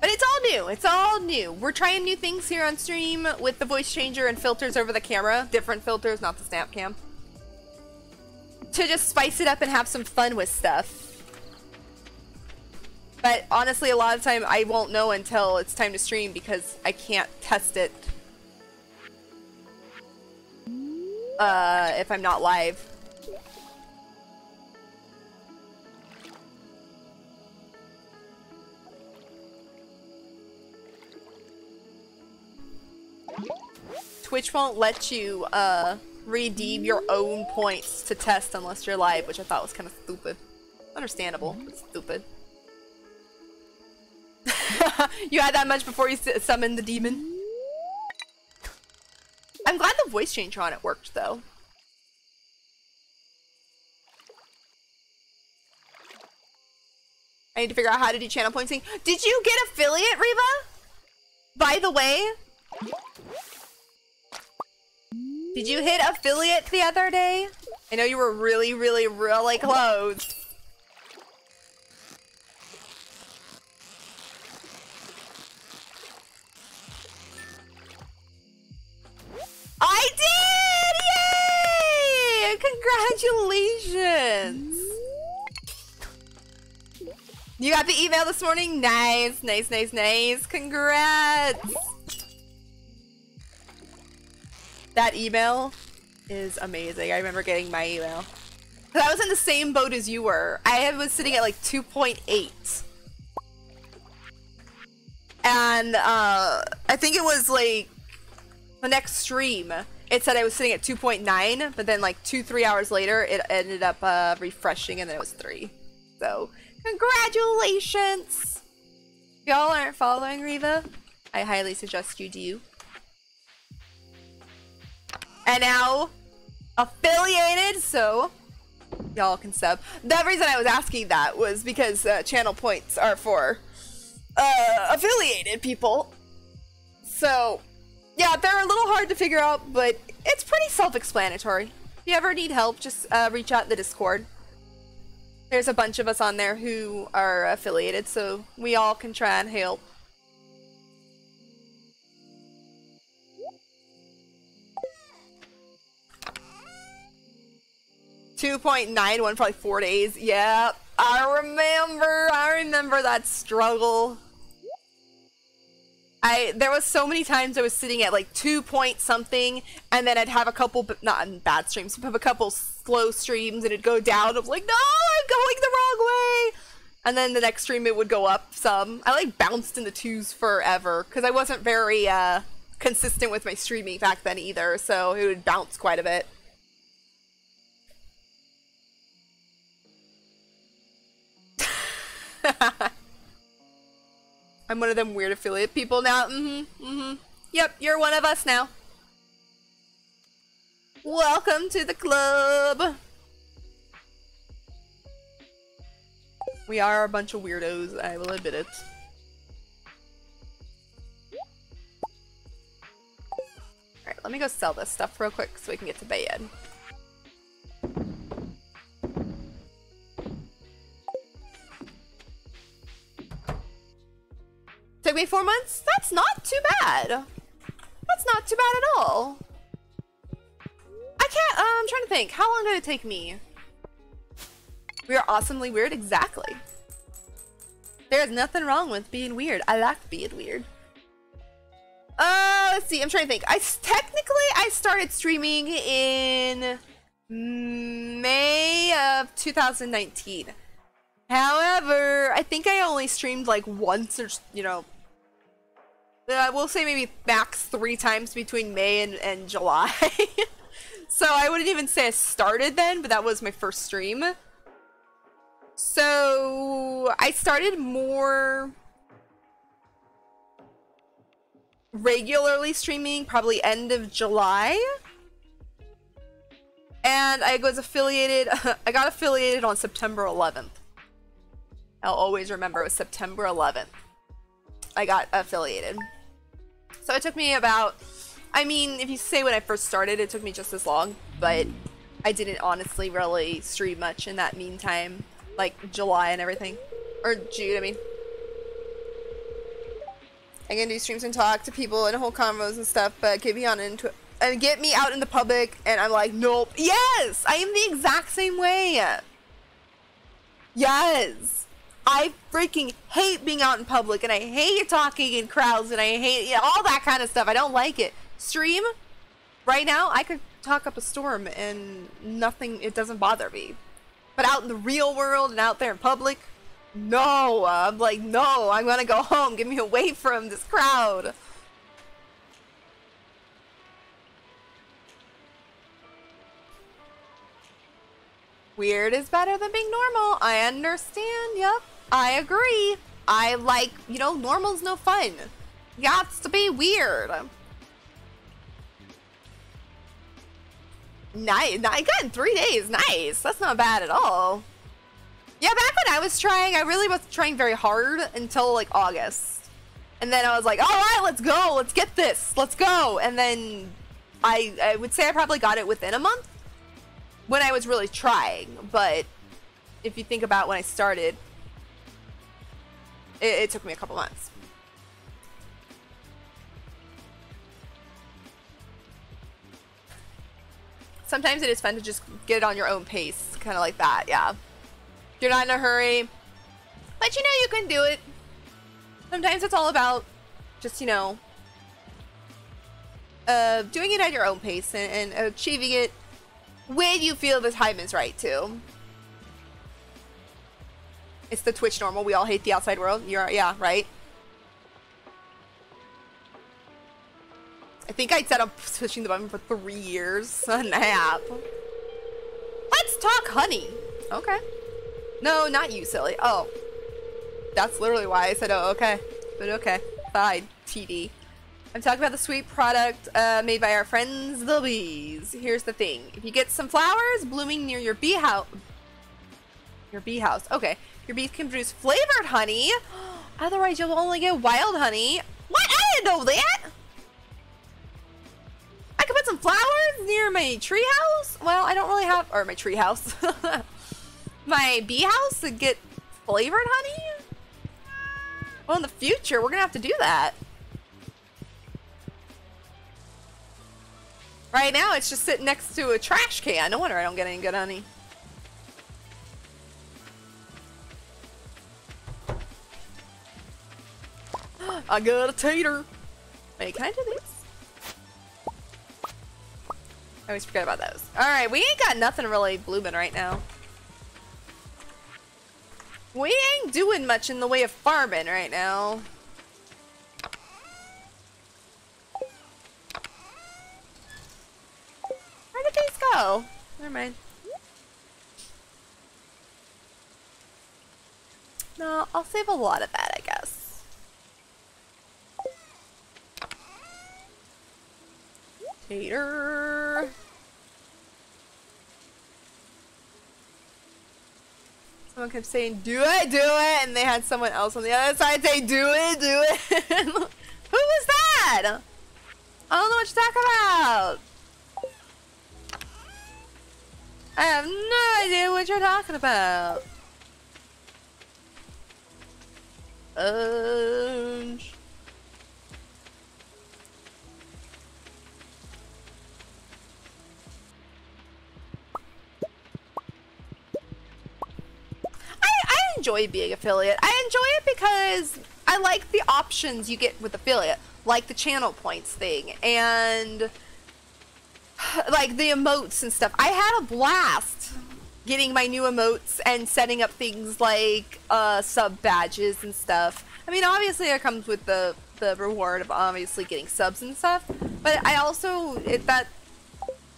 [SPEAKER 1] But it's all new. It's all new. We're trying new things here on stream with the voice changer and filters over the camera. Different filters, not the snap cam to just spice it up and have some fun with stuff. But honestly, a lot of time I won't know until it's time to stream because I can't test it uh, if I'm not live. Twitch won't let you uh, redeem your own points to test unless you're live, which I thought was kind of stupid. Understandable, but stupid. you had that much before you summoned the demon? I'm glad the voice changer on it worked, though. I need to figure out how to do channel pointing. Did you get affiliate, Reba? By the way? Did you hit affiliate the other day? I know you were really, really, really close. Congratulations! You got the email this morning? Nice, nice, nice, nice. Congrats! that email is amazing. I remember getting my email. I was in the same boat as you were. I was sitting at like 2.8. And uh, I think it was like the next stream. It said I was sitting at 2.9, but then like two, three hours later, it ended up uh, refreshing and then it was three. So, congratulations! Y'all aren't following Riva, I highly suggest you do. And now, affiliated, so y'all can sub. The reason I was asking that was because uh, channel points are for uh, affiliated people. So, yeah, they're a little hard to figure out, but it's pretty self-explanatory. If you ever need help, just uh, reach out the Discord. There's a bunch of us on there who are affiliated, so we all can try and help. Two point nine one like four days. Yeah, I remember. I remember that struggle. I there was so many times I was sitting at like two point something, and then I'd have a couple, but not in bad streams, but have a couple slow streams, and it'd go down. I'm like, no, I'm going the wrong way. And then the next stream it would go up some. I like bounced in the twos forever because I wasn't very uh, consistent with my streaming back then either, so it would bounce quite a bit. I'm one of them weird affiliate people now. Mm-hmm. Mm-hmm. Yep, you're one of us now. Welcome to the club. We are a bunch of weirdos, I will admit it. Alright, let me go sell this stuff real quick so we can get to bed. Took me four months? That's not too bad. That's not too bad at all. I can't, uh, I'm trying to think. How long did it take me? We are awesomely weird? Exactly. There's nothing wrong with being weird. I like being weird. Uh, let's see. I'm trying to think. I technically I started streaming in May of 2019. However, I think I only streamed like once or, you know, uh, we'll say maybe max three times between May and, and July. so I wouldn't even say I started then, but that was my first stream. So I started more regularly streaming probably end of July. And I was affiliated, I got affiliated on September 11th. I'll always remember it was September 11th. I got affiliated. So it took me about, I mean, if you say when I first started, it took me just as long, but I didn't honestly really stream much in that meantime, like July and everything. Or June, I mean. I can do streams and talk to people and hold convos and stuff, but get me on into and get me out in the public, and I'm like, nope. Yes, I am the exact same way. Yes. I freaking hate being out in public and I hate talking in crowds and I hate you know, all that kind of stuff. I don't like it. Stream, right now, I could talk up a storm and nothing, it doesn't bother me. But out in the real world and out there in public, no. I'm like, no, I'm gonna go home. Get me away from this crowd. Weird is better than being normal. I understand. Yep. I agree. I like, you know, normal's no fun. Got to be weird. Nice. I got in three days. Nice. That's not bad at all. Yeah, back when I was trying, I really was trying very hard until like August. And then I was like, all right, let's go. Let's get this. Let's go. And then I, I would say I probably got it within a month when I was really trying. But if you think about when I started, it, it took me a couple months. Sometimes it is fun to just get it on your own pace, kind of like that, yeah. You're not in a hurry, but you know you can do it. Sometimes it's all about just, you know, uh, doing it at your own pace and, and achieving it when you feel the time is right too. It's the Twitch normal. We all hate the outside world. You're yeah, right. I think I set up pushing the button for three years. Snap. Let's talk honey. Okay. No, not you, silly. Oh. That's literally why I said, oh, okay. But okay. Fine. TD. I'm talking about the sweet product uh, made by our friends, the bees. Here's the thing. If you get some flowers blooming near your bee house... Your bee house. Okay. Your bees can produce flavored honey. Otherwise, you'll only get wild honey. What? I didn't know that! I could put some flowers near my tree house? Well, I don't really have... Or my tree house. my bee house to get flavored honey? Well, in the future, we're gonna have to do that. Right now, it's just sitting next to a trash can. No wonder I don't get any good honey. I got a tater. Wait, can I do this? I always forget about those. Alright, we ain't got nothing really blooming right now. We ain't doing much in the way of farming right now. Where did these go? Never mind. No, I'll save a lot of that, I guess. Tater. Someone kept saying, do it, do it, and they had someone else on the other side say, do it, do it. Who was that? I don't know what you're talking about. I have no idea what you're talking about. Um... enjoy being affiliate. I enjoy it because I like the options you get with affiliate, like the channel points thing and like the emotes and stuff. I had a blast getting my new emotes and setting up things like uh, sub badges and stuff. I mean, obviously it comes with the the reward of obviously getting subs and stuff, but I also it that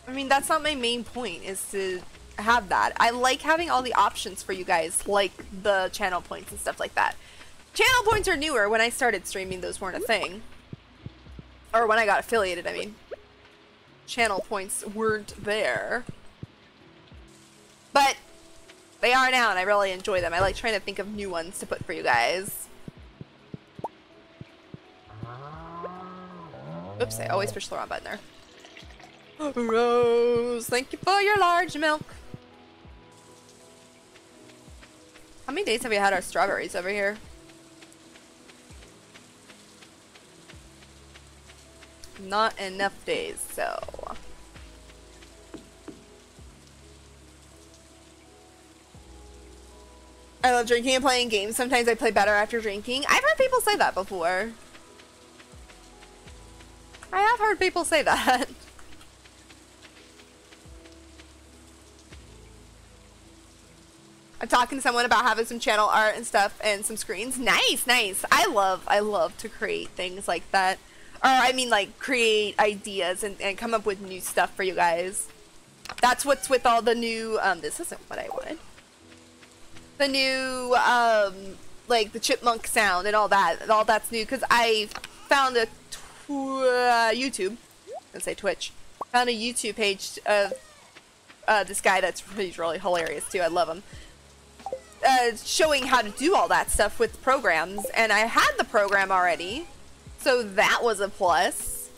[SPEAKER 1] I mean that's not my main point is to have that. I like having all the options for you guys, like the channel points and stuff like that. Channel points are newer. When I started streaming, those weren't a thing. Or when I got affiliated, I mean. Channel points weren't there. But they are now, and I really enjoy them. I like trying to think of new ones to put for you guys. Oops, I always push the wrong button there. Rose, thank you for your large milk. How many days have we had our strawberries over here? Not enough days, so... I love drinking and playing games. Sometimes I play better after drinking. I've heard people say that before. I have heard people say that. I'm talking to someone about having some channel art and stuff and some screens. Nice, nice. I love, I love to create things like that. Or I mean like create ideas and, and come up with new stuff for you guys. That's what's with all the new, um, this isn't what I wanted. The new, um, like the chipmunk sound and all that. All that's new because I found a uh, YouTube, let's say Twitch, found a YouTube page of uh, this guy that's he's really hilarious too. I love him. Uh, showing how to do all that stuff with programs, and I had the program already, so that was a plus.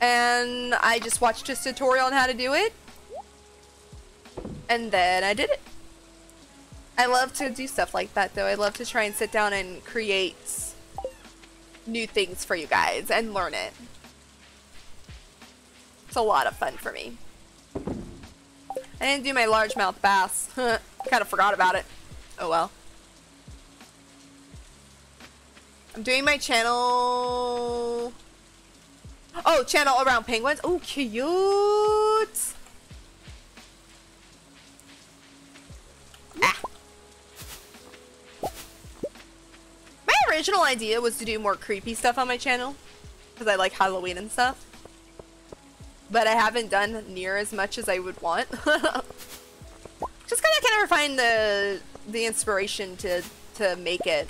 [SPEAKER 1] And I just watched his tutorial on how to do it, and then I did it. I love to do stuff like that, though. I love to try and sit down and create new things for you guys and learn it. It's a lot of fun for me. I didn't do my largemouth bass. kind of forgot about it. Oh well. I'm doing my channel... Oh, channel around penguins. Oh, cute! Ah. My original idea was to do more creepy stuff on my channel. Because I like Halloween and stuff. But I haven't done near as much as I would want. Just because I can of find the the inspiration to to make it.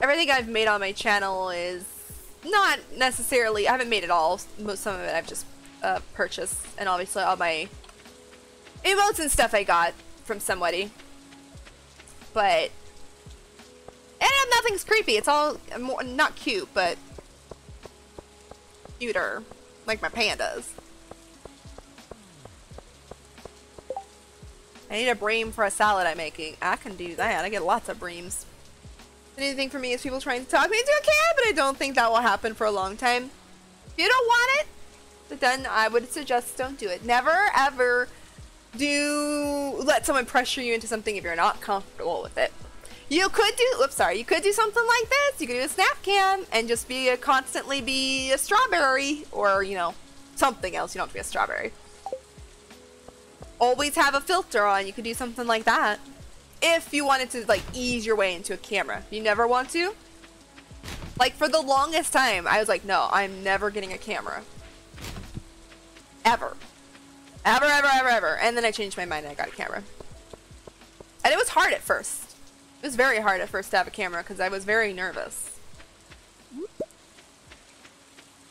[SPEAKER 1] Everything I've made on my channel is not necessarily. I haven't made it all. Most some of it I've just uh, purchased, and obviously all my emotes and stuff I got from somebody. But and nothing's creepy. It's all more, not cute, but cuter, like my pandas. I need a bream for a salad I'm making. I can do that. I get lots of breams. Anything for me is people trying to talk me into a can, but I don't think that will happen for a long time. If you don't want it, then I would suggest don't do it. Never ever do let someone pressure you into something if you're not comfortable with it. You could do, oops, sorry, you could do something like this. You could do a snap cam and just be a constantly be a strawberry or, you know, something else. You don't have to be a strawberry. Always have a filter on. You could do something like that. If you wanted to, like, ease your way into a camera. You never want to? Like, for the longest time, I was like, no, I'm never getting a camera. Ever. Ever, ever, ever, ever. And then I changed my mind and I got a camera. And it was hard at first. It was very hard at first to have a camera because I was very nervous.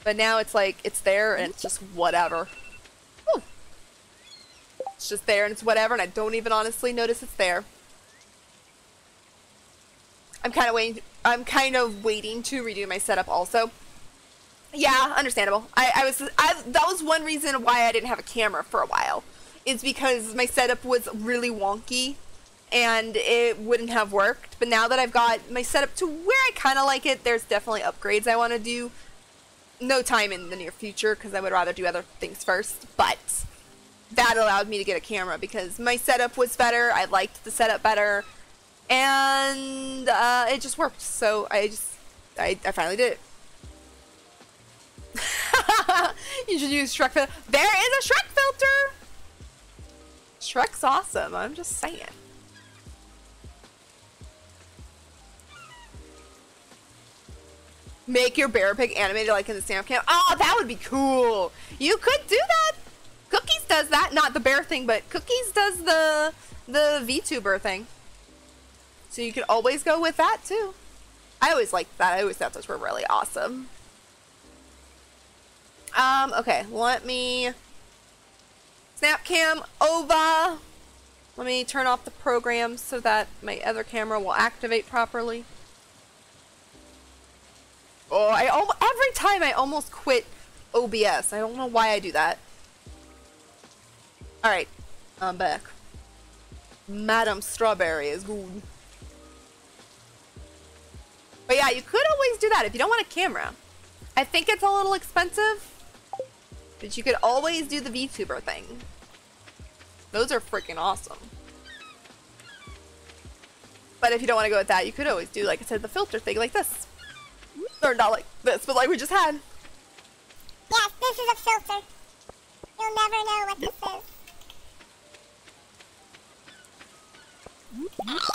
[SPEAKER 1] But now it's like, it's there and it's just whatever. It's just there and it's whatever and I don't even honestly notice it's there. I'm kind of waiting. I'm kind of waiting to redo my setup also. Yeah, understandable. I, I was I, that was one reason why I didn't have a camera for a while. Is because my setup was really wonky and it wouldn't have worked. But now that I've got my setup to where I kind of like it, there's definitely upgrades I want to do. No time in the near future because I would rather do other things first. But that allowed me to get a camera because my setup was better. I liked the setup better, and uh, it just worked. So I just I, I finally did it. you should use Shrek filter. There is a Shrek filter. Shrek's awesome. I'm just saying. Make your bear pig animated like in the stamp camp. Oh, that would be cool. You could do that. Cookies does that. Not the bear thing, but Cookies does the the VTuber thing. So you could always go with that too. I always liked that. I always thought those were really awesome. Um, okay, let me snap cam over. Let me turn off the program so that my other camera will activate properly. Oh, I every time I almost quit OBS. I don't know why I do that. Alright, I'm back. Madam Strawberry is good. But yeah, you could always do that if you don't want a camera. I think it's a little expensive, but you could always do the VTuber thing. Those are freaking awesome. But if you don't want to go with that, you could always do, like I said, the filter thing like this. Or not like this, but like we just had.
[SPEAKER 5] Yes, this is a filter. You'll never know what this is. Let's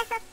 [SPEAKER 5] I didn't Oh,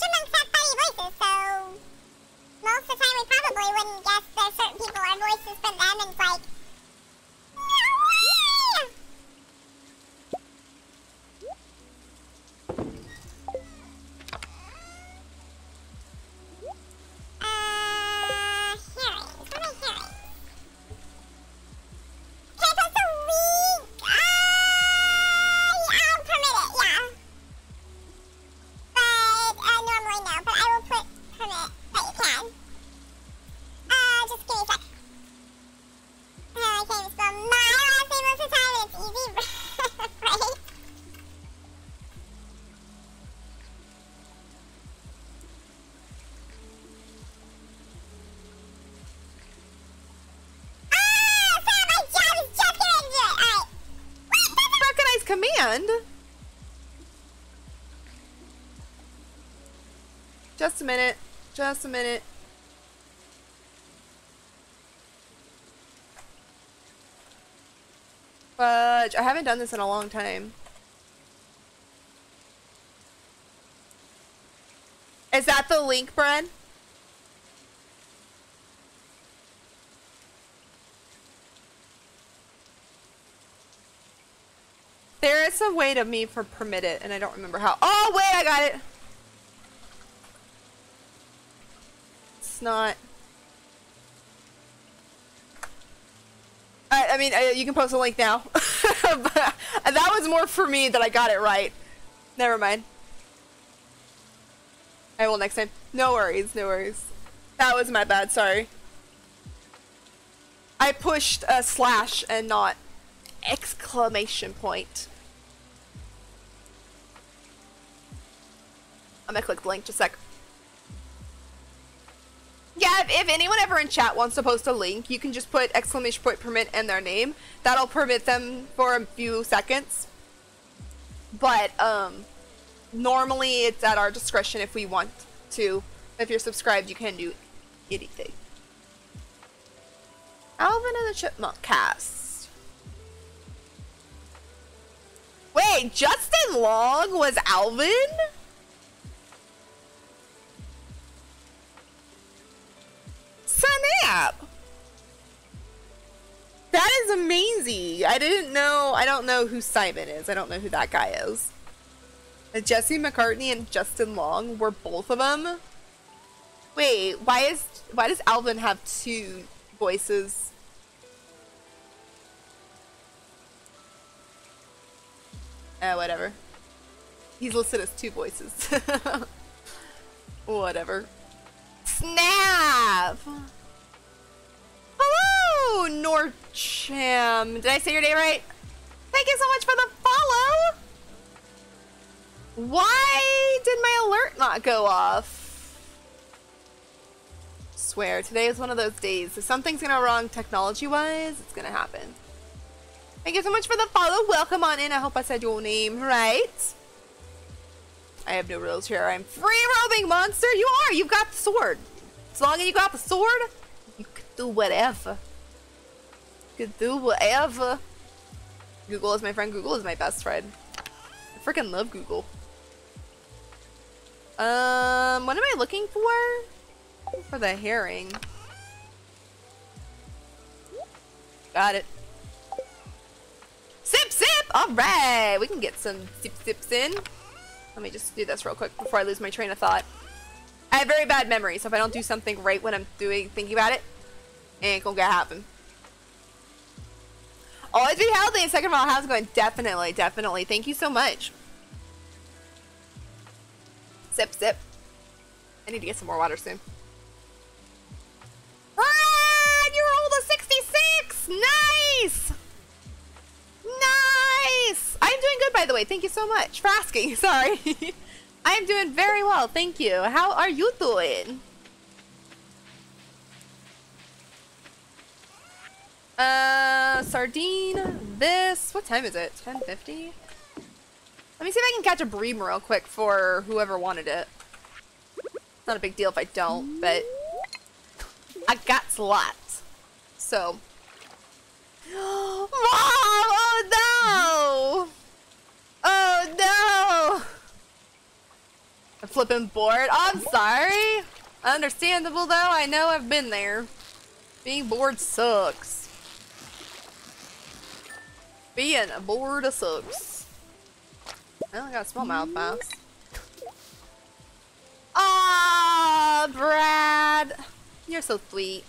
[SPEAKER 5] chipmunks have funny voices, so most of the time we probably wouldn't guess that certain people are voices, but them it's like, Just a
[SPEAKER 1] minute. Just a minute. Fudge. I haven't done this in a long time. Is that the link, Bren? There is a way to me for permit it, and I don't remember how. Oh, wait, I got it. Not. I, I mean, uh, you can post a link now. that was more for me that I got it right. Never mind. I will next time. No worries, no worries. That was my bad, sorry. I pushed a slash and not exclamation point. I'm gonna click the link just a sec. If anyone ever in chat wants to post a link, you can just put exclamation point permit and their name. That'll permit them for a few seconds. But um, normally it's at our discretion if we want to. If you're subscribed, you can do anything. Alvin and the Chipmunk cast. Wait, Justin Long was Alvin? Don't know who Simon is. I don't know who that guy is. Uh, Jesse McCartney and Justin Long were both of them. Wait, why is why does Alvin have two voices? Eh, whatever. He's listed as two voices. whatever. Snap! Hello, Norcham. Did I say your name right? Thank you so much for the follow. Why did my alert not go off? Swear, today is one of those days. If something's gonna go wrong technology-wise, it's gonna happen. Thank you so much for the follow. Welcome on in. I hope I said your name right. I have no rules here. I'm free roaming monster. You are. You've got the sword. As long as you got the sword, you can do whatever. You can do whatever. Google is my friend. Google is my best friend. I freaking love Google. Um, what am I looking for? For the herring. Got it. Sip, sip! Alright! We can get some sip sips in. Let me just do this real quick before I lose my train of thought. I have very bad memory, so if I don't do something right when I'm doing thinking about it, it ain't gonna happen. Always be healthy. Second of all, how's it going? Definitely, definitely. Thank you so much. Sip, sip. I need to get some more water soon. Brad, you rolled a 66! Nice! Nice! I'm doing good, by the way. Thank you so much for asking. Sorry. I'm doing very well, thank you. How are you doing? Uh, sardine, this, what time is it? 10.50? Let me see if I can catch a bream real quick for whoever wanted it. It's not a big deal if I don't, but I got lots. So. Mom! Oh no! Oh no! I'm flipping bored. Oh, I'm sorry. Understandable though. I know I've been there. Being bored sucks. Being bored sucks. Well, I got a smallmouth bass. Ah, Brad. You're so sweet.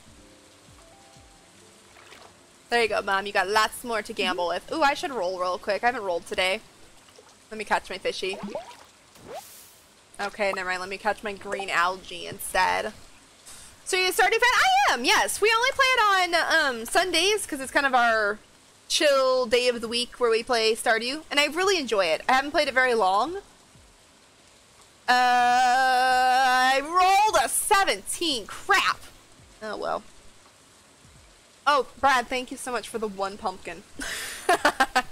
[SPEAKER 1] There you go, Mom. You got lots more to gamble with. Ooh, I should roll real quick. I haven't rolled today. Let me catch my fishy. Okay, never mind. Let me catch my green algae instead. So you a Stardew fan? I am, yes. We only play it on um, Sundays because it's kind of our chill day of the week where we play Stardew. And I really enjoy it. I haven't played it very long. Uh, I rolled a 17. Crap. Oh, well. Oh, Brad, thank you so much for the one pumpkin.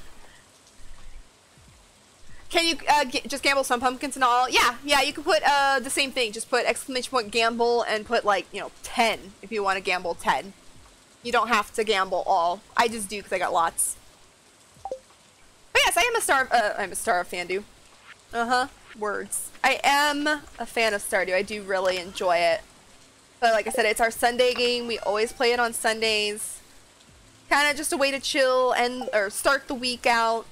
[SPEAKER 1] Can you uh, just gamble some pumpkins and all? Yeah, yeah, you can put uh, the same thing. Just put exclamation point gamble and put like, you know, 10 if you want to gamble 10. You don't have to gamble all. I just do because I got lots. But yes, I am a star. Uh, I'm a star of Fandu. Uh huh. Words. I am a fan of Stardew. I do really enjoy it. But like I said, it's our Sunday game. We always play it on Sundays. Kind of just a way to chill and or start the week out.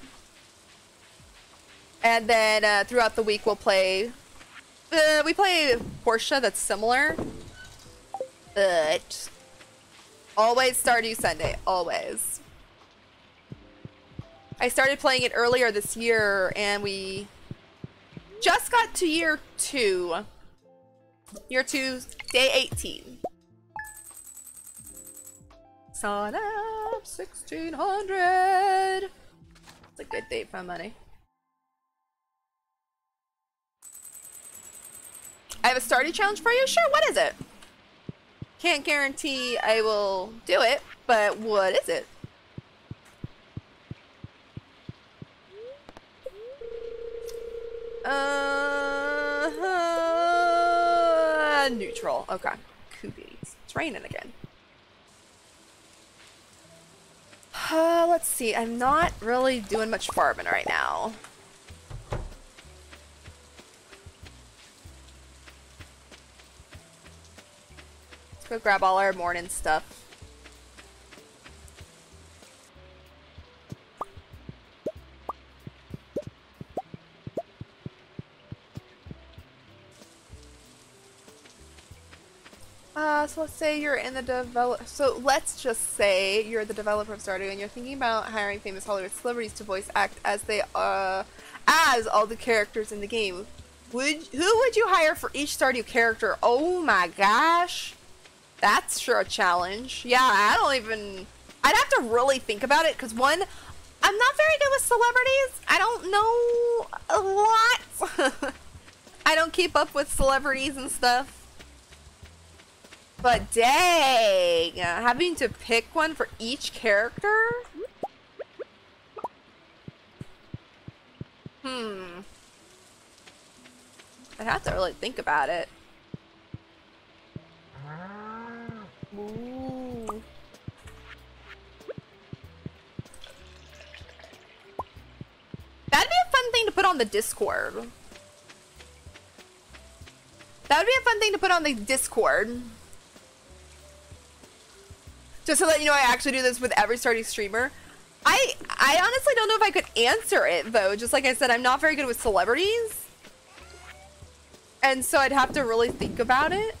[SPEAKER 1] And then uh, throughout the week we'll play. Uh, we play Portia. That's similar. But always Stardew Sunday. Always. I started playing it earlier this year, and we just got to year two. Year two, day 18. Sign up 1600. It's a good date for money. I have a Stardew challenge for you? Sure, what is it? Can't guarantee I will do it, but what is it? Uh, neutral. Okay. Coopies. It's raining again. Uh, let's see. I'm not really doing much farming right now. Go grab all our morning stuff. Uh, so let's say you're in the develop. So let's just say you're the developer of Stardew and you're thinking about hiring famous Hollywood celebrities to voice act as they uh as all the characters in the game. Would who would you hire for each Stardew character? Oh my gosh, that's sure a challenge. Yeah, I don't even. I'd have to really think about it because one, I'm not very good with celebrities. I don't know a lot. I don't keep up with celebrities and stuff. But dang, having to pick one for each character? Hmm. I'd have to really think about it. Ooh. That'd be a fun thing to put on the Discord. That would be a fun thing to put on the Discord. Just to let you know, I actually do this with every starting streamer. I I honestly don't know if I could answer it though. Just like I said, I'm not very good with celebrities, and so I'd have to really think about it.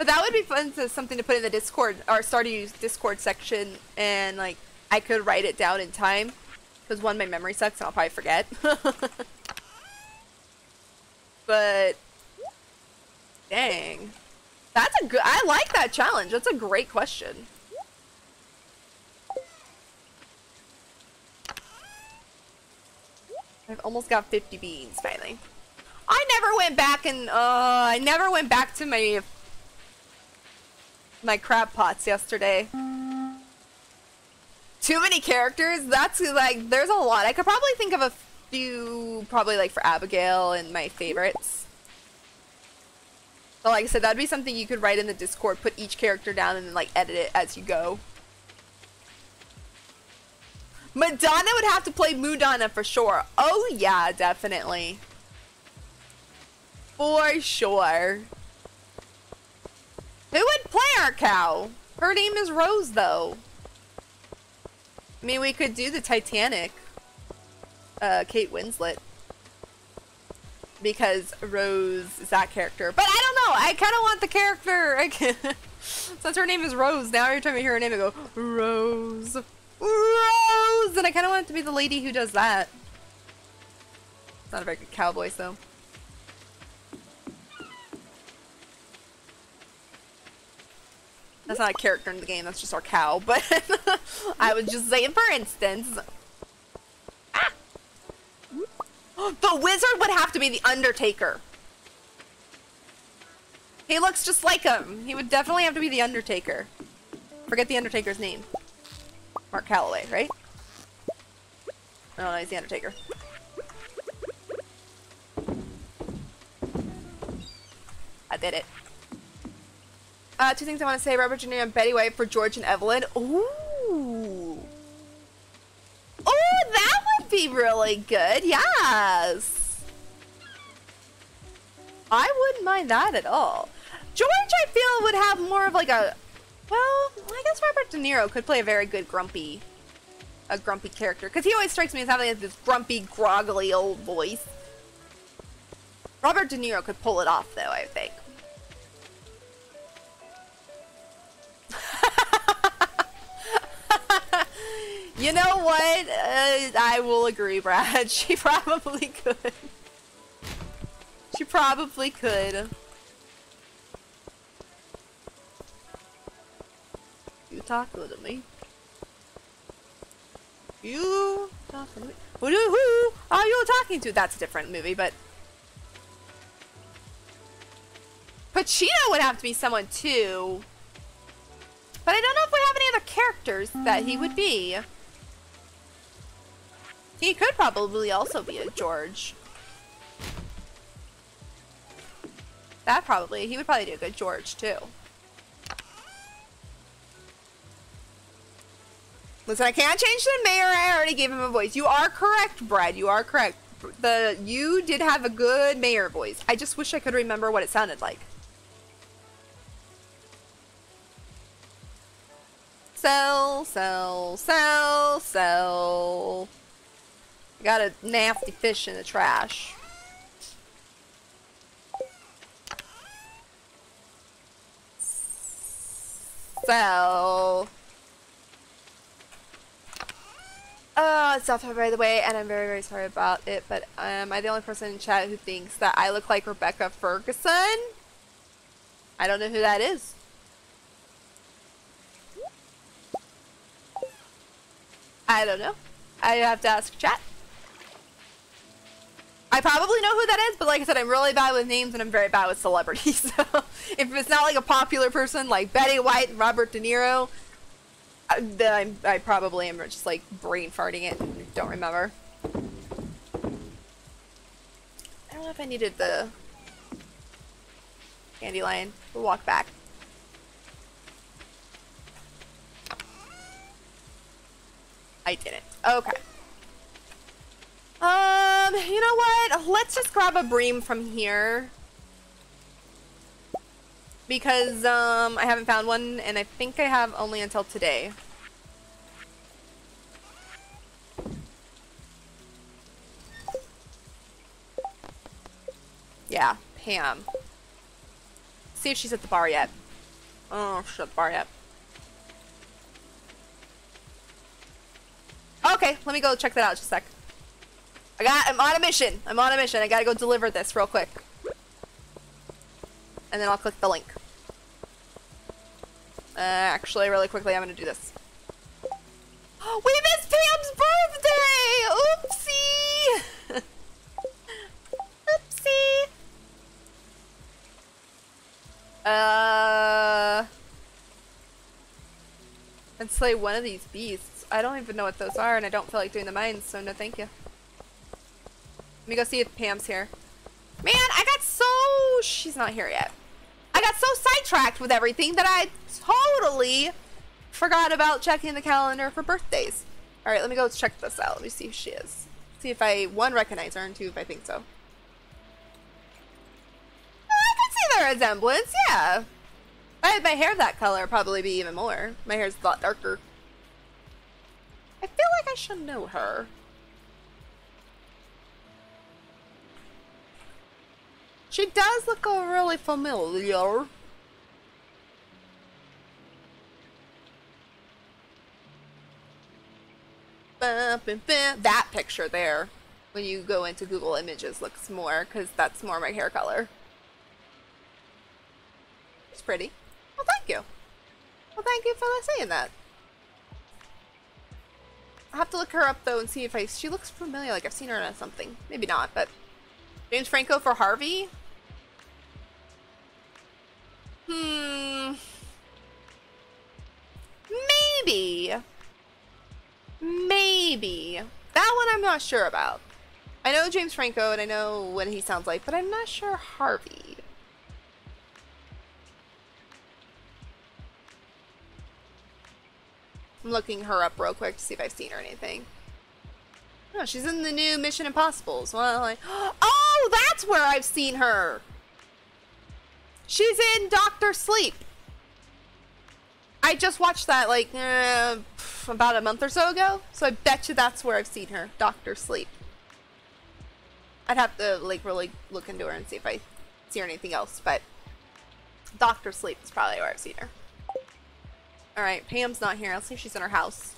[SPEAKER 1] But that would be fun to something to put in the Discord or Stardew's Discord section, and like I could write it down in time. Because one, my memory sucks, and I'll probably forget. but Dang. That's a good, I like that challenge. That's a great question. I've almost got 50 beans finally. I never went back and, uh, I never went back to my, my crab pots yesterday. Too many characters? That's like, there's a lot. I could probably think of a few, probably like for Abigail and my favorites. But like I said, that'd be something you could write in the Discord, put each character down and then like edit it as you go. Madonna would have to play Mudonna for sure. Oh yeah, definitely. For sure. Who would play our cow? Her name is Rose though. I mean, we could do the Titanic. Uh, Kate Winslet. Because Rose is that character. But I don't know. I kind of want the character. I Since her name is Rose, now every time I hear her name, I go, Rose. Rose! And I kind of want it to be the lady who does that. It's not a very good cowboy, though. That's not a character in the game, that's just our cow, but I was just saying for instance. Ah! The wizard would have to be the Undertaker. He looks just like him. He would definitely have to be the Undertaker. Forget the Undertaker's name. Mark Calaway, right? Oh, no, he's the Undertaker. I did it. Uh, two things I want to say. Robert De Niro and Betty White for George and Evelyn. Ooh. Oh, that would be really good. Yes. I wouldn't mind that at all. George, I feel, would have more of like a... Well, I guess Robert De Niro could play a very good grumpy... A grumpy character. Because he always strikes me as having this grumpy, groggly old voice. Robert De Niro could pull it off, though, I think. You know what? Uh, I will agree, Brad. She probably could. She probably could. You talking to me? You talking to me? Who, who are you talking to? That's a different movie, but Pacino would have to be someone too. But I don't know if we have any other characters that he would be. He could probably also be a George. That probably, he would probably do a good George too. Listen, I can't change the mayor. I already gave him a voice. You are correct, Brad. You are correct. The you did have a good mayor voice. I just wish I could remember what it sounded like. Sell, sell, sell, sell. I got a nasty fish in the trash. Sell. Oh, uh, it's South by the way, and I'm very, very sorry about it, but um, am I the only person in chat who thinks that I look like Rebecca Ferguson? I don't know who that is. I don't know. I have to ask chat. I probably know who that is, but like I said, I'm really bad with names and I'm very bad with celebrities. So if it's not like a popular person like Betty White and Robert De Niro, uh, then I'm, I probably am just like brain farting it and don't remember. I don't know if I needed the candy line. We'll walk back. I didn't. Okay. Um, you know what? Let's just grab a bream from here. Because, um, I haven't found one, and I think I have only until today. Yeah, Pam. See if she's at the bar yet. Oh, she's at the bar yet. Okay, let me go check that out just a sec. I got- I'm on a mission. I'm on a mission. I gotta go deliver this real quick. and then I'll click the link. Uh, actually, really quickly, I'm gonna do this. We missed Pam's birthday! Oopsie! Oopsie! Uh... And slay one of these beasts. I don't even know what those are, and I don't feel like doing the mines, so no thank you. Let me go see if Pam's here. Man, I got so... She's not here yet. I got so sidetracked with everything that I totally forgot about checking the calendar for birthdays. Alright, let me go check this out. Let me see who she is. See if I, one, recognize her, and two, if I think so. Oh, I can see the resemblance, yeah. If I had my hair that color, probably be even more. My hair's a lot darker. I feel like I should know her. She does look really familiar. That picture there, when you go into Google Images, looks more, because that's more my hair color. It's pretty. Well, thank you. Well, thank you for saying that. I'll have to look her up, though, and see if I... She looks familiar, like I've seen her in something. Maybe not, but... James Franco for Harvey? Hmm. Maybe. Maybe. That one I'm not sure about. I know James Franco and I know what he sounds like, but I'm not sure Harvey. I'm looking her up real quick to see if I've seen her or anything. Oh, she's in the new Mission Impossibles. Well, like, oh, that's where I've seen her. She's in Doctor Sleep. I just watched that like uh, about a month or so ago, so I bet you that's where I've seen her. Doctor Sleep. I'd have to like really look into her and see if I see her anything else, but Doctor Sleep is probably where I've seen her. All right, Pam's not here. I'll see if she's in her house.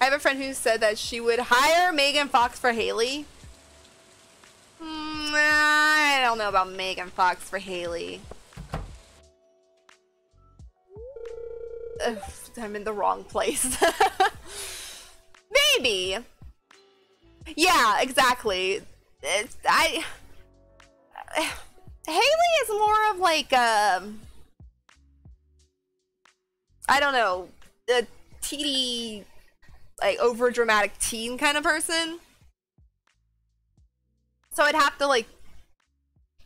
[SPEAKER 1] I have a friend who said that she would hire Megan Fox for Haley. Mm, I don't know about Megan Fox for Haley. Ugh, I'm in the wrong place. Maybe. Yeah, exactly. It's, I. Haley is more of like um. I don't know, a teeny, like over dramatic teen kind of person. So I'd have to like,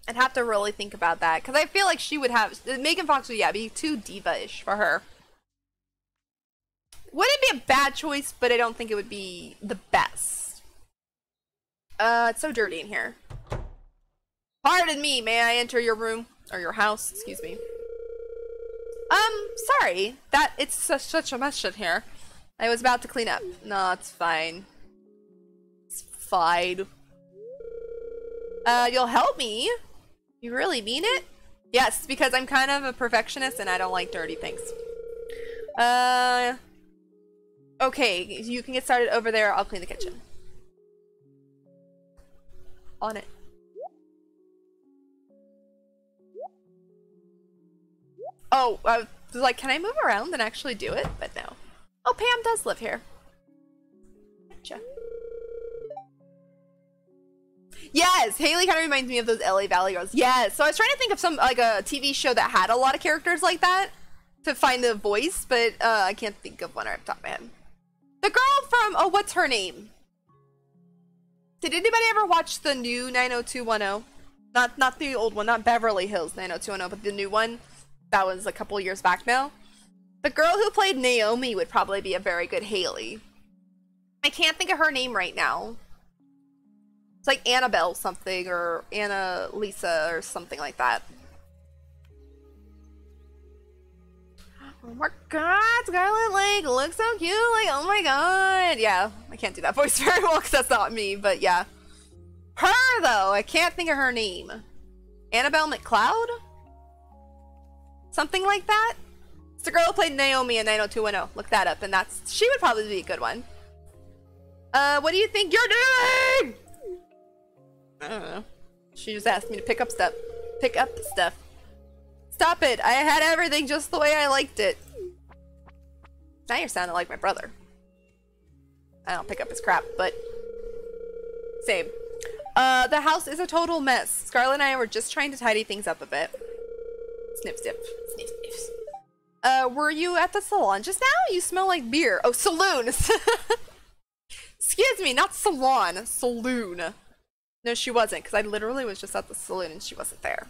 [SPEAKER 1] I'd have to really think about that because I feel like she would have Megan Fox would yeah be too diva-ish for her. Wouldn't be a bad choice, but I don't think it would be the best. Uh, it's so dirty in here. Pardon me, may I enter your room or your house? Excuse me. Um, sorry that it's such, such a mess in here. I was about to clean up. No, it's fine. It's fine. Uh, you'll help me? You really mean it? Yes, because I'm kind of a perfectionist and I don't like dirty things. Uh, okay, you can get started over there. I'll clean the kitchen. On it. Oh, I was like, can I move around and actually do it? But no. Oh, Pam does live here. Gotcha. Yes, Haley kind of reminds me of those LA Valley girls. Yes, so I was trying to think of some like a TV show that had a lot of characters like that to find the voice, but uh, I can't think of one right off the top of my head. The girl from oh, what's her name? Did anybody ever watch the new 90210? Not not the old one, not Beverly Hills 90210, but the new one that was a couple years back now. The girl who played Naomi would probably be a very good Haley. I can't think of her name right now. It's like Annabelle something or Anna Lisa or something like that. Oh my god, Scarlet Lake looks so cute. Like, oh my god. Yeah, I can't do that voice very well because that's not me, but yeah. Her, though, I can't think of her name. Annabelle McCloud? Something like that? It's the girl who played Naomi in 90210. Look that up, and that's she would probably be a good one. Uh, what do you think you're doing? I don't know. She just asked me to pick up stuff. Pick up stuff. Stop it! I had everything just the way I liked it. Now you're sounding like my brother. I don't pick up his crap, but same. Uh, the house is a total mess. Scarlett and I were just trying to tidy things up a bit. Snip, snip, snip, snips. Uh, were you at the salon just now? You smell like beer. Oh, saloon. Excuse me, not salon, saloon. No, she wasn't, because I literally was just at the saloon and she wasn't there.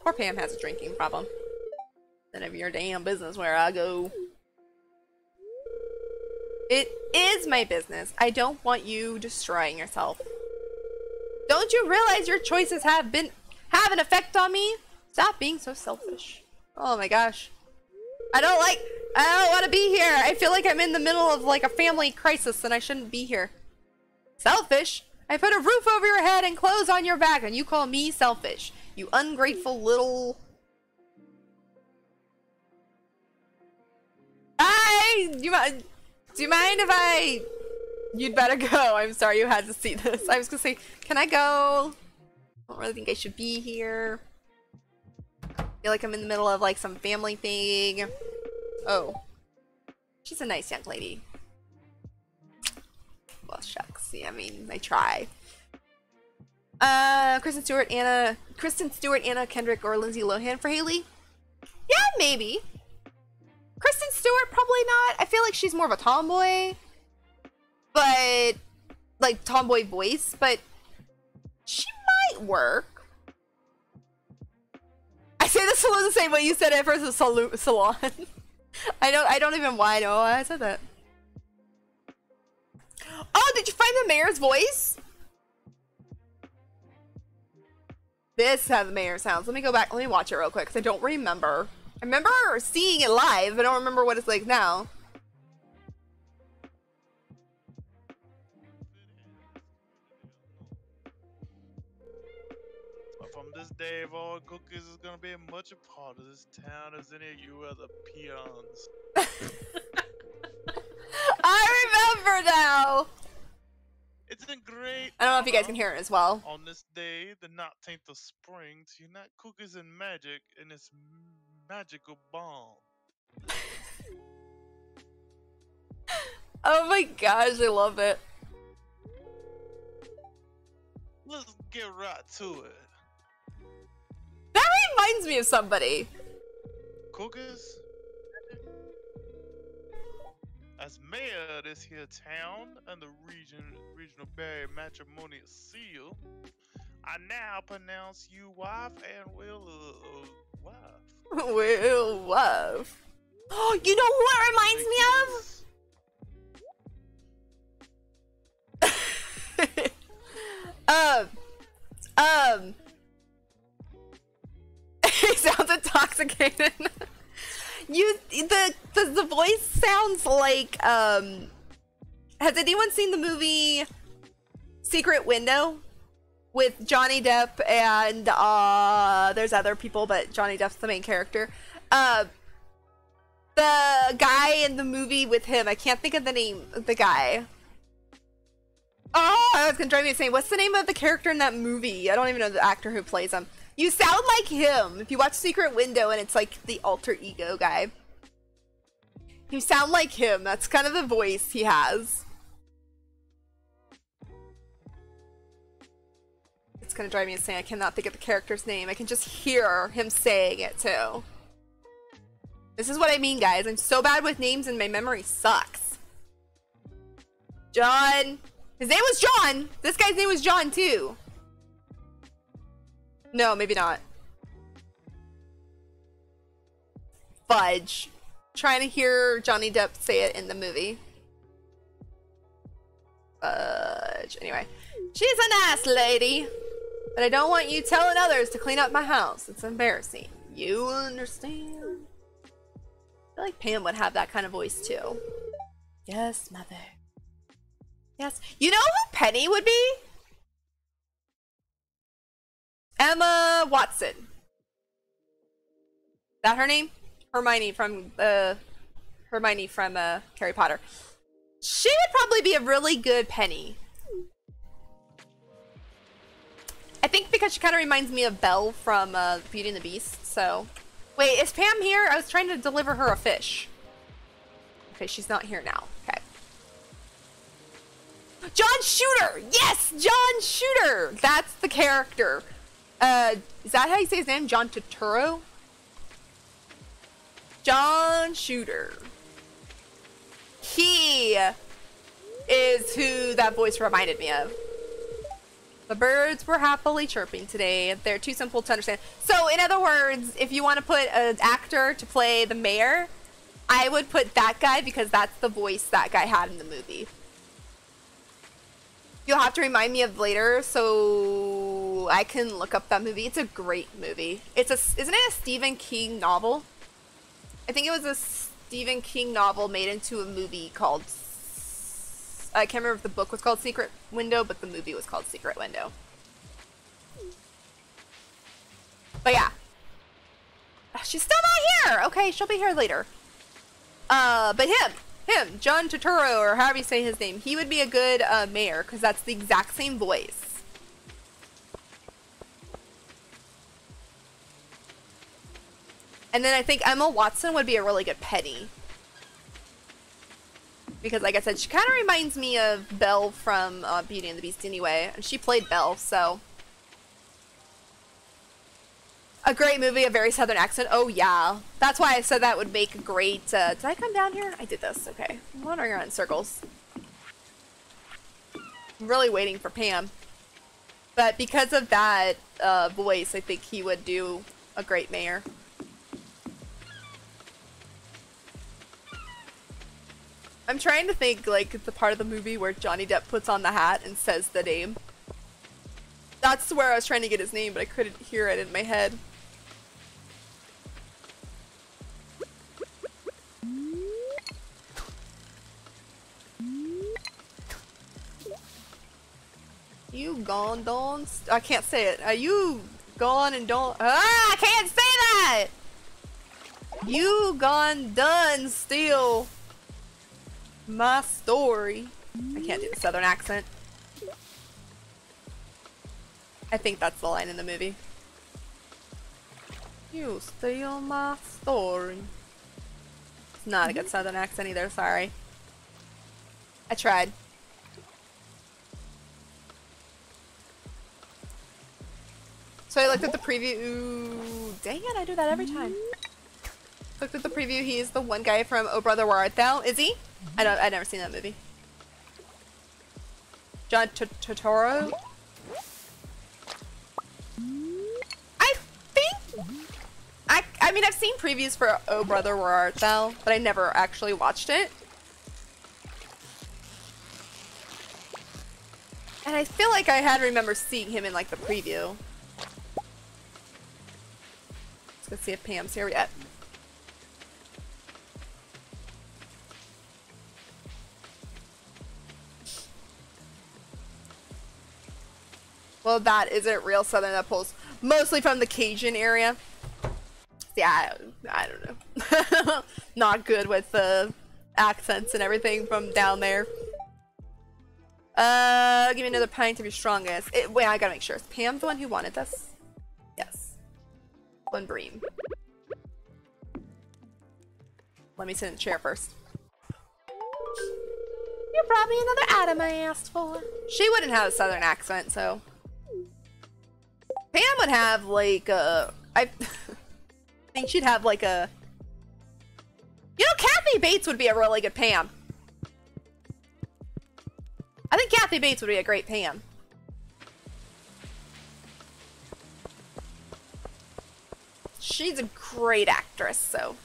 [SPEAKER 1] Poor Pam has a drinking problem. None of your damn business where I go. It is my business. I don't want you destroying yourself. Don't you realize your choices have been have an effect on me? Stop being so selfish. Oh my gosh. I don't like I don't want to be here. I feel like I'm in the middle of like a family crisis and I shouldn't be here. Selfish? I put a roof over your head and clothes on your back and you call me selfish. You ungrateful little I you mind do you mind if I You'd better go. I'm sorry you had to see this. I was gonna say, can I go? I don't really think I should be here. Feel like I'm in the middle of like some family thing. Oh. She's a nice young lady. Well, shucks. Yeah, I mean, I try. Uh, Kristen Stewart, Anna, Kristen Stewart, Anna Kendrick, or Lindsay Lohan for Haley? Yeah, maybe. Kristen Stewart, probably not. I feel like she's more of a tomboy. But, like, tomboy voice, but she might work. Say the salon the same way you said it versus salu- salon. I don't I don't even why I know why I said that. Oh, did you find the mayor's voice? This has the mayor sounds. Let me go back. Let me watch it real quick because I don't remember. I remember seeing it live, but I don't remember what it's like now.
[SPEAKER 6] From this cookies is gonna be as much a part of this town as any of you other peons.
[SPEAKER 1] I remember now.
[SPEAKER 6] It's been great.
[SPEAKER 1] I don't know if you guys can hear it as well.
[SPEAKER 6] On this day, the 19th of spring, to unite cookies and magic in this magical bond.
[SPEAKER 1] Oh my gosh, I love it.
[SPEAKER 6] Let's get right to it.
[SPEAKER 1] Reminds me of somebody.
[SPEAKER 6] Cookies? As mayor of this here town and the region regional Barry matrimonial seal, I now pronounce you wife and will uh, uh, wife.
[SPEAKER 1] Will love. Oh, you know who it reminds me of? um, um. Sounds intoxicated. you the, the the voice sounds like um. Has anyone seen the movie Secret Window with Johnny Depp and uh there's other people but Johnny Depp's the main character. Uh the guy in the movie with him, I can't think of the name of the guy. Oh, that's gonna drive me insane. What's the name of the character in that movie? I don't even know the actor who plays him. You sound like him. If you watch Secret Window and it's like the alter ego guy. You sound like him. That's kind of the voice he has. It's gonna drive me insane. I cannot think of the character's name. I can just hear him saying it too. This is what I mean, guys. I'm so bad with names and my memory sucks. John. His name was John. This guy's name was John too. No, maybe not. Fudge. Trying to hear Johnny Depp say it in the movie. Fudge. Anyway. She's a nice lady. But I don't want you telling others to clean up my house. It's embarrassing. You understand? I feel like Pam would have that kind of voice too. Yes, mother. Yes. You know who Penny would be? Emma Watson. That her name? Hermione from uh Hermione from uh Harry Potter. She would probably be a really good Penny. I think because she kind of reminds me of Belle from uh, Beauty and the Beast. So, wait, is Pam here? I was trying to deliver her a fish. Okay, she's not here now. Okay. John Shooter! Yes, John Shooter! That's the character. Uh, is that how you say his name? John Turturro? John Shooter. He is who that voice reminded me of. The birds were happily chirping today. They're too simple to understand. So, in other words, if you want to put an actor to play the mayor, I would put that guy because that's the voice that guy had in the movie. You'll have to remind me of later so I can look up that movie. It's a great movie. It's a isn't it a Stephen King novel? I think it was a Stephen King novel made into a movie called I can't remember if the book was called Secret Window, but the movie was called Secret Window. But yeah. She's still not here! Okay, she'll be here later. Uh, but him, him, John Turturro, or however you say his name, he would be a good uh, mayor, because that's the exact same voice. And then I think Emma Watson would be a really good Penny. Because like I said, she kind of reminds me of Belle from uh, Beauty and the Beast anyway. And she played Belle, so... A great movie, a very southern accent. Oh yeah. That's why I said that would make a great... Uh, did I come down here? I did this. Okay. I'm wandering around in circles. I'm really waiting for Pam. But because of that uh, voice, I think he would do a great mayor. I'm trying to think, like, the part of the movie where Johnny Depp puts on the hat and says the name. That's where I was trying to get his name, but I couldn't hear it in my head. You gone don't I can't say it. Are you gone and don't Ah, I can't say that. You gone done steal my story. I can't do the southern accent. I think that's the line in the movie. You steal my story. It's not a good mm-hmm. southern accent either, sorry. I tried. So I looked at the preview. Ooh, dang it, I do that every time. Mm-hmm. Looked at the preview. He's the one guy from Oh Brother Where Art Thou. Is he? I don't. I've never seen that movie. John Turturro. I think. I. I mean, I've seen previews for Oh Brother Where Art Thou, but I never actually watched it. And I feel like I had remember seeing him in like the preview. Let's go see if Pam's here yet. Well, that isn't real Southern. That pulls mostly from the Cajun area. Yeah, I, I don't know. Not good with the accents and everything from down there. Uh, give me another pint of your strongest. It, wait, I gotta make sure. Is Pam the one who wanted this? Yes. One bream. Let me sit in the chair first. You're probably another Adam I asked for. She wouldn't have a southern accent, so. Pam would have like uh, a. I think she'd have like a. You know, Kathy Bates would be a really good Pam. I think Kathy Bates would be a great Pam. She's a great actress, so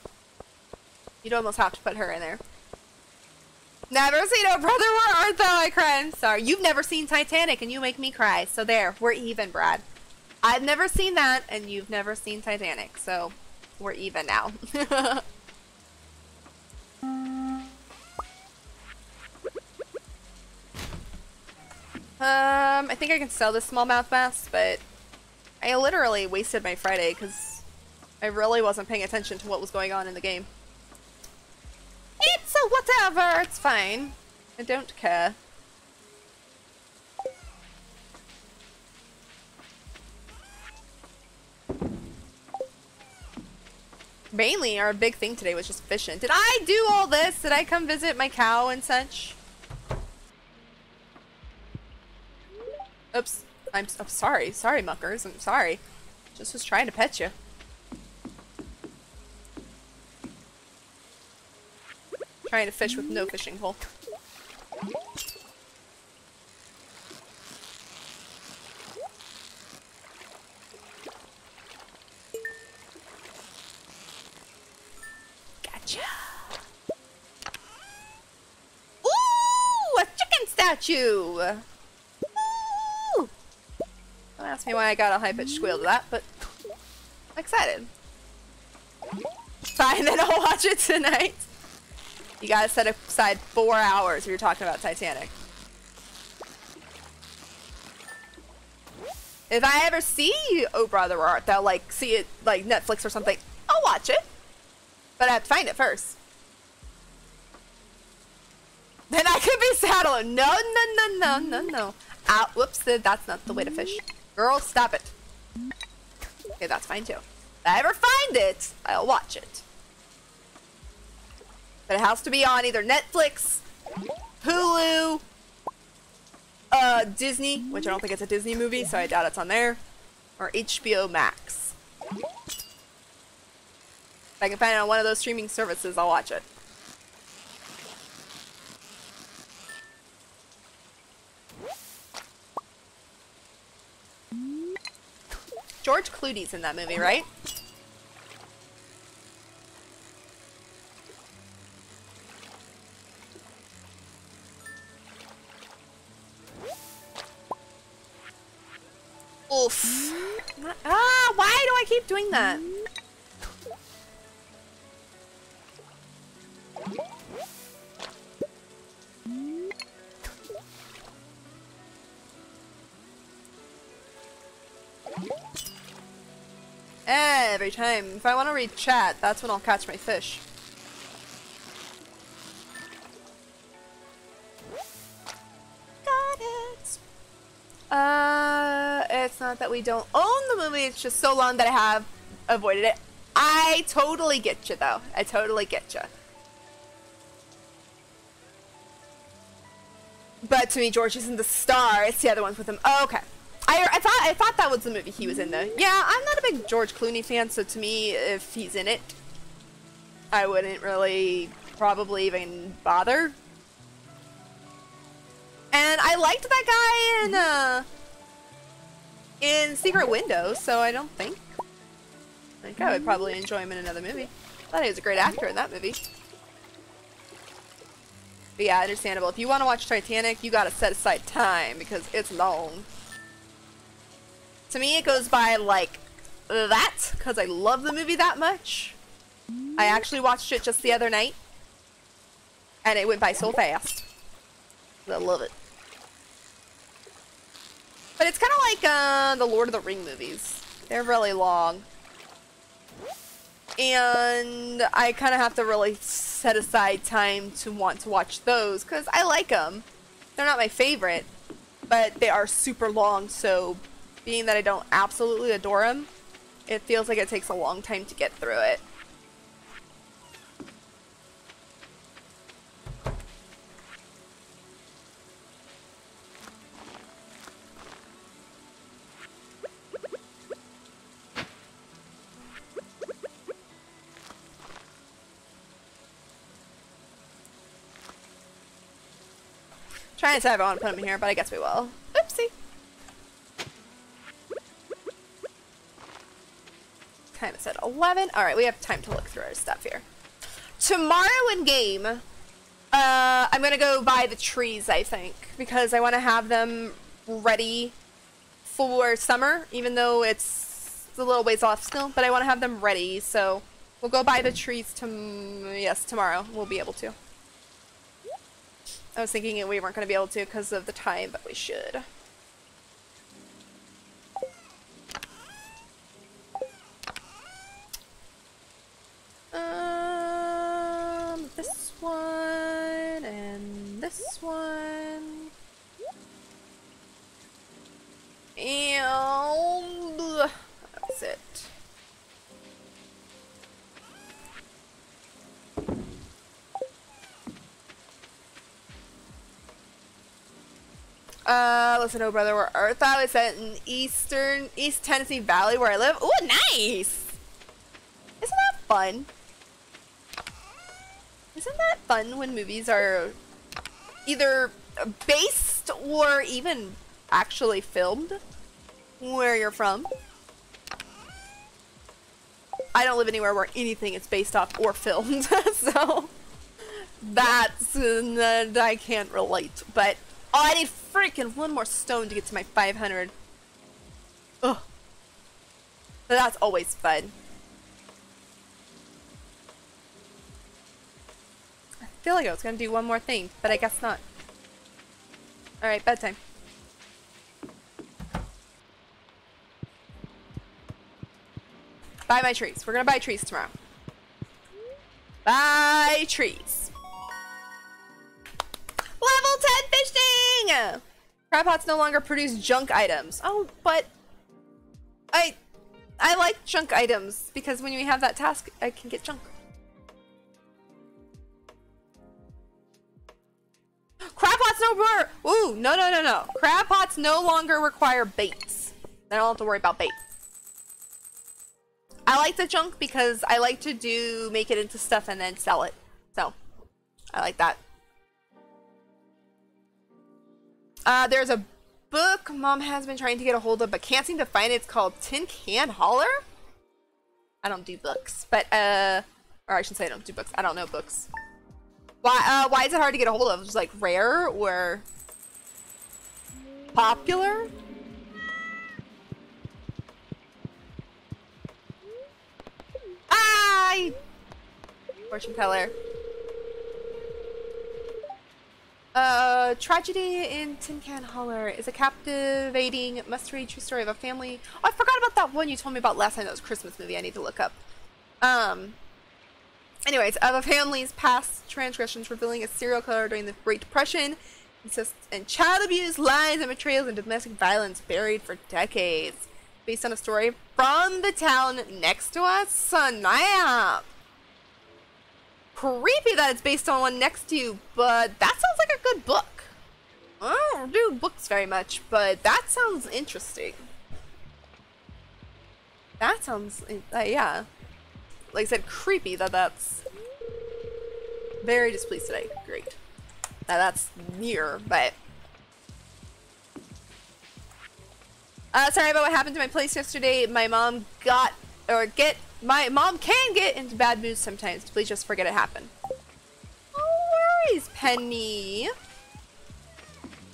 [SPEAKER 1] you'd almost have to put her in there. Never seen a brother where art thou? I cry. I'm sorry. You've never seen Titanic and you make me cry. So there, we're even, Brad. I've never seen that and you've never seen Titanic, so we're even now. Um, I think I can sell this smallmouth bass, but I literally wasted my Friday because I really wasn't paying attention to what was going on in the game. It's a whatever, it's fine. I don't care. Mainly our big thing today was just fishing. Did I do all this? Did I come visit my cow and such? Oops. I'm, I'm sorry. Sorry, muckers. I'm sorry. Just was trying to pet you. Trying to fish with no fishing pole. Statue. Ooh. Don't ask me why I got a high pitched squeal to that, but I'm excited. Fine, then I'll watch it tonight. You gotta set aside four hours if you're talking about Titanic. If I ever see Oh Brother Art, they'll like see it like Netflix or something, I'll watch it. But I have to find it first. Then I could be saddled. No, no, no, no, no, no. Out. Whoops, that's not the way to fish. Girl, stop it. Okay, that's fine too. If I ever find it, I'll watch it. But it has to be on either Netflix, Hulu, uh, Disney, which I don't think it's a Disney movie, so I doubt it's on there, or HBO Max. If I can find it on one of those streaming services, I'll watch it. George Clooney's in that movie, right? Oof. Ah, why do I keep doing that? Every time. If I want to read chat, that's when I'll catch my fish. Got it. Uh, it's not that we don't own the movie, it's just so long that I have avoided it. I totally get you, though. I totally get you. But to me, George isn't the star. It's the other ones with him. Oh, okay. I, I thought I thought that was the movie he was in, though. Yeah, I'm not a big George Clooney fan, so to me, if he's in it, I wouldn't really probably even bother. And I liked that guy in uh in Secret Window, so I don't think I think I would probably enjoy him in another movie. I thought he was a great actor in that movie. But yeah, understandable. If you want to watch Titanic, you gotta set aside time because it's long. To me, it goes by like that because I love the movie that much. I actually watched it just the other night, and it went by so fast. I love it. But it's kind of like uh, the Lord of the Ring movies. They're really long. And I kind of have to really set aside time to want to watch those because I like them. They're not my favorite, but they are super long, so being that I don't absolutely adore them, it feels like it takes a long time to get through it. Trying to decide if I want to put them here, but I guess we will. Time is at 11. Alright, we have time to look through our stuff here. Tomorrow in game, uh, I'm going to go buy the trees, I think, because I want to have them ready for summer, even though it's a little ways off still, but I want to have them ready, so we'll go buy the trees to yes, tomorrow. We'll be able to. I was thinking we weren't going to be able to because of the time, but we should. Um, this one and this one. And that's it. Uh, listen, oh brother, where Earth thou? It's in eastern East Tennessee Valley where I live. Ooh, nice! Isn't that fun? Isn't that fun when movies are either based or even actually filmed where you're from? I don't live anywhere where anything is based off or filmed, so that's uh, I can't relate. But oh, I need freaking one more stone to get to my 500. Ugh. But that's always fun. Feel like I was gonna do one more thing, but I guess not. Alright, bedtime. Buy my trees. We're gonna buy trees tomorrow. Buy trees. Level 10 fishing! Crab pots no longer produce junk items. Oh, but I I like junk items because when we have that task, I can get junk. Crab pots no more. Ooh, no, no, no, no. Crab pots no longer require baits. I don't have to worry about bait. I like the junk because I like to do make it into stuff and then sell it. So, I like that. Uh, there's a book mom has been trying to get a hold of but can't seem to find it. It's called Tin Can Holler. I don't do books, but uh, or I should say I don't do books. I don't know books. Why? Uh, why is it hard to get a hold of? Just like rare or popular? Hi, fortune teller. Uh, Tragedy in Tin Can Holler is a captivating, must-read true story of a family. Oh, I forgot about that one you told me about last time. That was a Christmas movie. I need to look up. Um. Anyways, of a family's past transgressions, revealing a serial killer during the Great Depression, and child abuse, lies and betrayals, and domestic violence buried for decades. Based on a story from the town next to us, Snap creepy that it's based on one next to you, but that sounds like a good book. I don't do books very much, but that sounds interesting. That sounds, uh, yeah. Like I said, creepy that that's very displeased today. Great. Now that's near, but. Uh, sorry about what happened to my place yesterday. My mom got, or get my mom can get into bad moods sometimes. Please just forget it happened. No worries, Penny.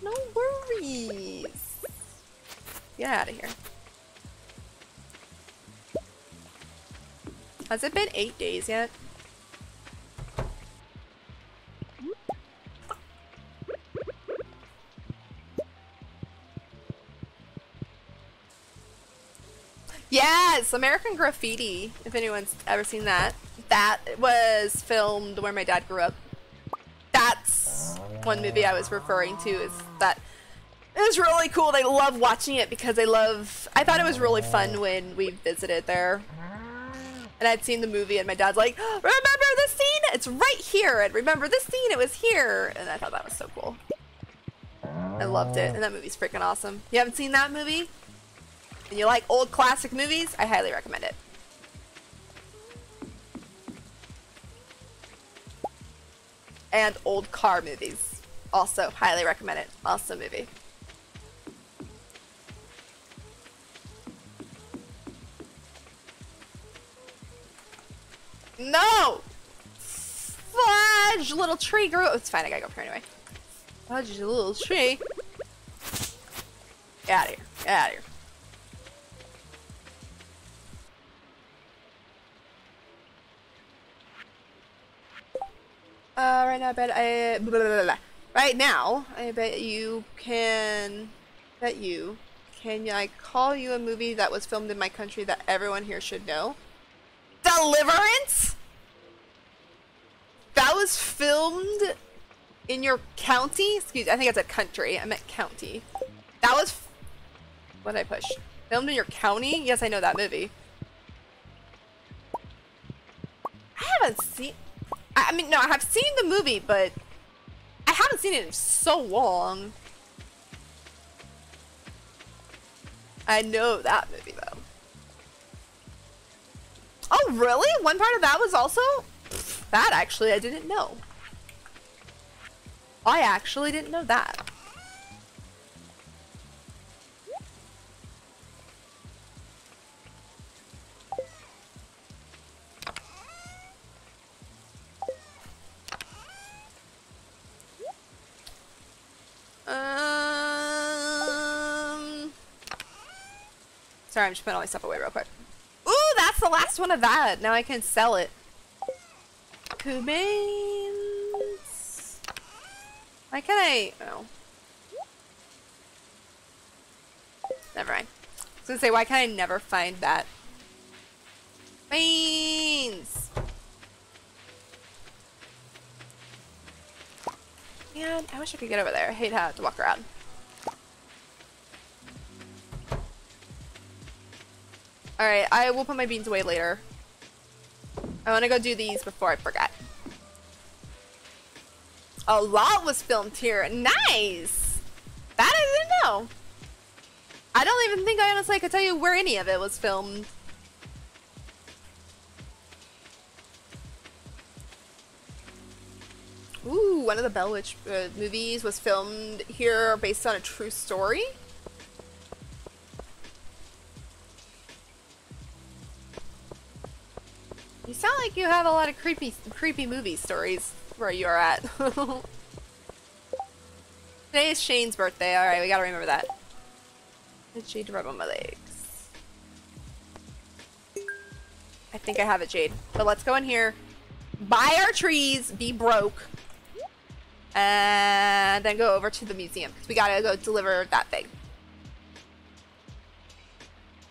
[SPEAKER 1] No worries. Get out of here. Has it been eight days yet? Yes, American Graffiti. If anyone's ever seen that, that was filmed where my dad grew up. That's one movie I was referring to. Is that it was really cool. They love watching it because they love. I thought it was really fun when we visited there, and I'd seen the movie, and my dad's like, "Remember this scene? It's right here." And remember this scene? It was here, and I thought that was so cool. I loved it, and that movie's freaking awesome. You haven't seen that movie? and you like old classic movies, I highly recommend it. And old car movies. Also, highly recommend it. Awesome movie. No! Fudge! Little tree grew- It's fine, I gotta go here anyway. Fudge, little tree. Get out of here. Get out of here. Uh, right now I bet I blah, blah, blah, right now I bet you can bet you can I call you a movie that was filmed in my country that everyone here should know? Deliverance? That was filmed in your county? Excuse me, I think it's a country. I meant county. That was what did I push? Filmed in your county? Yes, I know that movie. I haven't seen I mean, no, I have seen the movie, but I haven't seen it in so long. I know that movie though. Oh, really? One part of that was also that actually I didn't know. I actually didn't know that. Um. Sorry, I'm just putting all my stuff away real quick. That's the last one of that. Now I can sell it. Kumains. Why can I? Oh. Never mind. I was gonna say, why can I never find that? Beans. Man, I wish I could get over there. I hate how to walk around. Alright, I will put my beans away later. I want to go do these before I forget. A lot was filmed here. Nice! That I didn't know. I don't even think I honestly could tell you where any of it was filmed. Ooh, one of the Bell Witch uh, movies was filmed here based on a true story. You sound like you have a lot of creepy, creepy movie stories where you're at. Today is Shane's birthday. All right, we gotta remember that. Jade rub on my legs? I think I have it, Jade. But let's go in here, buy our trees, be broke, and then go over to the museum because we gotta go deliver that thing.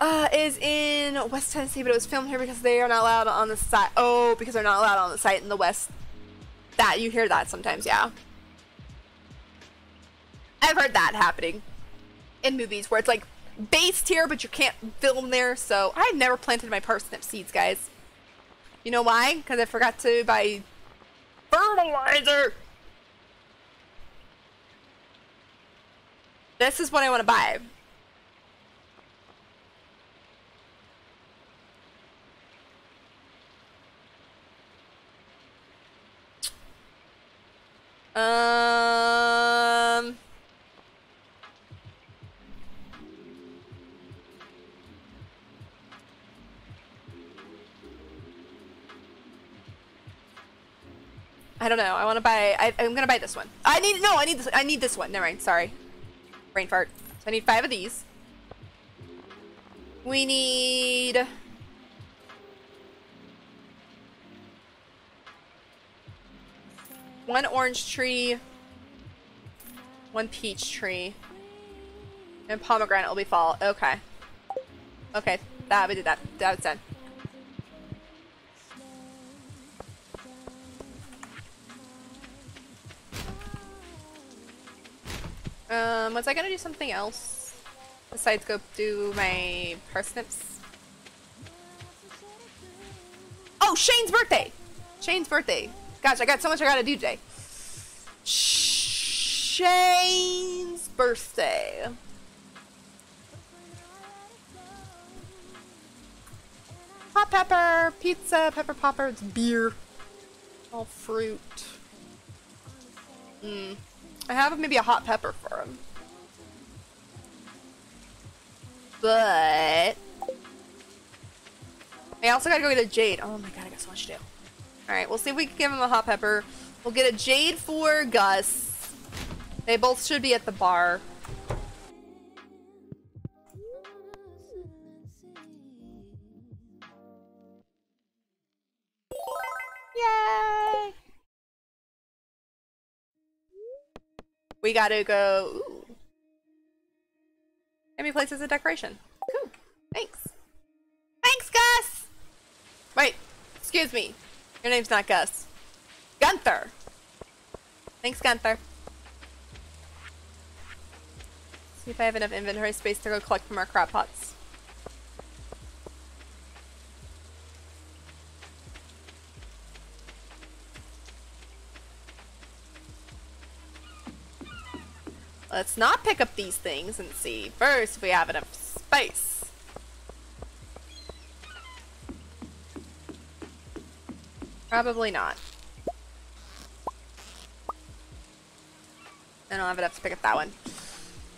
[SPEAKER 1] Uh, is in West Tennessee, but it was filmed here because they are not allowed on the site. Oh, because they're not allowed on the site in the West. That you hear that sometimes, yeah. I've heard that happening in movies where it's like based here, but you can't film there. So I've never planted my parsnip seeds, guys. You know why? Because I forgot to buy fertilizer. This is what I want to buy. Um. I don't know. I want to buy. I, I'm gonna buy this one. I need no. I need this. I need this one. Never mind. Sorry. Brain fart. So I need five of these. We need. One orange tree. One peach tree. And pomegranate will be fall. Okay. Okay. That we did that. That was done. Um, was I gonna do something else? Besides go do my parsnips? Oh, Shane's birthday! Shane's birthday. Gosh, I got so much I gotta do today. Shane's birthday. Hot pepper, pizza, pepper poppers, beer. All fruit. Hmm. I have maybe a hot pepper for him. But... I also gotta go get a jade. Oh my god, I got so much to do. Alright, we'll see if we can give him a hot pepper. We'll get a jade for Gus. They both should be at the bar. Yay! We gotta go. Ooh. Let me place as a decoration. Cool. Thanks. Thanks, Gus! Wait, excuse me. Your name's not Gus. Gunther! Thanks, Gunther. See if I have enough inventory space to go collect from our crab pots. Let's not pick up these things and see first if we have enough space. face. Probably not. I don't have enough to pick up that one.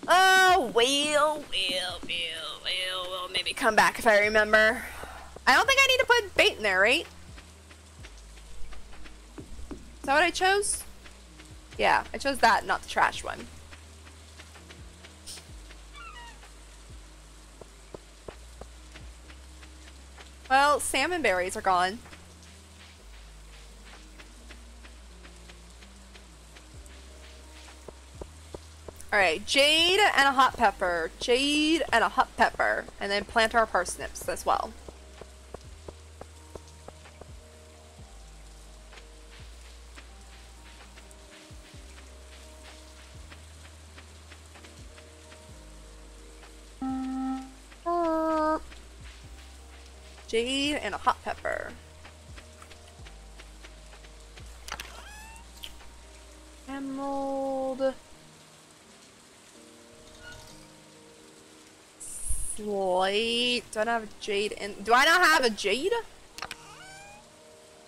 [SPEAKER 1] Oh, well, well, well, well, well, maybe come back if I remember. I don't think I need to put bait in there, right? Is that what I chose? Yeah, I chose that, not the trash one. Well, salmon berries are gone. Alright, jade and a hot pepper. Jade and a hot pepper. And then plant our parsnips as well. Uh. Jade and a hot pepper. Do I not have a jade in? Do I not have a jade?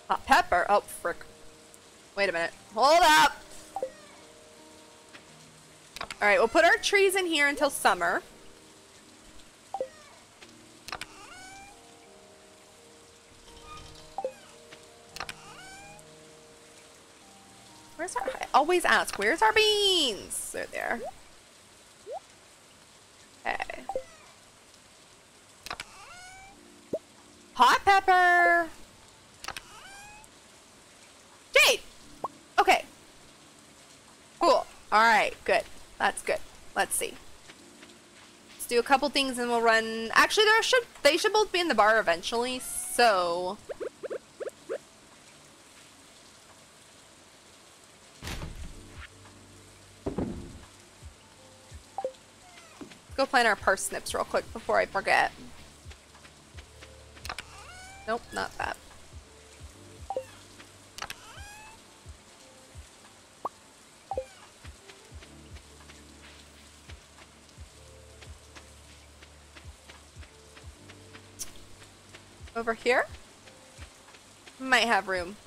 [SPEAKER 1] Hot pepper. Oh, frick. Wait a minute. Hold up. Alright, we'll put our trees in here until summer. Where's our... I always ask, where's our beans? They're there. Okay. Hot pepper! Jade! Okay. Cool. Alright, good. That's good. Let's see. Let's do a couple things and we'll run... Actually, there should they should both be in the bar eventually, so... Go plant our parsnips real quick before I forget. Nope, not that. Over here? Might have room.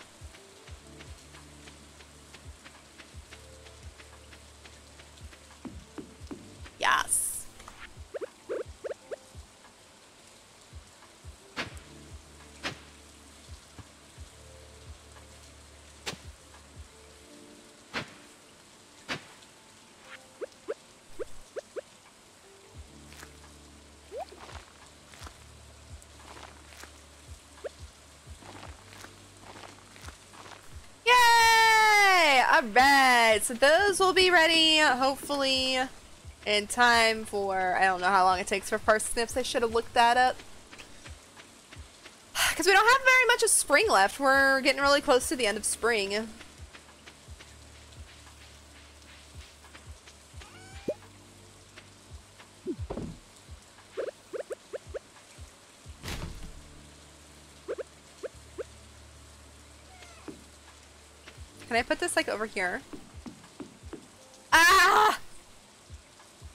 [SPEAKER 1] So those will be ready, hopefully, in time for, I don't know how long it takes for parsnips. I should have looked that up. Because we don't have very much of spring left. We're getting really close to the end of spring. Can I put this like over here? Ah!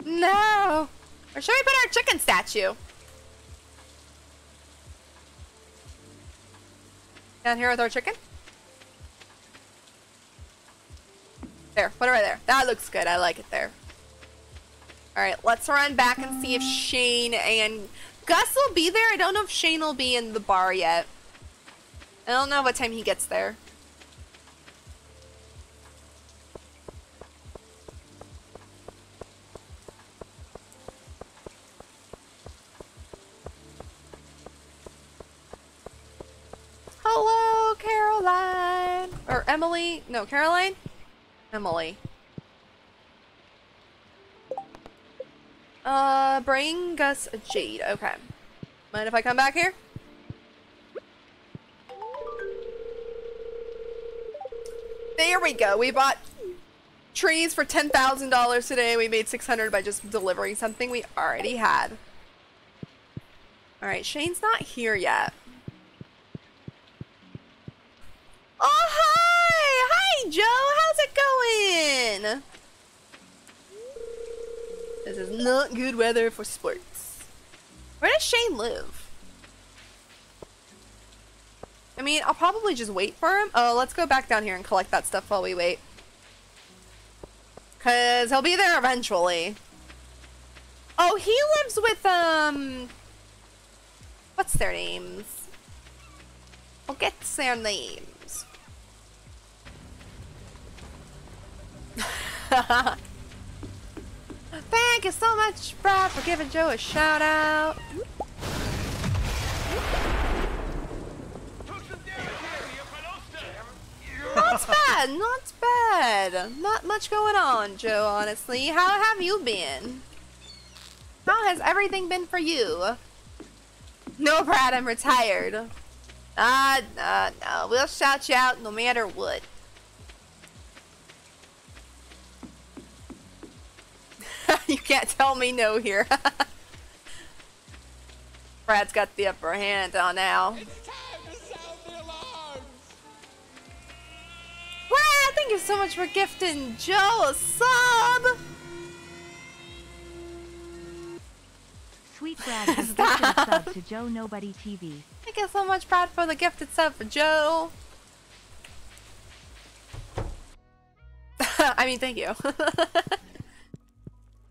[SPEAKER 1] No! Or should we put our chicken statue? Down here with our chicken? There, put it right there. That looks good. I like it there. Alright, let's run back and see if Shane and Gus will be there. I don't know if Shane will be in the bar yet. I don't know what time he gets there. Hello, Caroline. Or No, Caroline? Emily. Uh, bring us a jade. Okay. Mind if I come back here? There we go. We bought trees for $10,000 today. We made 600 by just delivering something we already had. Alright, Shane's not here yet. Oh, hi! Hi, Joe! How's it going? Good weather for sports. Where does Shane live? I mean, I'll probably just wait for him. Oh, let's go back down here and collect that stuff while we wait. Cause he'll be there eventually. Oh, he lives with, um... What's their names? I'll get their names. Thank you so much, Brad, for giving Joe a shout out. Not bad, not bad. Not much going on, Joe, honestly. How have you been? How has everything been for you? No, Brad, I'm retired. Ah, uh, no, we'll shout you out no matter what. you can't tell me no here. Brad's got the upper hand on now. Wow, thank you so much for gifting Joe a sub!
[SPEAKER 7] Sweet Brad has gifted a sub to Joe Nobody TV.
[SPEAKER 1] Thank you so much, Brad, for the gifted sub for Joe. I mean, thank you.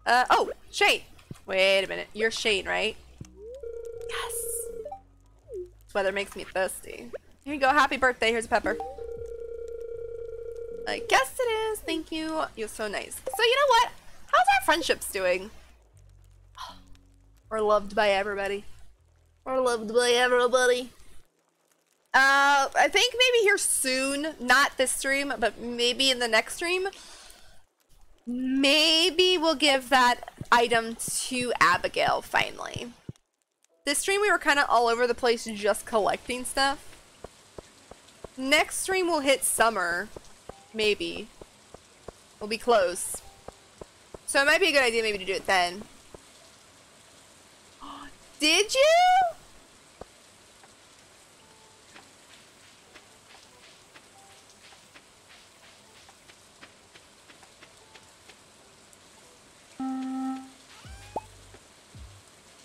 [SPEAKER 1] Uh, oh, Shane. Wait a minute. You're Shane, right? Yes. This weather makes me thirsty. Here you go. Happy birthday. Here's a pepper. I guess it is. Thank you. You're so nice. So you know what? How's our friendships doing? We're loved by everybody. We're loved by everybody. Uh, I think maybe here soon, not this stream, but maybe in the next stream, maybe we'll give that item to Abigail finally. This stream we were kind of all over the place just collecting stuff. Next stream we'll hit summer, maybe. We'll be close. So it might be a good idea maybe to do it then. Did you? Do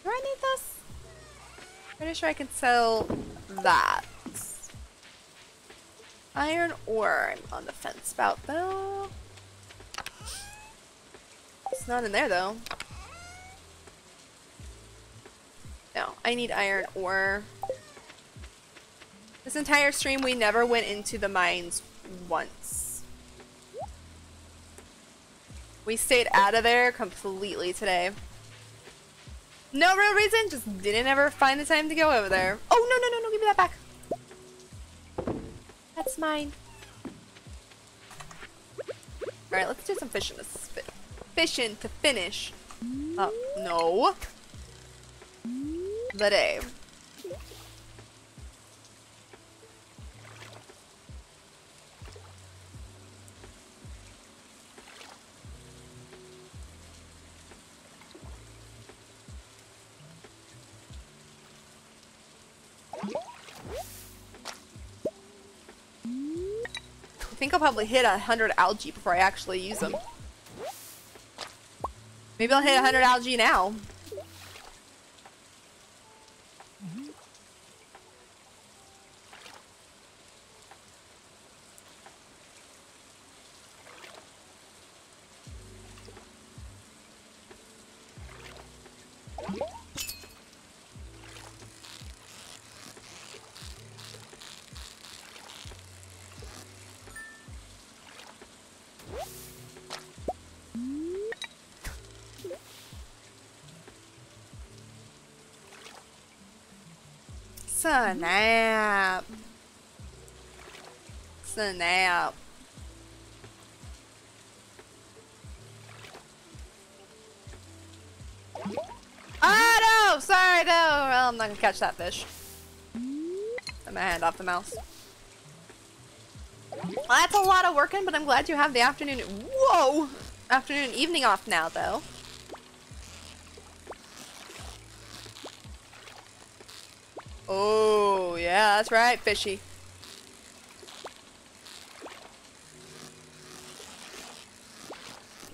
[SPEAKER 1] I need this? Pretty sure I can sell that. Iron ore. I'm on the fence about though. It's not in there though. No, I need iron ore. This entire stream we never went into the mines once. We stayed out of there completely today. No real reason, just didn't ever find the time to go over there. Oh, no, no, no, no, give me that back. That's mine. Alright, let's do some fishing to fishing to finish. Oh, no. The eh, day. Probably hit a hundred algae before I actually use them. Maybe I'll hit a hundred algae now. Snap. Snap. Ah, no! Sorry, no! Well, I'm not gonna catch that fish. Get my hand off the mouse. Well, that's a lot of working, but I'm glad you have the afternoon- Whoa! Afternoon evening off now, though. Oh, yeah, that's right, fishy.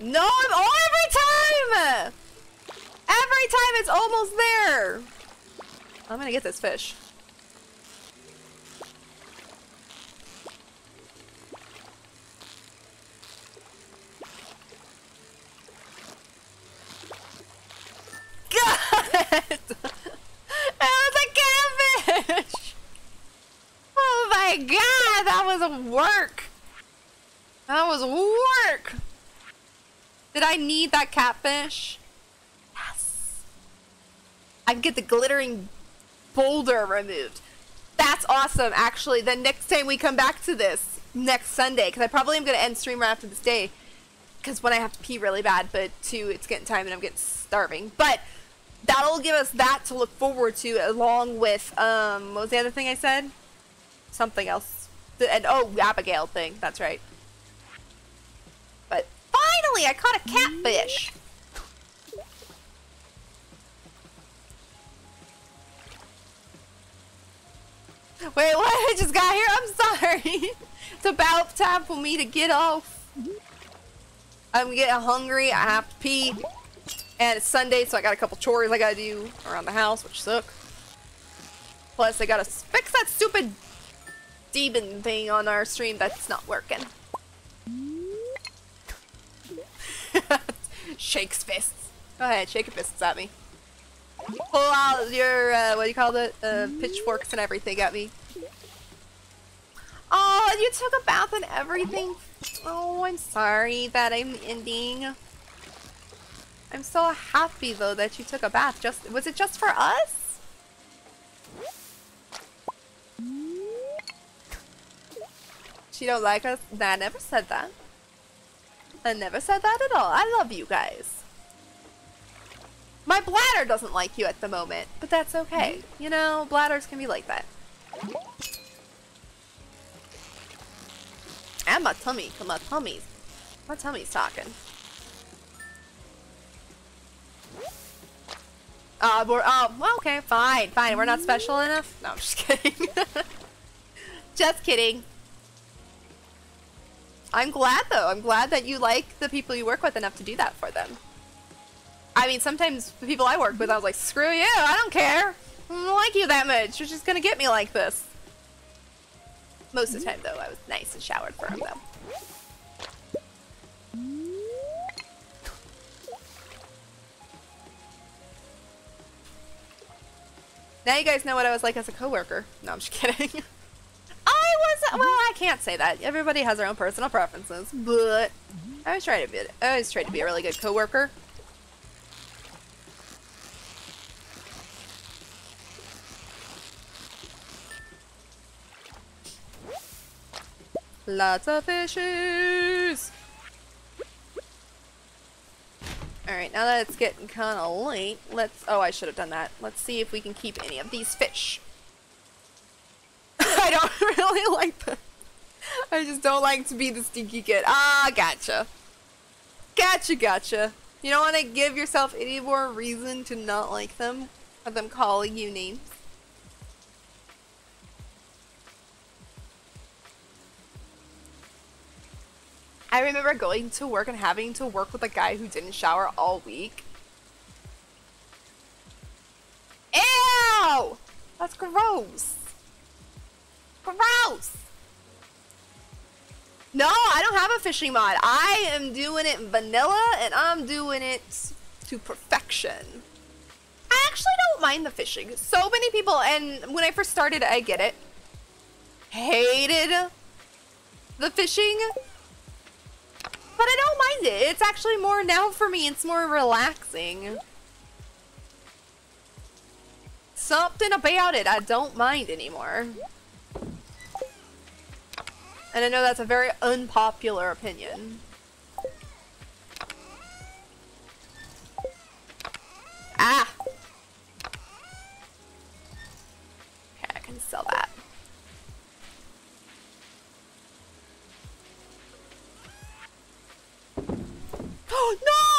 [SPEAKER 1] No, I'm oh, every time! Every time it's almost there! I'm gonna get this fish. Was work! Did I need that catfish? Yes. I can get the glittering boulder removed. That's awesome, actually. Then next time we come back to this, next Sunday, because I probably am going to end stream right after this day, because when I have to pee really bad, but two, it's getting time and I'm getting starving. But that'll give us that to look forward to, along with, um, what was the other thing I said? Something else. The, and, oh, Abigail thing. That's right. Finally, I caught a catfish. Wait, what? I just got here? I'm sorry. it's about time for me to get off. I'm getting hungry. I have to pee. And it's Sunday, so I got a couple chores I gotta do around the house, which suck. Plus, I gotta fix that stupid demon thing on our stream that's not working. Shakes fists. Go ahead, shake your fists at me. Pull out your, uh, what do you call it? Uh, pitchforks and everything at me. Oh, you took a bath and everything. Oh, I'm sorry that I'm ending. I'm so happy though that you took a bath. Just was it just for us? She don't like us? Nah, I never said that. I never said that at all. I love you guys. My bladder doesn't like you at the moment, but that's okay. You know, bladders can be like that. And my tummy, 'cause my tummy's, my tummy's talking. Uh, we're, oh, well, okay, fine, fine. We're not special enough? No, I'm just kidding. just kidding. I'm glad, though. I'm glad that you like the people you work with enough to do that for them. I mean, sometimes the people I work with, I was like, screw you, I don't care. I don't like you that much. You're just gonna get me like this. Most of the time, though, I was nice and showered for him, though. Now you guys know what I was like as a coworker. No, I'm just kidding. I was well, I can't say that. Everybody has their own personal preferences, but I always try to be I always try to be a really good coworker. Lots of fishes. Alright, now that it's getting kind of late, let's... Oh, I should have done that. Let's see if we can keep any of these fish. I don't really like them. I just don't like to be the stinky kid. Ah, gotcha. Gotcha, gotcha. You don't want to give yourself any more reason to not like them? Of them calling you names? I remember going to work and having to work with a guy who didn't shower all week. Ew! That's gross. Gross! No, I don't have a fishing mod. I am doing it vanilla and I'm doing it to perfection. I actually don't mind the fishing. So many people, and when I first started, I get it, hated the fishing. But I don't mind it. It's actually more now for me. It's more relaxing. Something about it I don't mind anymore. And I know that's a very unpopular opinion. Ah! Okay, I can sell that. Oh, no!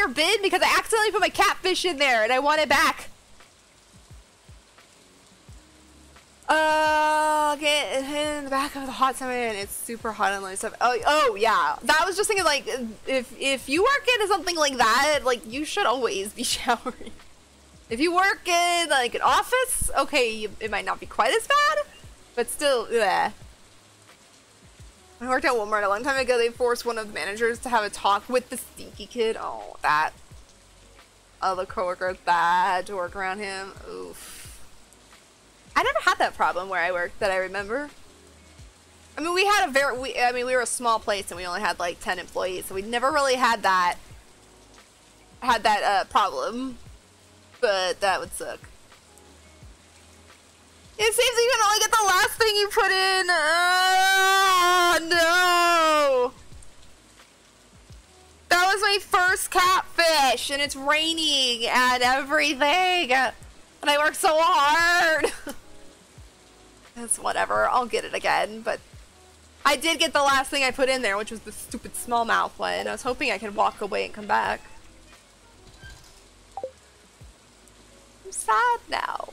[SPEAKER 1] Your bin because I accidentally put my catfish in there and I want it back. Uh, get in the back of the hot summer and it's super hot and stuff. Oh, oh yeah. That was just thinking like if if you work in something like that, like you should always be showering. If you work in like an office, okay, you, it might not be quite as bad, but still, yeah. I worked at Walmart a long time ago. They forced one of the managers to have a talk with the stinky kid. Oh, that. Other coworkers bad to work around him. Oof. I never had that problem where I worked that I remember. I mean, we had a very, we, I mean, we were a small place and we only had like 10 employees, so we never really had that, had that uh, problem. But that would suck. It seems you can only get the last thing you put in. Oh, no. That was my first catfish, and it's raining and everything. And I worked so hard. It's whatever. I'll get it again, but I did get the last thing I put in there, which was the stupid smallmouth one. I was hoping I could walk away and come back. I'm sad now.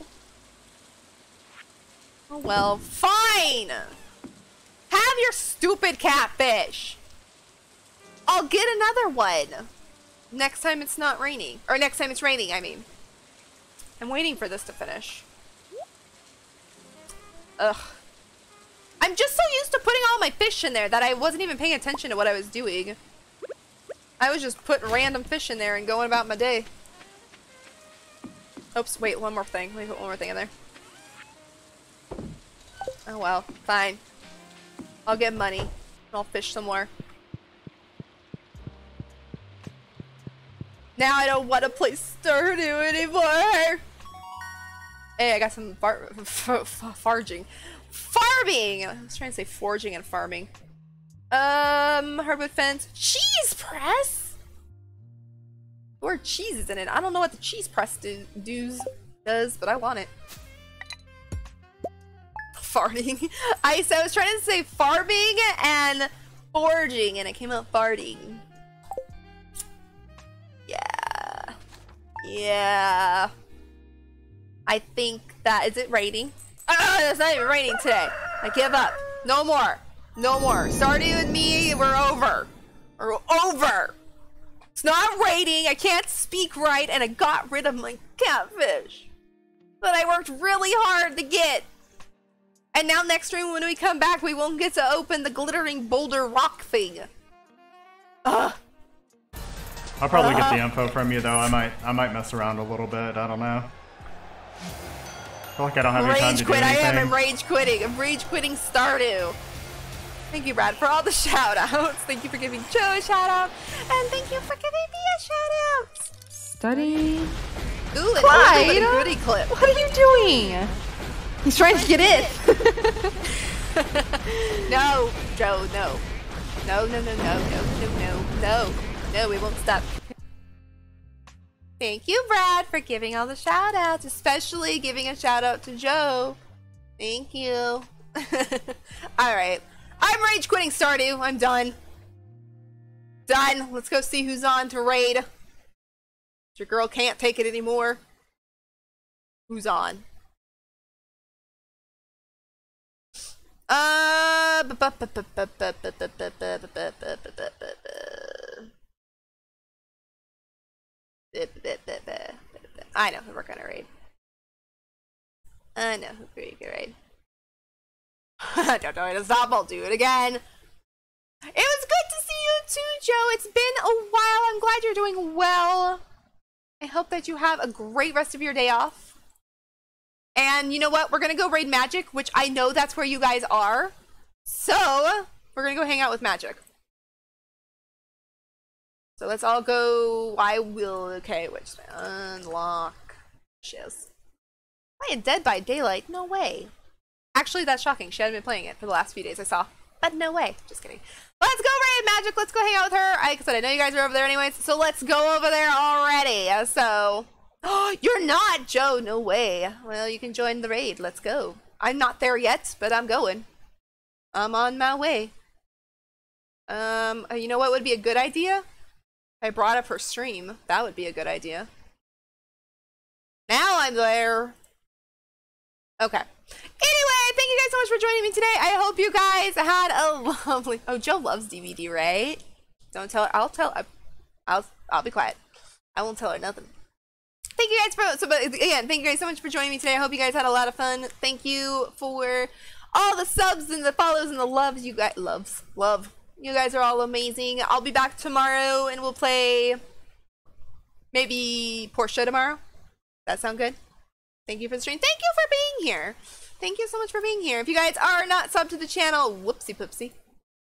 [SPEAKER 1] Oh well, fine! Have your stupid catfish! I'll get another one! Next time it's not raining. Or next time it's raining, I mean. I'm waiting for this to finish. Ugh. I'm just so used to putting all my fish in there that I wasn't even paying attention to what I was doing. I was just putting random fish in there and going about my day. Oops, wait, one more thing. Let me put one more thing in there. Oh well, fine. I'll get money. And I'll fish some more. Now I don't want to play Stardew anymore! Hey, I got some far farging. Farming! I was trying to say forging and farming. Um, hardwood fence. Cheese press? The word cheese is in it. I don't know what the cheese press do does, does, but I want it. Farting. I, so I was trying to say farming and forging, and it came out farting. Yeah. Yeah. I think that is it raining? Ah, it's not even raining today. I give up. No more. No more. Starting with me, we're over. We're over. It's not raining. I can't speak right, and I got rid of my catfish that I worked really hard to get. And now next stream, when we come back, we won't get to open the glittering boulder rock thing. Ugh.
[SPEAKER 8] I'll probably get the uh-huh. info from you though. I might I might mess around a little bit. I don't know. I feel like I don't have any time
[SPEAKER 1] Rage
[SPEAKER 8] to
[SPEAKER 1] quit.
[SPEAKER 8] do
[SPEAKER 1] I
[SPEAKER 8] anything.
[SPEAKER 1] am. I'm rage quitting. I'm rage quitting Stardew. Thank you, Brad, for all the shout outs. Thank you for giving Joe a shout out. And thank you for giving me a shout out.
[SPEAKER 3] Study.
[SPEAKER 1] Ooh, an
[SPEAKER 3] Clyde?
[SPEAKER 1] oldie a goodie clip.
[SPEAKER 3] What are you doing?
[SPEAKER 1] He's trying to get in. no, Joe, no. No, no, no, no, no, no, no, no. No, we won't stop. Thank you, Brad, for giving all the shout outs, especially giving a shout out to Joe. Thank you. Alright. I'm rage quitting Stardew. I'm done. Done. Let's go see who's on to raid. Your girl can't take it anymore. Who's on? Bu- I know who we're gonna raid. I know who we're gonna raid. Don't know how to stop. I'll do it again. It was good to see you too, Joe. It's been a while. I'm glad you're doing well. I hope that you have a great rest of your day off. And you know what? We're gonna go raid Magic, which I know that's where you guys are. So we're gonna go hang out with Magic. So let's all go. I will. Okay, which unlock shiz. Playing Dead by Daylight? No way. Actually, that's shocking. She hadn't been playing it for the last few days. I saw, but no way. Just kidding. Let's go raid Magic. Let's go hang out with her. I, said, I know you guys are over there anyways. So let's go over there already. So, oh, you're not Joe. No way. Well, you can join the raid. Let's go. I'm not there yet, but I'm going. I'm on my way. Um, uh, you know what would be a good idea? I brought up her stream. That would be a good idea. Now I'm there. Okay. Anyway, thank you guys so much for joining me today. I hope you guys had a lovely. Oh, Joe loves DBD, right? Don't tell her. I'll tell. I'll. I'll be quiet. I won't tell her nothing. Thank you guys for. So, but again, thank you guys so much for joining me today. I hope you guys had a lot of fun. Thank you for all the subs and the follows and the loves. You guys loves love. You guys are all amazing. I'll be back tomorrow and we'll play maybe Porsche tomorrow. That sound good? Thank you for the stream. Thank you for being here. Thank you so much for being here. If you guys are not subbed to the channel, whoopsie poopsie.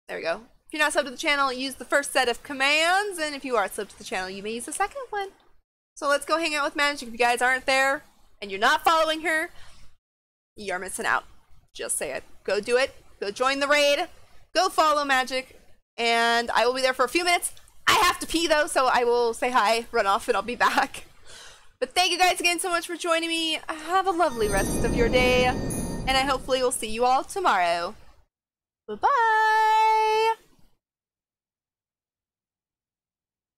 [SPEAKER 1] There we go. If you're not subbed to the channel, use the first set of commands, and if you are subbed to the channel, you may use the second one. So let's go hang out with Magic. If you guys aren't there and you're not following her, you're missing out. Just say it. Go do it. Go join the raid. Go follow Magic, and I will be there for a few minutes. I have to pee though, so I will say hi, run off, and I'll be back. But thank you guys again so much for joining me. Have a lovely rest of your day, and I hopefully will see you all tomorrow. Bye bye.